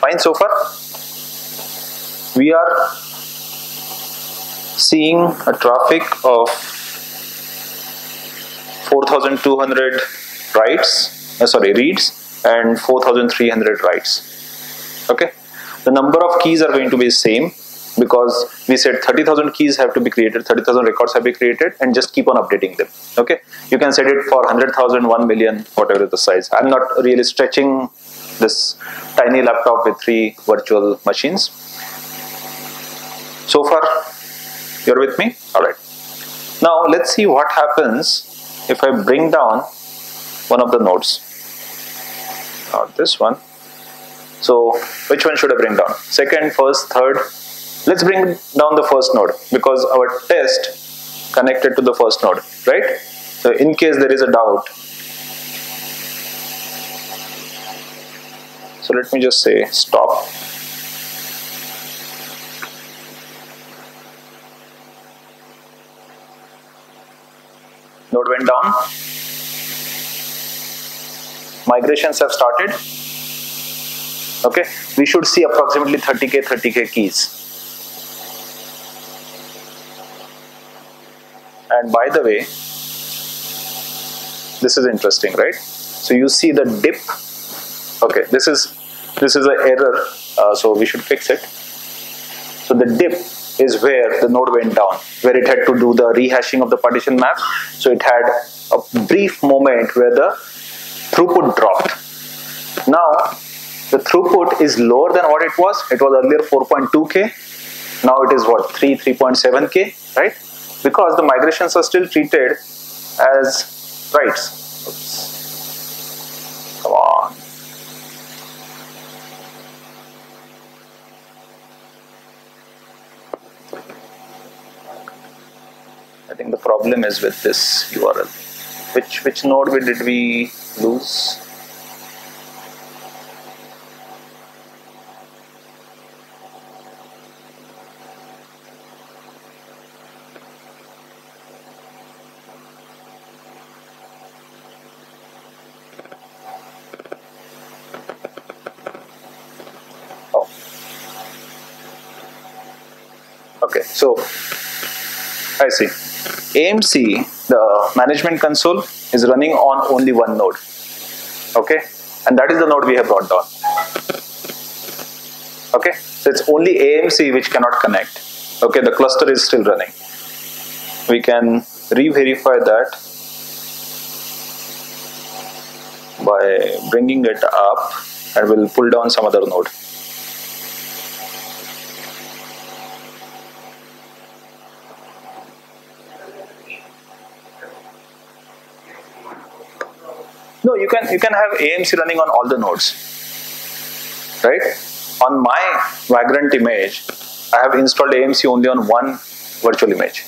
Speaker 1: Fine so far? We are seeing a traffic of 4200 writes, uh, sorry, reads and 4300 writes. Okay, the number of keys are going to be the same because we said 30,000 keys have to be created, 30,000 records have to be created and just keep on updating them. Okay, you can set it for 100,000, 1 million, whatever the size. I'm not really stretching this tiny laptop with three virtual machines. So far, you're with me? All right. Now let's see what happens if I bring down one of the nodes. Not this one. So which one should I bring down? Second, first, third, Let's bring down the first node because our test connected to the first node, right? So in case there is a doubt, so let me just say stop. Node went down. Migrations have started. Okay, we should see approximately 30k, 30k keys. and by the way this is interesting right so you see the dip okay this is this is an error uh, so we should fix it so the dip is where the node went down where it had to do the rehashing of the partition map so it had a brief moment where the throughput dropped now the throughput is lower than what it was it was earlier 4.2k now it is what 3 3.7k right because the migrations are still treated as writes. Oops. Come on. Think the problem is with this URL. Which which node did we lose? Oh. Okay, so I see. AMC, the management console, is running on only one node. Okay, and that is the node we have brought down. Okay, so it's only AMC which cannot connect. Okay, the cluster is still running. We can re-verify that by bringing it up and we'll pull down some other node. No, you can you can have AMC running on all the nodes, right? On my Vagrant image, I have installed AMC only on one virtual image.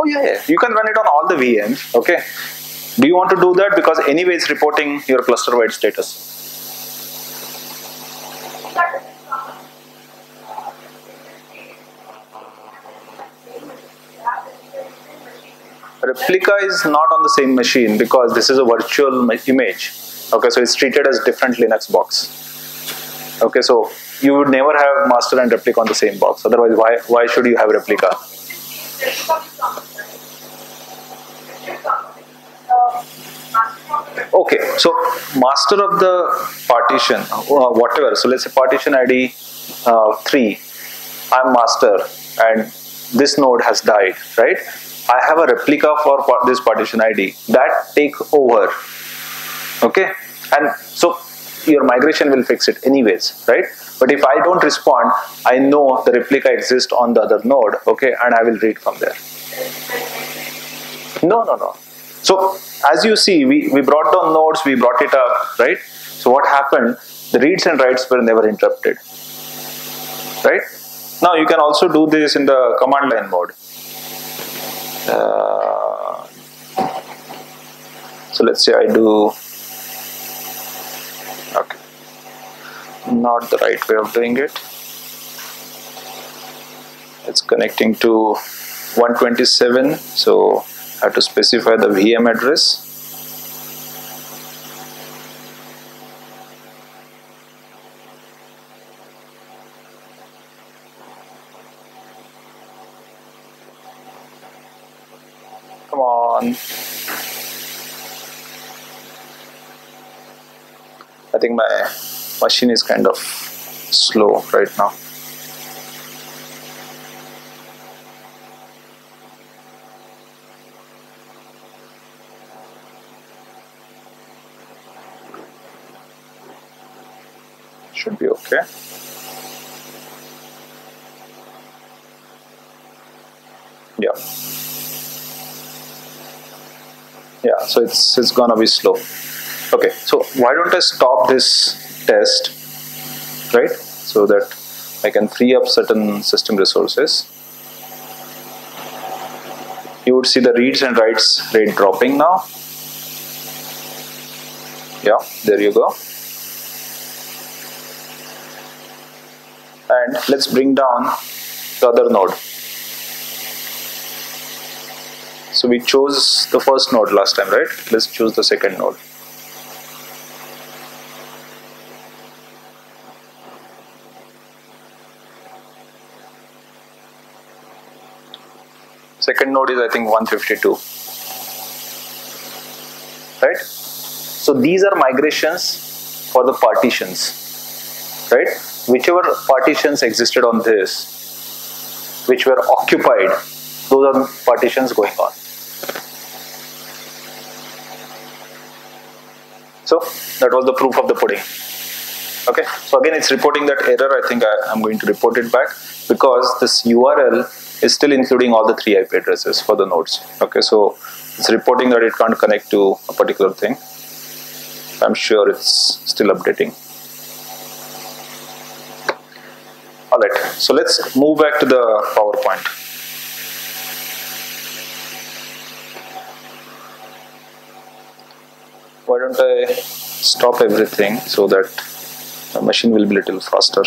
Speaker 1: Oh yeah, yeah, you can run it on all the VMs. Okay, Do you want to do that? Because anyway, it's reporting your cluster wide status. Replica is not on the same machine because this is a virtual image. Okay, so it's treated as different Linux box. Okay, so you would never have master and replica on the same box. Otherwise, why why should you have replica? Okay, so master of the partition, uh, whatever. So let's say partition ID uh, three. I'm master, and this node has died, right? I have a replica for this partition ID that take over. Okay, and so your migration will fix it anyways, right? But if I don't respond, I know the replica exists on the other node, okay, and I will read from there. No, no, no. So as you see, we, we brought down nodes, we brought it up, right? So what happened? The reads and writes were never interrupted, right? Now you can also do this in the command line mode. Uh, so let's say I do, okay, not the right way of doing it. It's connecting to 127, so I have to specify the VM address. Come on. I think my machine is kind of slow right now. Should be okay. Yeah. Yeah, so it's it's gonna be slow. Okay, so why don't I stop this test, right? So that I can free up certain system resources. You would see the reads and writes rate dropping now. Yeah, there you go. And let's bring down the other node. So we chose the first node last time, right? Let's choose the second node. Second node is I think 152. Right? So these are migrations for the partitions. Right? Whichever partitions existed on this, which were occupied, those are partitions going on. So that was the proof of the pudding. Okay, so again it's reporting that error. I think I, am going to report it back because this URL is still including all the three IP addresses for the nodes. Okay, so it's reporting that it can't connect to a particular thing. I'm sure it's still updating. All right, so let's move back to the PowerPoint. why don't I stop everything so that the machine will be a little faster.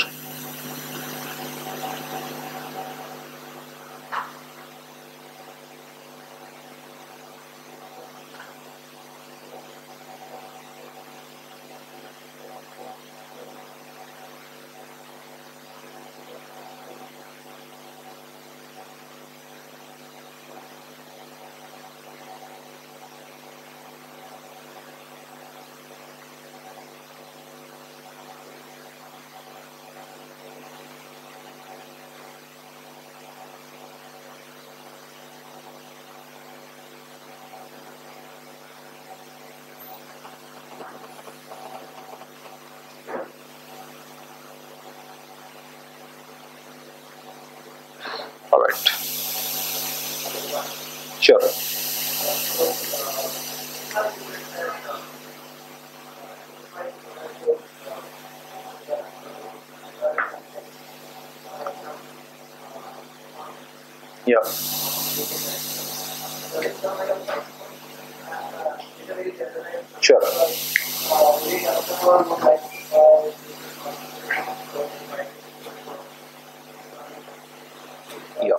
Speaker 1: All right. Sure. Yeah.
Speaker 10: very generalized.
Speaker 1: Sure.
Speaker 10: Uh, every customer would like uh,
Speaker 1: Yeah.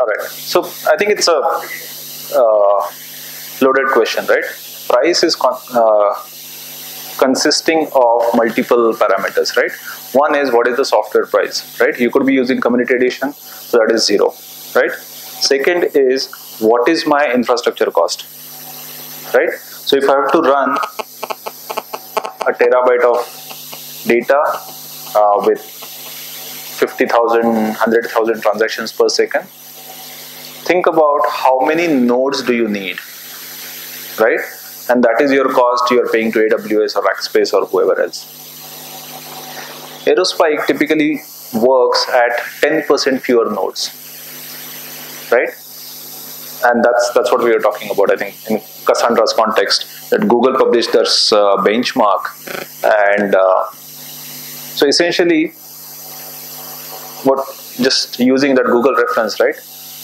Speaker 1: All right. So I think it's a uh, loaded question, right? Price is con- uh, consisting of multiple parameters, right? One is what is the software price, right? You could be using community edition, so that is zero, right? Second is what is my infrastructure cost, right? So if I have to run a terabyte of data uh, with 50,000, 100,000 transactions per second, think about how many nodes do you need, right? And that is your cost you are paying to AWS or Rackspace or whoever else. Aerospike typically works at 10% fewer nodes, right? And that's that's what we were talking about. I think in Cassandra's context, that Google published their uh, benchmark, and uh, so essentially, what just using that Google reference, right?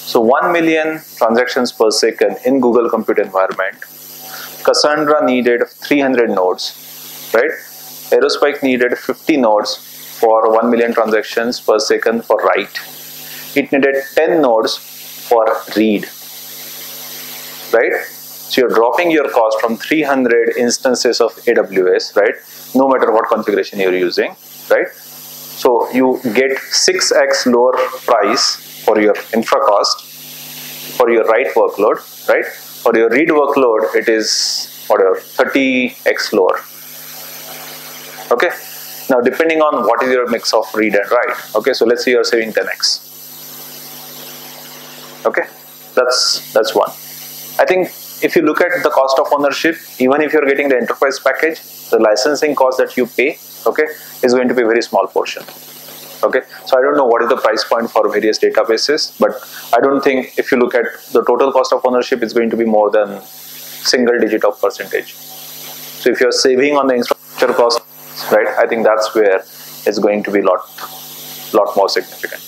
Speaker 1: So 1 million transactions per second in Google Compute environment. Cassandra needed 300 nodes, right? Aerospike needed 50 nodes for 1 million transactions per second for write. It needed 10 nodes for read, right? So you're dropping your cost from 300 instances of AWS, right? No matter what configuration you're using, right? So you get 6x lower price for your infra cost for your write workload, right? For your read workload, it is whatever uh, 30x lower. Okay. Now, depending on what is your mix of read and write, okay. So let's say you're saving 10x. Okay, that's that's one. I think if you look at the cost of ownership, even if you're getting the enterprise package, the licensing cost that you pay, okay, is going to be a very small portion okay? So i don't know what is the price point for various databases but i don't think if you look at the total cost of ownership it's going to be more than single digit of percentage. So if you're saving on the infrastructure cost right i think that's where it's going to be lot lot more significant.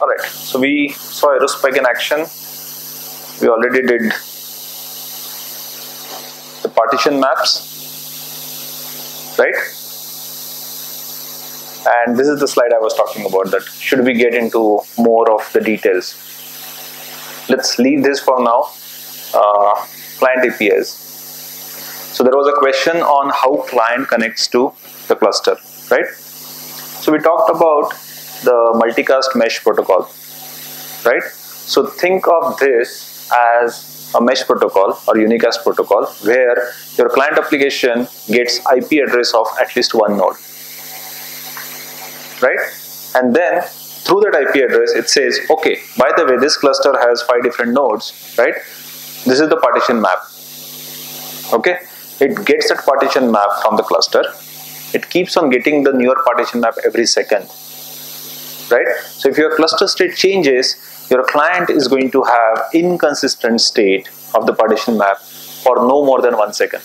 Speaker 1: All right. So we saw aerospike in action. We already did the partition maps right? And this is the slide I was talking about that should we get into more of the details. Let's leave this for now. Uh, client APIs. So there was a question on how client connects to the cluster, right? So we talked about the multicast mesh protocol, right? So think of this as a mesh protocol or unicast protocol where your client application gets IP address of at least one node. Right? And then through that IP address, it says, okay, by the way, this cluster has five different nodes, right? This is the partition map. Okay? It gets that partition map from the cluster. It keeps on getting the newer partition map every second. Right? So if your cluster state changes, your client is going to have inconsistent state of the partition map for no more than one second.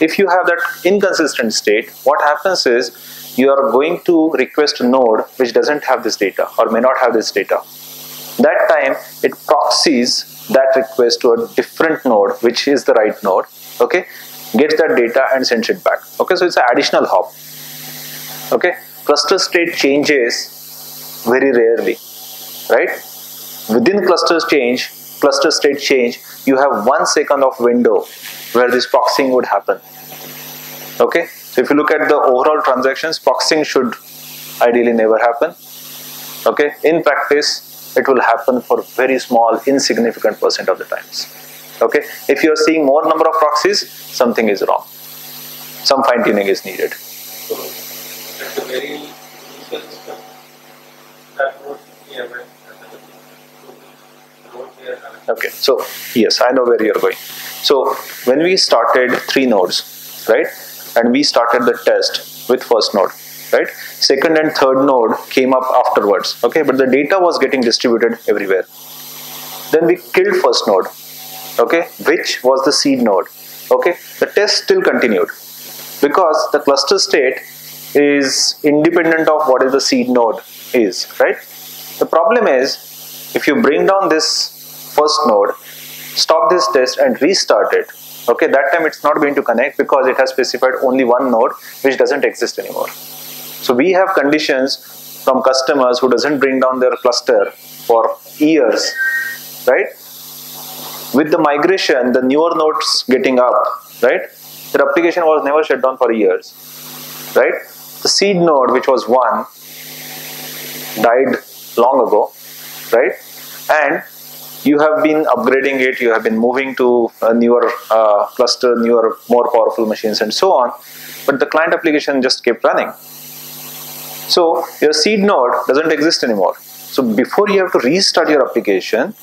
Speaker 1: If you have that inconsistent state, what happens is you are going to request a node which doesn't have this data or may not have this data. That time it proxies that request to a different node which is the right node, okay, gets that data and sends it back. Okay, so it's an additional hop. Okay, cluster state changes very rarely, right? Within clusters change, cluster state change, you have one second of window where this proxying would happen. Okay, so if you look at the overall transactions, proxying should ideally never happen. Okay, in practice, it will happen for very small, insignificant percent of the times. Okay, if you are seeing more number of proxies, something is wrong. Some fine tuning is needed
Speaker 3: it's a very initial system that would be aware
Speaker 1: Okay, so yes, I know where you're going. So when we started three nodes, right, and we started the test with first node, right, second and third node came up afterwards, okay, but the data was getting distributed everywhere. Then we killed first node, okay, which was the seed node, okay. The test still continued because the cluster state is independent of what is the seed node is, right? The problem is if you bring down this first node, stop this test and restart it, okay, that time it's not going to connect because it has specified only one node which doesn't exist anymore. So we have conditions from customers who doesn't bring down their cluster for years, right? With the migration, the newer nodes getting up, right? Their application was never shut down for years, right? The seed node, which was one, died long ago, right? And you have been upgrading it, you have been moving to a newer uh, cluster, newer, more powerful machines, and so on. But the client application just kept running. So your seed node doesn't exist anymore. So before you have to restart your application,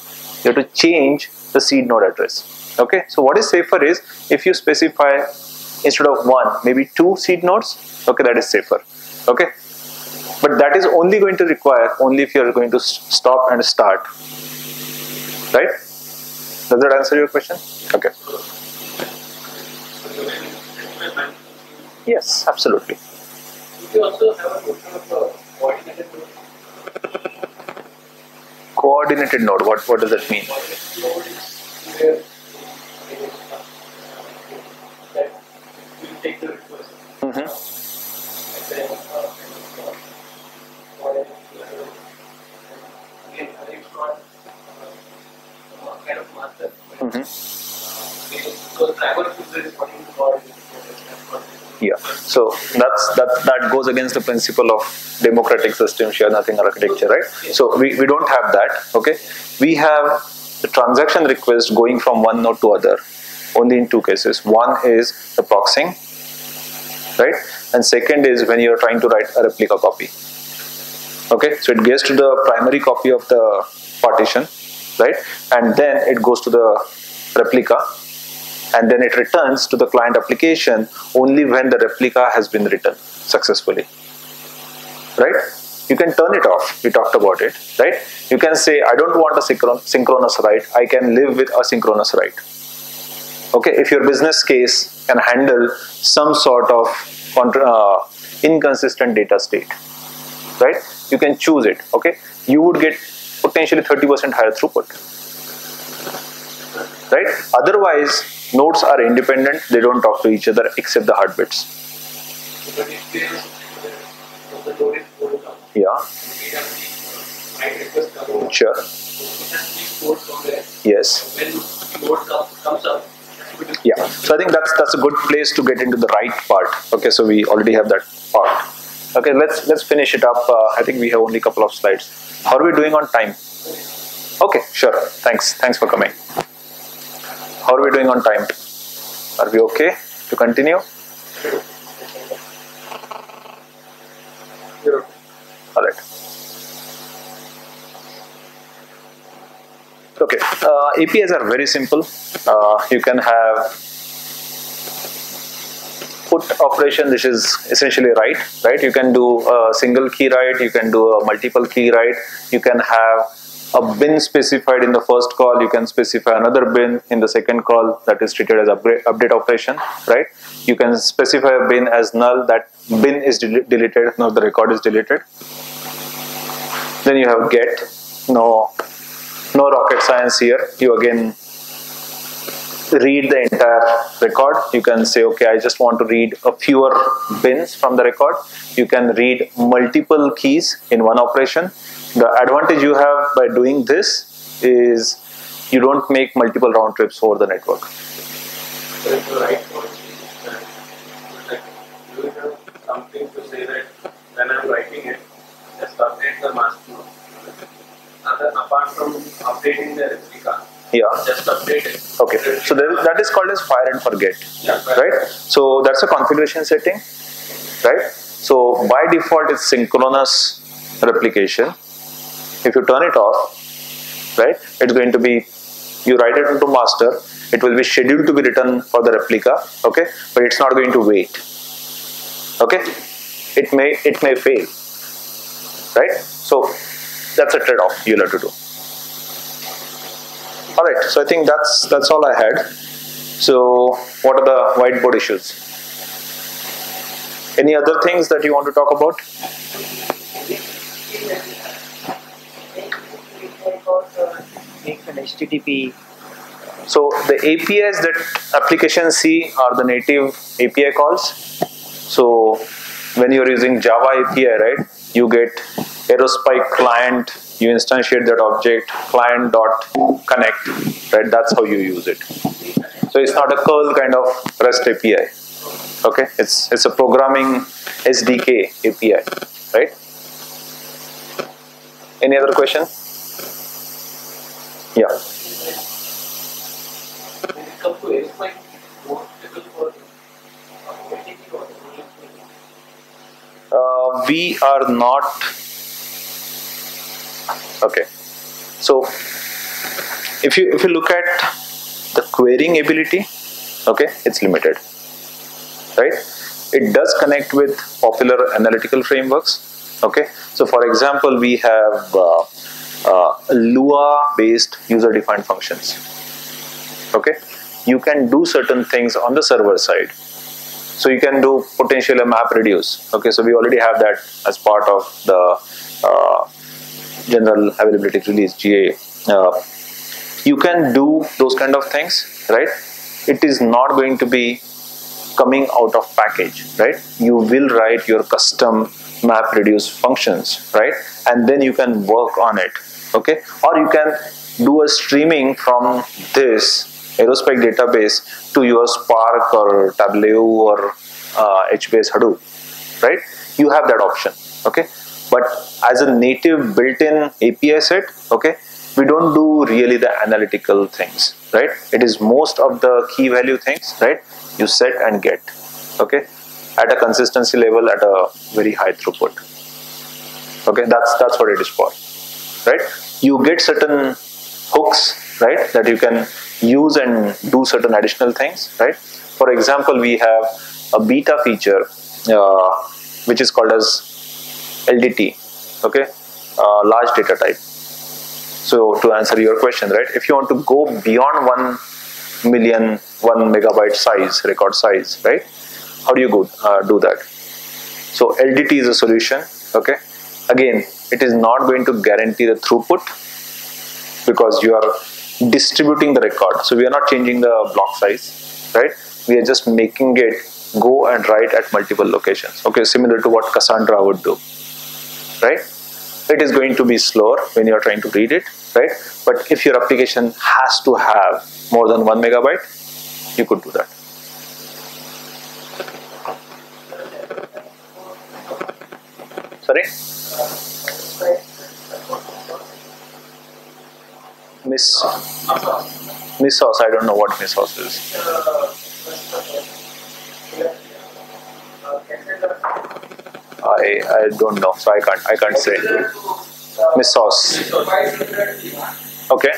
Speaker 1: you have to change the seed node address. Okay, so what is safer is if you specify instead of one, maybe two seed nodes, okay, that is safer. Okay, but that is only going to require only if you are going to stop and start. Right? Does that answer your question? Okay. Yes, absolutely.
Speaker 10: You also have a notion of a coordinated node.
Speaker 1: What what does that mean?
Speaker 10: Coordinated node is where that you take the request
Speaker 1: hmm
Speaker 10: and then uh, coordinate the- again again not uh, kind of master.
Speaker 1: hmm
Speaker 10: Because driver user is wanting to Mm-hmm. coordinate.
Speaker 1: Yeah. So that's that that goes against the principle of democratic system share nothing architecture, right? So we, we don't have that. Okay. We have the transaction request going from one node to other only in two cases. One is the proxying, right? And second is when you're trying to write a replica copy. Okay, so it gets to the primary copy of the partition, right? And then it goes to the replica. And then it returns to the client application only when the replica has been written successfully. Right? You can turn it off. We talked about it right? You can say i don't want a synchron- synchronous write. I can live with asynchronous write. Okay? If your business case can handle some sort of uh, inconsistent data state right? You can choose it. Okay? You would get potentially 30% higher throughput. Right? Otherwise nodes are independent. They don't talk to each other except the
Speaker 10: heartbeats.
Speaker 1: Yeah. Sure. Yes. Yeah. So i think that's that's a good place to get into the right part. Okay so we already have that part. Okay let's let's finish it up. Uh, i think we have only a couple of slides how are we doing on time? Okay sure. Thanks. Thanks for coming. How are we doing on time? Are we okay to continue? All right. Okay uh, apis are very simple. Uh, you can have put operation this is essentially write right? You can do a single key write you can do a multiple key write you can have a bin specified in the first call you can specify another bin in the second call that is treated as upgrade, update operation right? You can specify a bin as null that bin is del- deleted now the record is deleted. Then you have get no no rocket science here. You again read the entire record. You can say okay i just want to read a fewer bins from the record. You can read multiple keys in one operation. The advantage you have by doing this is you don't make multiple round trips over the network.
Speaker 3: Something to say that when I'm writing it, just update the master node? Apart from updating the replica,
Speaker 1: yeah.
Speaker 3: Just
Speaker 1: okay. So that is called as fire and forget.
Speaker 3: Yeah,
Speaker 1: right? So that's a configuration setting. Right? So by default it's synchronous replication. If you turn it off right it's going to be you write it into master. It will be scheduled to be written for the replica. Okay? But it's not going to wait. Okay? It may it may fail. Right? So that's a trade-off you'll have to do all right so i think that's that's all i had so what are the whiteboard issues Any other things that you want to talk about?
Speaker 10: HTTP.
Speaker 1: So the APIs that applications see are the native API calls. So when you're using Java API, right, you get Aerospike client, you instantiate that object, client dot connect, right? That's how you use it. So it's not a curl kind of REST API. Okay, it's it's a programming SDK API, right? Any other question? Yeah. Uh, we are not okay. So if you if you look at the querying ability okay it's limited right? It does connect with popular analytical frameworks okay? So for example we have uh, uh, lua based user defined functions okay? You can do certain things on the server side. So you can do potential map reduce. Okay, so we already have that as part of the uh, general availability release GA. Uh, you can do those kind of things, right? It is not going to be coming out of package, right? You will write your custom map reduce functions, right? And then you can work on it, okay? Or you can do a streaming from this Aerospike database to your Spark or Tableau or uh, HBase Hadoop, right? You have that option, okay? But as a native built-in API set, okay, we don't do really the analytical things, right? It is most of the key value things, right? You set and get, okay, at a consistency level at a very high throughput. Okay, that's that's what it is for, right? You get certain hooks, right, that you can use and do certain additional things, right? For example, we have a beta feature uh, which is called as LDT, okay, uh, large data type. So to answer your question, right, if you want to go beyond one million, one megabyte size, record size, right, how do you go uh, do that? So LDT is a solution, okay. Again, it is not going to guarantee the throughput because you are distributing the record. So we are not changing the block size, right? We are just making it go and write at multiple locations. Okay, similar to what Cassandra would do, right? It is going to be slower when you are trying to read it, right? But if your application has to have more than one megabyte, you could do that. Sorry? Miss Mesos, I don't know what Mesos is. I I don't know, so I can't I can't say. Mesos. Okay.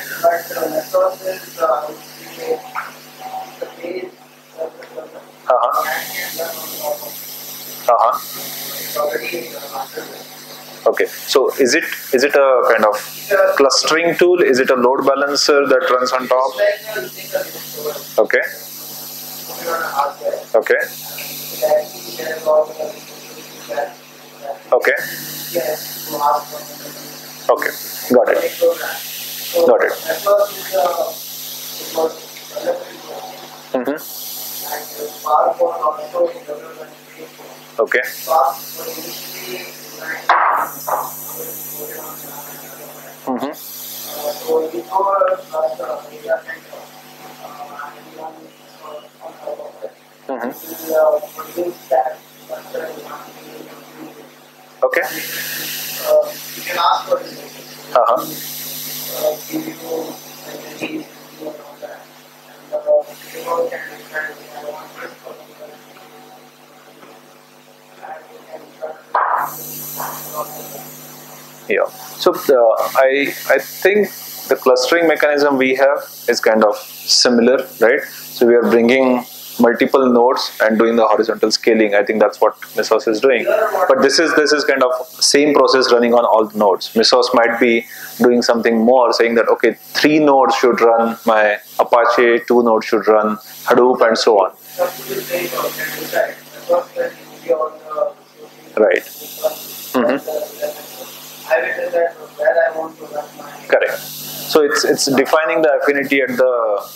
Speaker 1: Uh-huh. Uh-huh. Okay. So is it is it a kind of clustering tool? Is it a load balancer that runs on top? Okay. Okay. Okay. Okay. Got it. Got it. Mm-hmm. Okay. Mm-hmm. Mm-hmm. Okay. You can ask for Uh-huh. Yeah. So the, I I think the clustering mechanism we have is kind of similar, right? So we are bringing multiple nodes and doing the horizontal scaling. I think that's what Mesos is doing. But this is this is kind of same process running on all the nodes. Mesos might be doing something more, saying that okay, three nodes should run my Apache, two nodes should run Hadoop, and so on. Right. Mhm.
Speaker 10: My
Speaker 1: Correct. So it's it's defining the affinity at the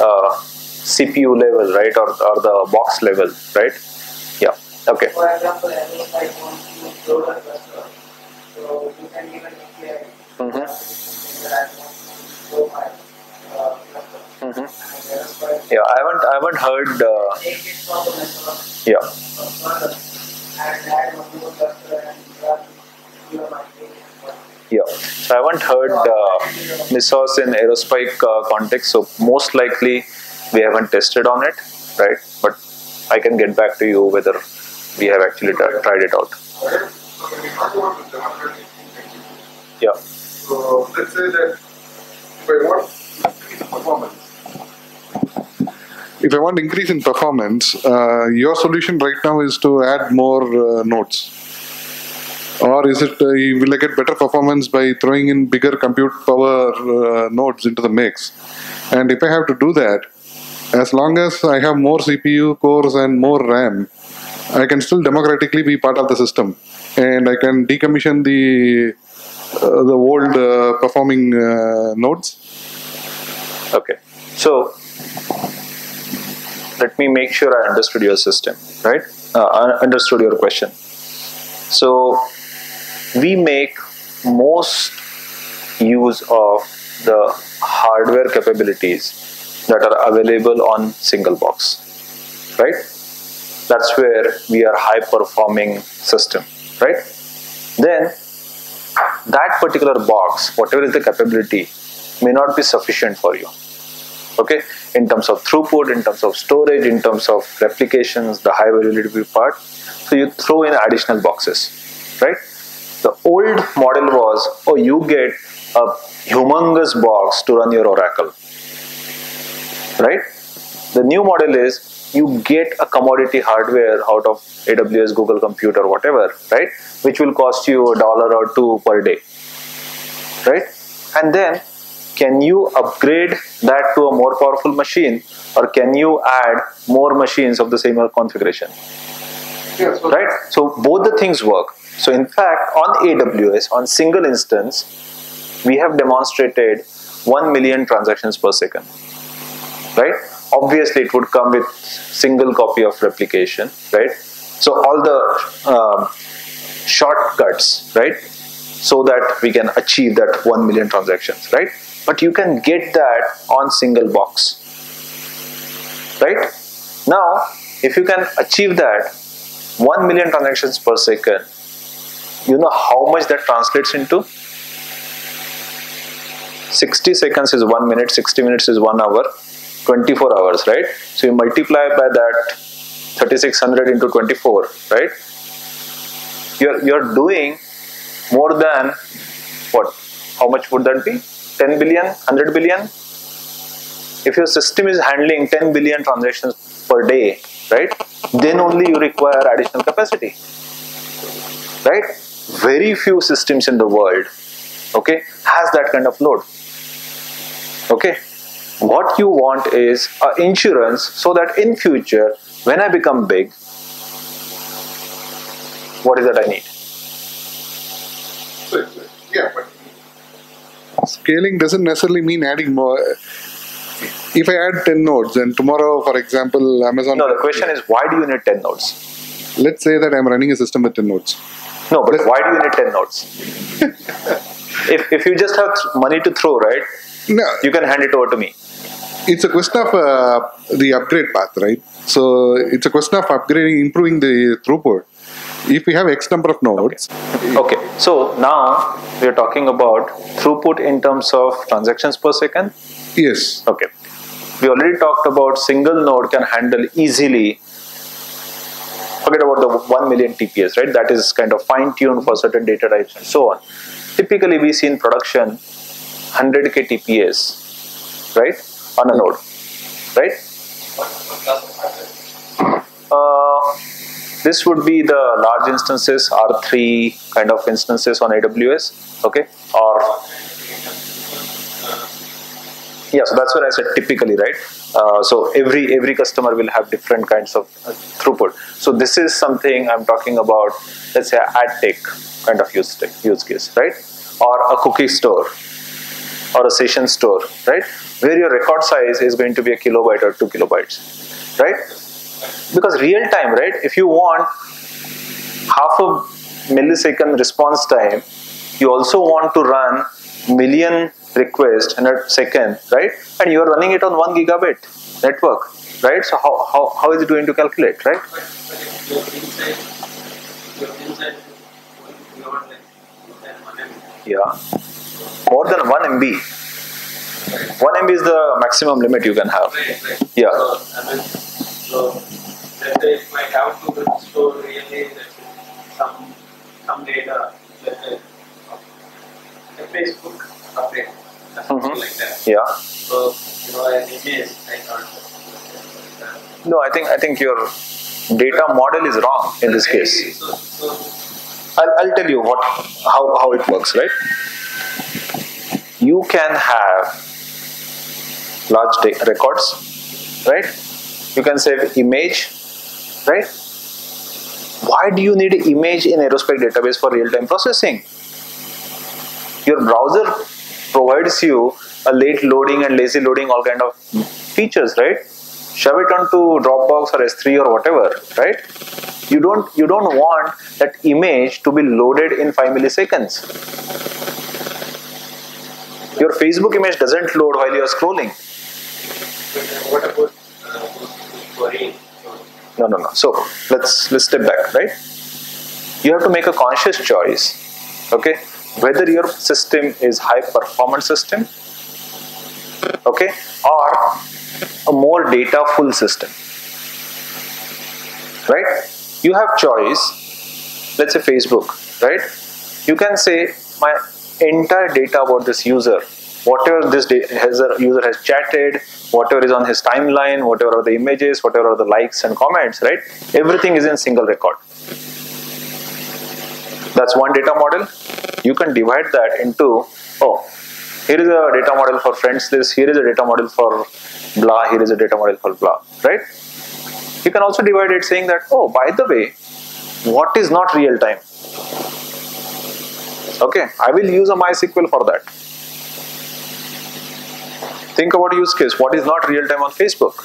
Speaker 1: uh, CPU level, right, or, or the box level, right? Yeah. Okay.
Speaker 10: For example, Aerospike wants to load a cluster. So you can give an API
Speaker 1: Mhm.
Speaker 10: that I want to load my uh.
Speaker 1: Mhm. Yeah, I haven't I haven't heard. Uh,
Speaker 10: take it from the
Speaker 1: yeah.
Speaker 10: further and add one more cluster and run your migration.
Speaker 1: Yeah, so I haven't heard uh, Mesos in Aerospike uh, context, so most likely we haven't tested on it, right? But I can get back to you whether we have actually t- tried it out.
Speaker 4: So when we talk about the democratic thinking,
Speaker 1: Yeah,
Speaker 4: so let's say that if I want increase in performance, if I want increase in performance, uh, your solution right now is to add more uh, nodes. Or is it uh, will I get better performance by throwing in bigger compute power uh, nodes into the mix? And if I have to do that, as long as I have more CPU cores and more RAM, I can still democratically be part of the system, and I can decommission the uh, the old uh, performing uh, nodes.
Speaker 1: okay. So let me make sure I understood your system, right? Uh, I understood your question. So we make most use of the hardware capabilities that are available on single box, right? That's where we are high performing system, right? Then that particular box, whatever is the capability, may not be sufficient for you. Okay, in terms of throughput, in terms of storage, in terms of replications, the high availability part. So you throw in additional boxes, right? The old model was, oh, you get a humongous box to run your Oracle, right? The new model is you get a commodity hardware out of AWS, Google Compute, or whatever, right? Which will cost you a dollar or two per day, right? And then can you upgrade that to a more powerful machine, or can you add more machines of the same configuration? right? So both the things work. So in fact, on AWS, on single instance, we have demonstrated 1 million transactions per second, right? Obviously, it would come with single copy of replication, right? So all the um, shortcuts, right? So that we can achieve that 1 million transactions, right? But you can get that on single box, right? Now, if you can achieve that 1 million transactions per second, you know how much that translates into? 60 seconds is 1 minute, 60 minutes is 1 hour, 24 hours, right? So you multiply by that 3600 into 24, right? You're, you're doing more than what? How much would that be? 10 billion, 100 billion? If your system is handling 10 billion transactions per day, right? Then only you require additional capacity, right? Very few systems in the world, okay, has that kind of load. Okay, what you want is a insurance so that in future, when I become big, what is that I need?
Speaker 4: Yeah, but scaling doesn't necessarily mean adding more. If I add 10 nodes and tomorrow, for example, Amazon.
Speaker 1: No, the question is why do you need 10 nodes?
Speaker 4: Let's say that I'm running a system with 10 nodes.
Speaker 1: No, but why do you need 10 nodes? if, if you just have money to throw, right?
Speaker 4: No,
Speaker 1: You can hand it over to me.
Speaker 4: It's a question of uh, the upgrade path, right? So it's a question of upgrading, improving the throughput. If we have X number of nodes,
Speaker 1: Okay, so now we are talking about throughput in terms of transactions per second.
Speaker 4: yes,
Speaker 1: Okay, we already talked about single node can handle easily. Forget about the 1 million TPS, right? That is kind of fine tuned for certain data types and so on. Typically, we see in production 100k TPS, right, on a node, right? Uh, this would be the large instances, R3 kind of instances on AWS, okay, or Yeah, so that's what I said typically, right? Uh, so every every customer will have different kinds of uh, throughput. So this is something I'm talking about. Let's say ad tech kind of use use case, right? Or a cookie store, or a session store, right? Where your record size is going to be a kilobyte or two kilobytes, right? Because real time, right? If you want half a millisecond response time, you also want to run million requests in a second, right? And you are running it on one gigabit network, right? So how, how, how is it going to calculate, right? Yeah. More than one MB. One MB is the maximum limit you can have.
Speaker 3: right, right.
Speaker 1: Yeah.
Speaker 3: So, I mean, so let's say if I have to store really some some data, let's a Facebook update, something
Speaker 1: Mhm.
Speaker 3: like that.
Speaker 1: Yeah.
Speaker 3: So you know, an image I can't.
Speaker 1: No, I think I think your data model is wrong in this case. I'll, I'll tell you what how, how it works, right? You can have large records, right? You can save image, right? Why do you need image in Aerospike database for real-time processing? Your browser provides you a late loading and lazy loading, all kind of features, right? Shove it onto Dropbox or S3 or whatever, right? You don't you don't want that image to be loaded in five milliseconds. Your Facebook image doesn't load while you are scrolling.
Speaker 3: What about
Speaker 1: No, no, no. So let's let's step back, right? You have to make a conscious choice, okay? Whether your system is high performance system, okay, or a more data full system, right? You have choice. Let's say Facebook, right? You can say my entire data about this user, whatever this da- uh, user has chatted, whatever is on his timeline, whatever are the images, whatever are the likes and comments, right? Everything is in single record. That's one data model. You can divide that into oh, here is a data model for friends list, here is a data model for blah, here is a data model for blah, right? You can also divide it saying that oh, by the way, what is not real time? Okay, I will use a MySQL for that. Think about use case. What is not real time on Facebook?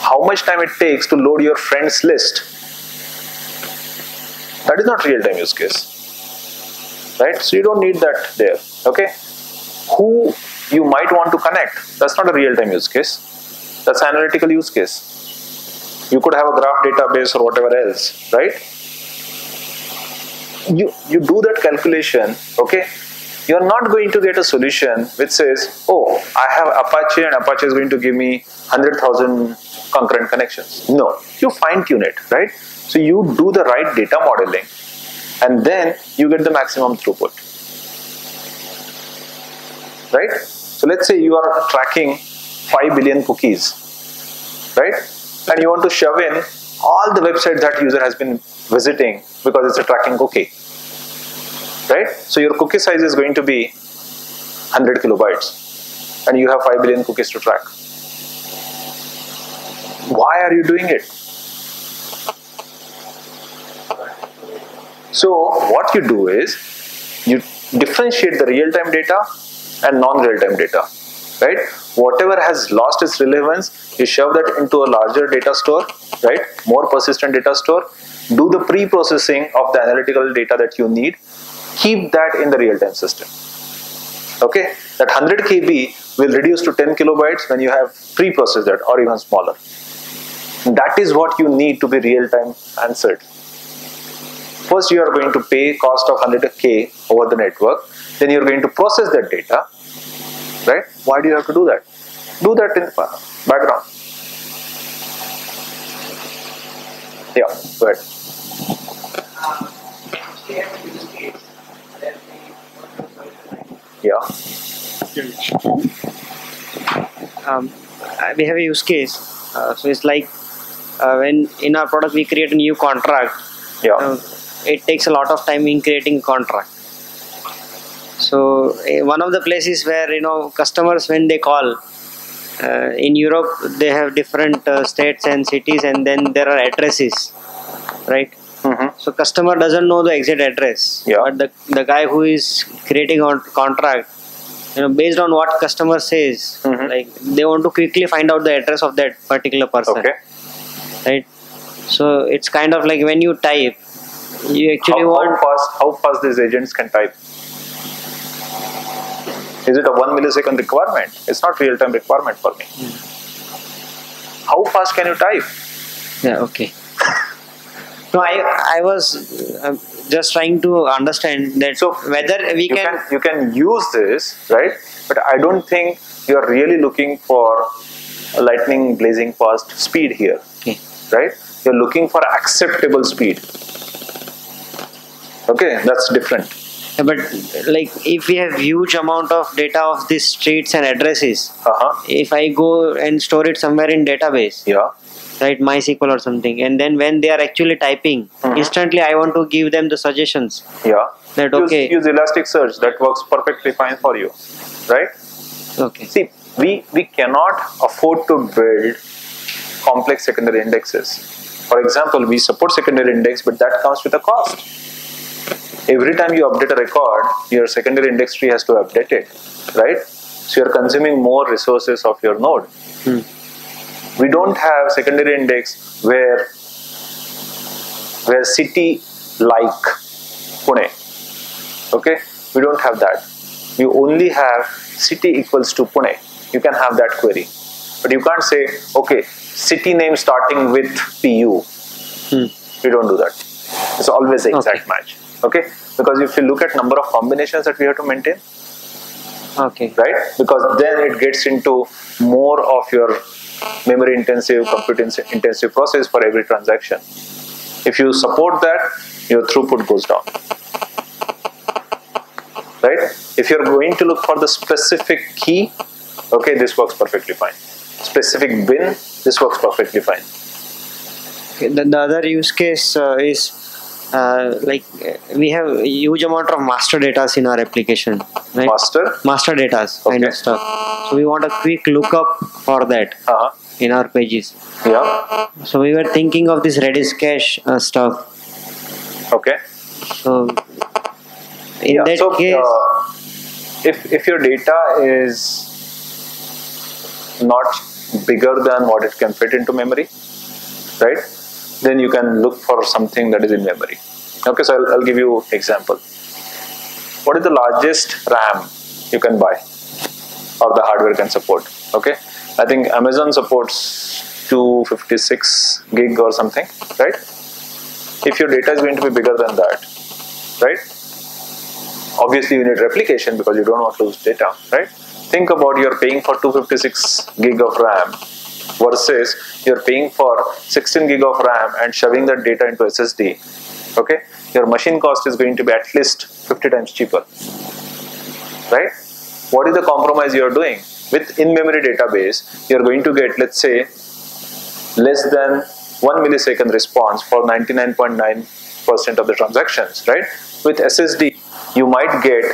Speaker 1: How much time it takes to load your friends list? That is not real time use case. Right? So you don't need that there. Okay? Who you might want to connect? That's not a real time use case. That's analytical use case. You could have a graph database or whatever else, right? you you do that calculation okay you're not going to get a solution which says oh i have apache and apache is going to give me 100000 concurrent connections. No you fine tune it right? So you do the right data modeling and then you get the maximum throughput. Right? So let's say you are tracking 5 billion cookies right? And you want to shove in all the websites that user has been visiting because it's a tracking cookie right? So your cookie size is going to be 100 kilobytes and you have 5 billion cookies to track. Why are you doing it? So what you do is you differentiate the real time data and non real time data right? Whatever has lost its relevance you shove that into a larger data store right? More persistent data store. Do the pre-processing of the analytical data that you need keep that in the real-time system. Okay? That 100 kb will reduce to 10 kilobytes when you have pre-processed that or even smaller. That is what you need to be real-time answered. First you are going to pay cost of 100k over the network. Then you're going to process that data right? Why do you have to do that? Do that in background. Yeah go ahead yeah
Speaker 11: um, uh, we have a use case. Uh, so it's like uh, when in our product we create a new contract.
Speaker 1: Yeah.
Speaker 11: Uh, it takes a lot of time in creating contract. So eh, one of the places where you know customers when they call uh, in Europe they have different uh, states and cities and then there are addresses, right? Mm-hmm. So customer doesn't know the exact address.
Speaker 1: Yeah.
Speaker 11: But the the guy who is creating a contract, you know, based on what customer says, mm-hmm. like they want to quickly find out the address of that particular person.
Speaker 1: Okay.
Speaker 11: Right. So it's kind of like when you type, you actually
Speaker 1: How,
Speaker 11: want
Speaker 1: how fast? How fast these agents can type? Is it a one millisecond requirement? It's not real time requirement for me. Hmm. How fast can you type?
Speaker 11: Yeah, okay. No, I I was uh, just trying to understand that so whether we
Speaker 1: you
Speaker 11: can,
Speaker 1: you can use this, right? But I don't think you are really looking for a lightning blazing fast speed here, right? You're looking for acceptable speed. Okay, that's different.
Speaker 11: Yeah, but like if we have huge amount of data of these streets and addresses,
Speaker 1: uh-huh.
Speaker 11: if I go and store it somewhere in database,
Speaker 1: yeah,
Speaker 11: right, MySQL or something, and then when they are actually typing, hmm. instantly I want to give them the suggestions.
Speaker 1: Yeah.
Speaker 11: That
Speaker 1: use,
Speaker 11: okay.
Speaker 1: Use Elasticsearch. That works perfectly fine for you, right?
Speaker 11: Okay.
Speaker 1: See, we we cannot afford to build complex secondary indexes. For example, we support secondary index, but that comes with a cost. Every time you update a record, your secondary index tree has to update it, right? So you're consuming more resources of your node. Hmm. We don't have secondary index where where city like Pune. Okay, we don't have that. You only have city equals to Pune. You can have that query, but you can't say okay city name starting with pu. Hmm. We don't do that. It's always the exact match. Okay, because if you look at number of combinations that we have to maintain,
Speaker 11: okay,
Speaker 1: right? Because then it gets into more of your memory intensive, compute intensive process for every transaction. If you support that, your throughput goes down. Right? If you're going to look for the specific key, okay, this works perfectly fine. Specific bin, this works perfectly fine.
Speaker 11: Okay, The, the other use case uh, is uh, like we have a huge amount of master data in our application. Right?
Speaker 1: Master?
Speaker 11: Master data kind of stuff. So we want a quick lookup for that
Speaker 1: Uh-huh.
Speaker 11: in our pages.
Speaker 1: Yeah.
Speaker 11: So we were thinking of this Redis cache uh, stuff.
Speaker 1: Okay.
Speaker 11: So in
Speaker 1: yeah,
Speaker 11: that
Speaker 1: so
Speaker 11: case,
Speaker 1: uh, if if your data is not bigger than what it can fit into memory, right? Then you can look for something that is in memory. Okay, so I'll, I'll give you example. What is the largest RAM you can buy, or the hardware can support? Okay, I think Amazon supports 256 gig or something, right? If your data is going to be bigger than that, right? obviously you need replication because you don't want to lose data right think about you're paying for 256 gig of ram versus you're paying for 16 gig of ram and shoving that data into ssd okay? Your machine cost is going to be at least 50 times cheaper right? What is the compromise you're doing? With in-memory database you're going to get let's say less than 1 millisecond response for 99.9% of the transactions right? With ssd you might get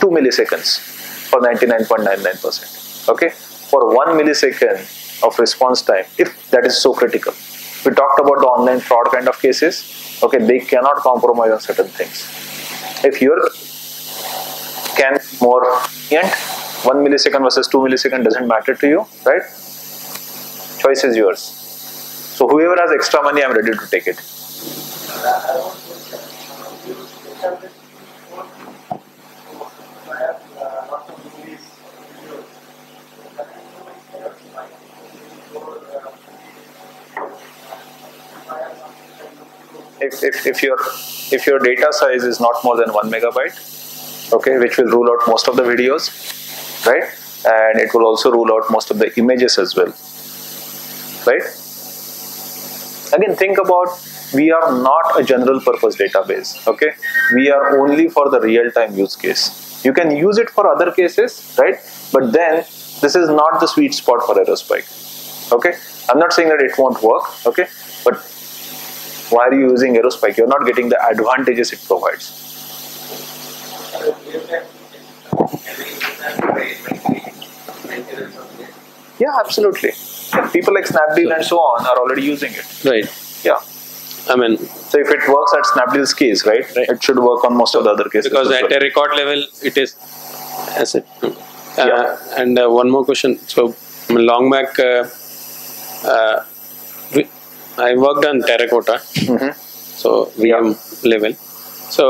Speaker 1: 2 milliseconds for 99.99%. Okay, for 1 millisecond of response time, if that is so critical. We talked about the online fraud kind of cases. Okay, they cannot compromise on certain things. If your can more and 1 millisecond versus 2 millisecond doesn't matter to you, right? Choice is yours. So whoever has extra money, I'm ready to take it. If, if, if your if your data size is not more than one megabyte okay which will rule out most of the videos right? And it will also rule out most of the images as well right? Again think about we are not a general purpose database okay? We are only for the real time use case. You can use it for other cases right? But then this is not the sweet spot for aerospike okay? I'm not saying that it won't work okay? But why are you using aerospike you're not getting the advantages it provides
Speaker 12: So you can, can we use that for maintenance of this?
Speaker 1: Yeah, absolutely. People like Snapdeal and so on are already using it.
Speaker 3: Right.
Speaker 1: Yeah.
Speaker 3: I mean,
Speaker 1: So if it works at Snapdeal's case, right, right. it should work on most of the other cases.
Speaker 3: because at
Speaker 1: well.
Speaker 3: a record level, it is ACID. Uh,
Speaker 1: Yeah.
Speaker 3: And uh, one more question. So long back, uh, uh, I worked on Terracotta,
Speaker 1: Mhm.
Speaker 3: so VM level. So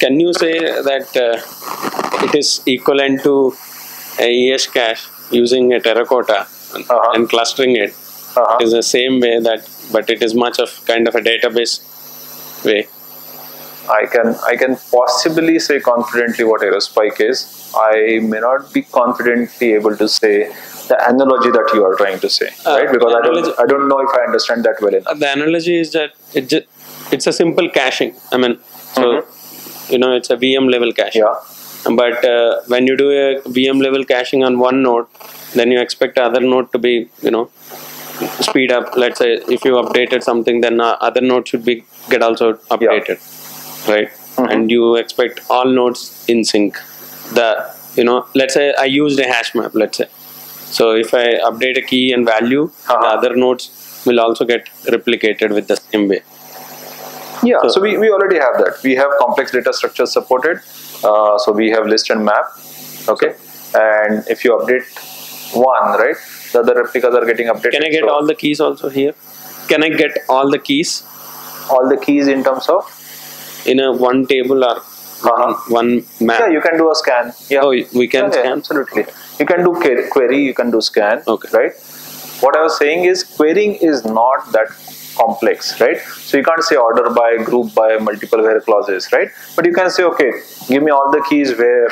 Speaker 3: can you say that uh, it is equivalent to a Ehcache using a Terracotta and,
Speaker 1: Uh-huh.
Speaker 3: and clustering it?
Speaker 1: Uh-huh.
Speaker 3: It is the same way that, but it is much of kind of a database way.
Speaker 1: I can I can possibly say confidently what Aerospike is. I may not be confidently able to say the analogy that you are trying to say,
Speaker 3: Uh,
Speaker 1: right? Because I don't I don't know if I understand that well enough.
Speaker 3: Uh, the analogy is that it just, it's a simple caching. I mean, so you know, it's a VM level caching.
Speaker 1: Mm-hmm. Yeah.
Speaker 3: But uh, when you do a VM level caching on one node, then you expect the other node to be, you know, speed up. Let's say if you updated something, then uh, other node should be get also updated, right?
Speaker 1: Mm-hmm.
Speaker 3: And you expect all nodes in sync. The you know, let's say I used a hash map. Let's say, so if I update a key and value, the
Speaker 1: Uh-huh.
Speaker 3: other nodes will also get replicated with the same way.
Speaker 1: Yeah, so,
Speaker 3: So-
Speaker 1: we, we already have that. We have complex data structures supported. Uh, so we have list and map. Okay, and if you update one, right, the other replicas are getting updated.
Speaker 3: Can I get
Speaker 1: So
Speaker 3: all the keys also here? Can I get all the keys
Speaker 1: all the keys in terms of?
Speaker 3: In a one table or one, one map?
Speaker 1: Yeah, you can do a scan. Yeah,
Speaker 3: Oh, we can scan?
Speaker 1: absolutely. You can do query. You can do scan.
Speaker 3: Okay.
Speaker 1: Right. What I was saying is querying is not that complex, right? So you can't say order by, group by, multiple where clauses, right? But you can say, okay, give me all the keys where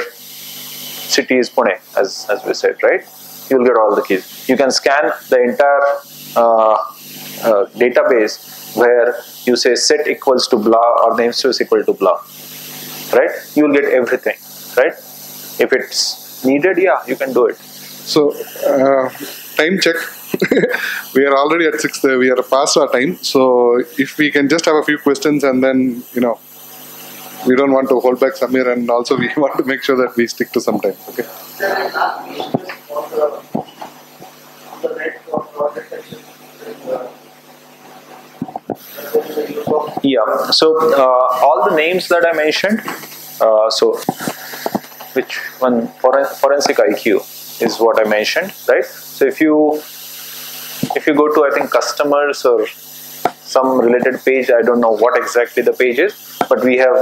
Speaker 1: city is Pune, as as we said, right? You will get all the keys. You can scan the entire uh, uh, database where you say set equals to blah or namespace equal to blah, right? You will get everything, right? If it's needed, yeah, you can do it.
Speaker 4: So, uh, time check. we are already at six. Uh, we are past our time. So, if we can just have a few questions and then, you know, we don't want to hold back Samir and also we want to make sure that we stick to some time. Okay.
Speaker 11: Sir, I last question on the, on the net for project section. uh, there is a use of
Speaker 1: Yeah. So uh, all the names that I mentioned. Uh, so which one? Forensic IQ is what I mentioned, right? So if you if you go to I think customers or some related page, I don't know what exactly the page is, but we have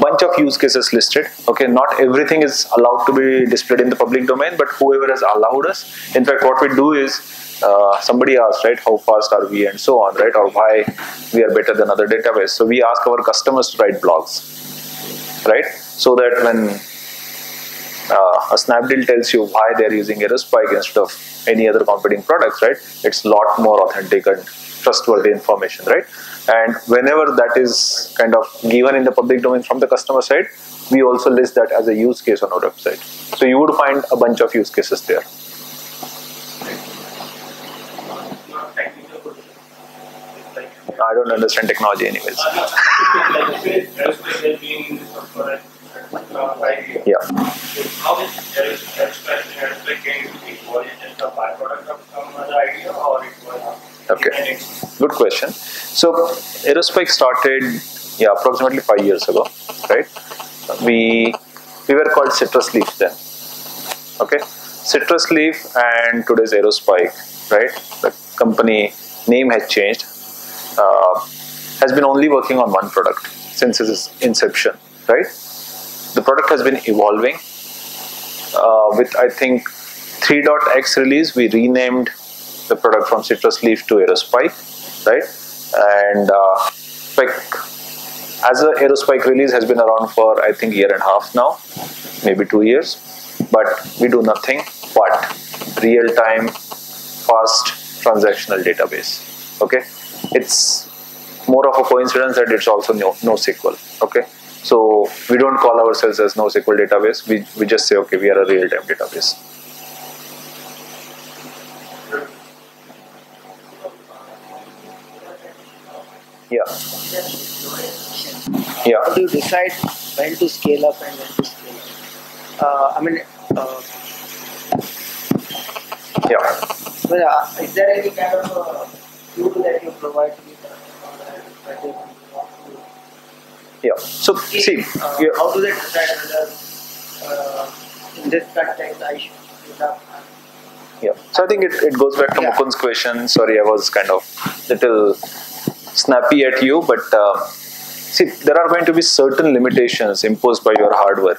Speaker 1: bunch of use cases listed. Okay, not everything is allowed to be displayed in the public domain, but whoever has allowed us. In fact, what we do is uh, somebody asked, right, how fast are we, and so on, right, or why we are better than other database. So we ask our customers to write blogs, right, so that when uh, a Snapdeal tells you why they're using Aerospike instead of any other competing products, right? It's a lot more authentic and trustworthy information, right? And whenever that is kind of given in the public domain from the customer side, we also list that as a use case on our website. So you would find a bunch of use cases there.
Speaker 12: Not technical question. It's like,
Speaker 1: I don't understand technology, anyways.
Speaker 12: like say, aerospace has been in this for uh, five years.
Speaker 1: Yeah.
Speaker 12: So how is aerospace aerospace aerospace came to be? Was it just a byproduct of some other idea or it was a
Speaker 1: Okay. Good question. So Aerospike started, yeah, approximately five years ago, right? We we were called Citrusleaf then. Okay, Citrusleaf and today's Aerospike, right? The company name had changed. Uh, has been only working on one product since its inception, right? The product has been evolving. Uh, with I think 3.x release, we renamed the product from Citrusleaf to Aerospike, right? And uh, like as a Aerospike release has been around for I think year and a half now, maybe two years, but we do nothing but real-time, fast transactional database. Okay, it's more of a coincidence that it's also no NoSQL. Okay, so we don't call ourselves as NoSQL database. We we just say okay, we are a real-time database. Yeah. Yeah.
Speaker 11: How do you decide when to scale up and when to scale up. Uh, I mean, uh,
Speaker 1: Yeah.
Speaker 11: uh, is there any kind of tool that you provide me that
Speaker 1: Yeah. So see,
Speaker 11: uh,
Speaker 1: yeah.
Speaker 11: how do they decide whether uh, in this context I should up?
Speaker 1: Yeah. So I think it, it goes back to
Speaker 11: Yeah.
Speaker 1: Mukund's question. Sorry, I was kind of little snappy at you, but uh, see, there are going to be certain limitations imposed by your hardware,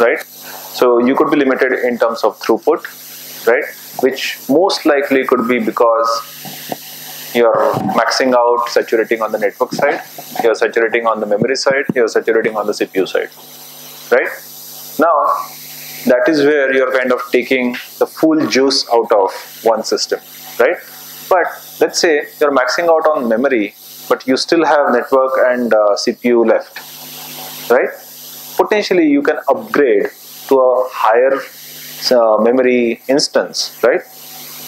Speaker 1: right? So you could be limited in terms of throughput, right? Which most likely could be because you're maxing out, saturating on the network side, you're saturating on the memory side, you're saturating on the CPU side, right? Now, that is where you're kind of taking the full juice out of one system, right? But let's say you're maxing out on memory, but you still have network and uh, CPU left, right? Potentially, you can upgrade to a higher uh, memory instance, right?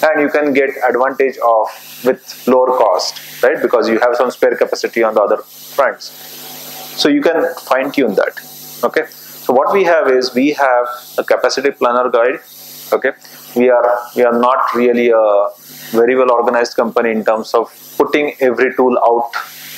Speaker 1: And you can get advantage of with lower cost, right? Because you have some spare capacity on the other fronts. So you can fine tune that, okay? So what we have is we have a capacity planner guide. Okay, we are we are not really a very well organized company in terms of putting every tool out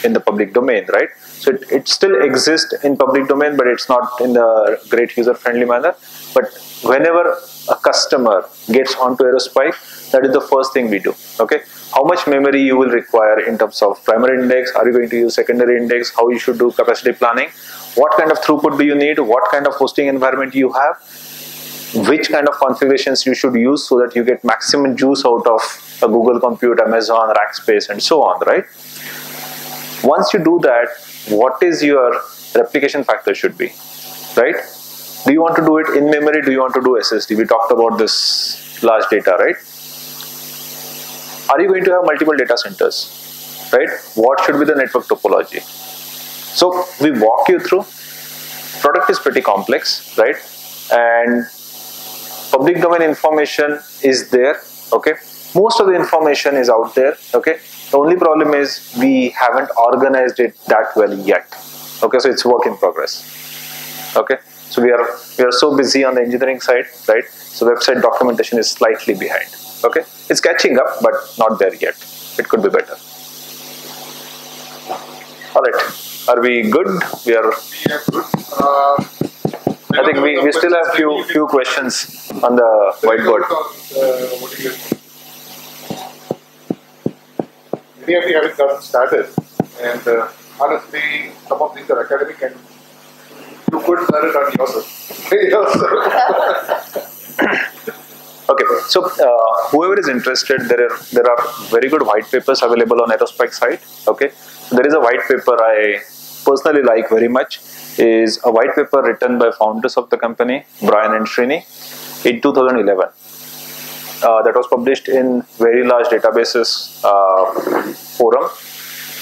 Speaker 1: in the public domain, right? So it, it still exists in public domain, but it's not in a great user friendly manner. But whenever a customer gets onto Aerospike, that is the first thing we do. Okay, how much memory you will require in terms of primary index? Are you going to use secondary index? How you should do capacity planning? What kind of throughput do you need? What kind of hosting environment you have? Which kind of configurations you should use so that you get maximum juice out of a Google Compute, Amazon, Rackspace, and so on, right? Once you do that, what is your replication factor should be, right? Do you want to do it in memory? Do you want to do SSD? We talked about this large data, right? Are you going to have multiple data centers, right? What should be the network topology? So we walk you through. Product is pretty complex, right? And public domain information is there, okay? Most of the information is out there, okay? The only problem is we haven't organized it that well yet. Okay, so it's work in progress. Okay, so we are we are so busy on the engineering side, right? So website documentation is slightly behind. Okay, it's catching up, but not there yet. It could be better. All right, are we good? We are.
Speaker 4: Uh,
Speaker 1: I think we, we still have few few questions on the whiteboard.
Speaker 4: You haven't gotten started, and uh, honestly, some of these are academic, and you could learn it on yourself.
Speaker 1: Okay, so uh, whoever is interested, there are there are very good white papers available on Aerospike site. Okay, there is a white paper I personally like very much. Is a white paper written by founders of the company, Brian and Srini, in 2011. Uh, that was published in very large databases uh, forum.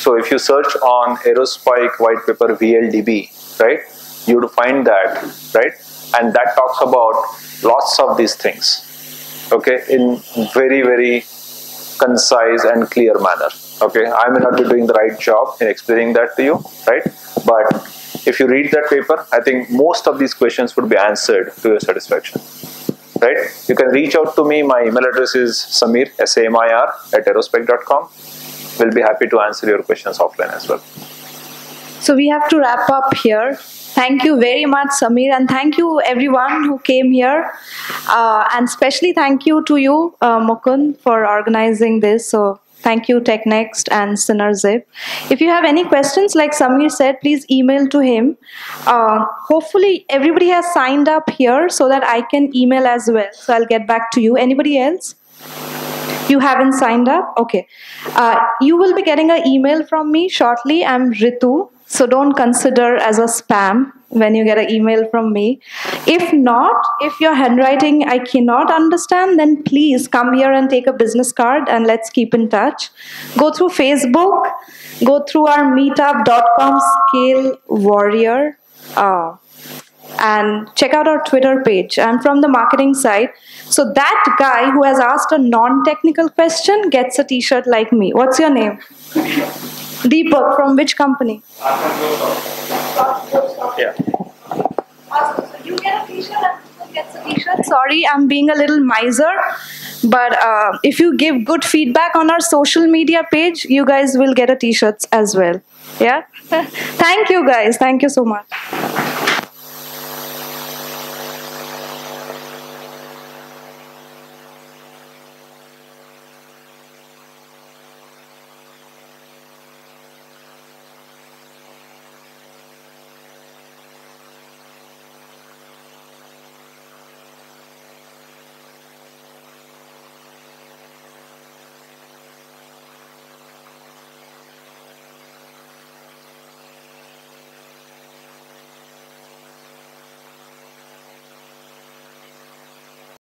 Speaker 1: So if you search on Aerospike white paper VLDB, right, you would find that, right, and that talks about lots of these things okay in very very concise and clear manner okay? I may not be doing the right job in explaining that to you right? But if you read that paper i think most of these questions would be answered to your satisfaction right you can reach out to me my email address is samir s-a-m-i-r at aerospike.com we'll be happy to answer your questions offline as well
Speaker 7: So we have to wrap up here. Thank you very much, Samir, and thank you everyone who came here. Uh, and especially thank you to you, uh, Mukund, for organizing this. So thank you, TechNext and Synerzip. If you have any questions, like Samir said, please email to him. Uh, hopefully, everybody has signed up here so that I can email as well. So I'll get back to you. Anybody else? You haven't signed up? Okay. Uh, you will be getting an email from me shortly. I'm Ritu. So don't consider as a spam when you get an email from me. If not, if your handwriting I cannot understand, then please come here and take a business card and let's keep in touch. Go through Facebook, go through our meetup.com scale warrior. Uh, and check out our Twitter page. I'm from the marketing side. So that guy who has asked a non-technical question gets a t-shirt like me. What's your name? Deepak, from which company?
Speaker 1: Yeah.
Speaker 7: You get a t-shirt and a t-shirt. Sorry, I'm being a little miser, but uh, if you give good feedback on our social media page, you guys will get a t-shirts as well. Yeah. Thank you guys. Thank you so much.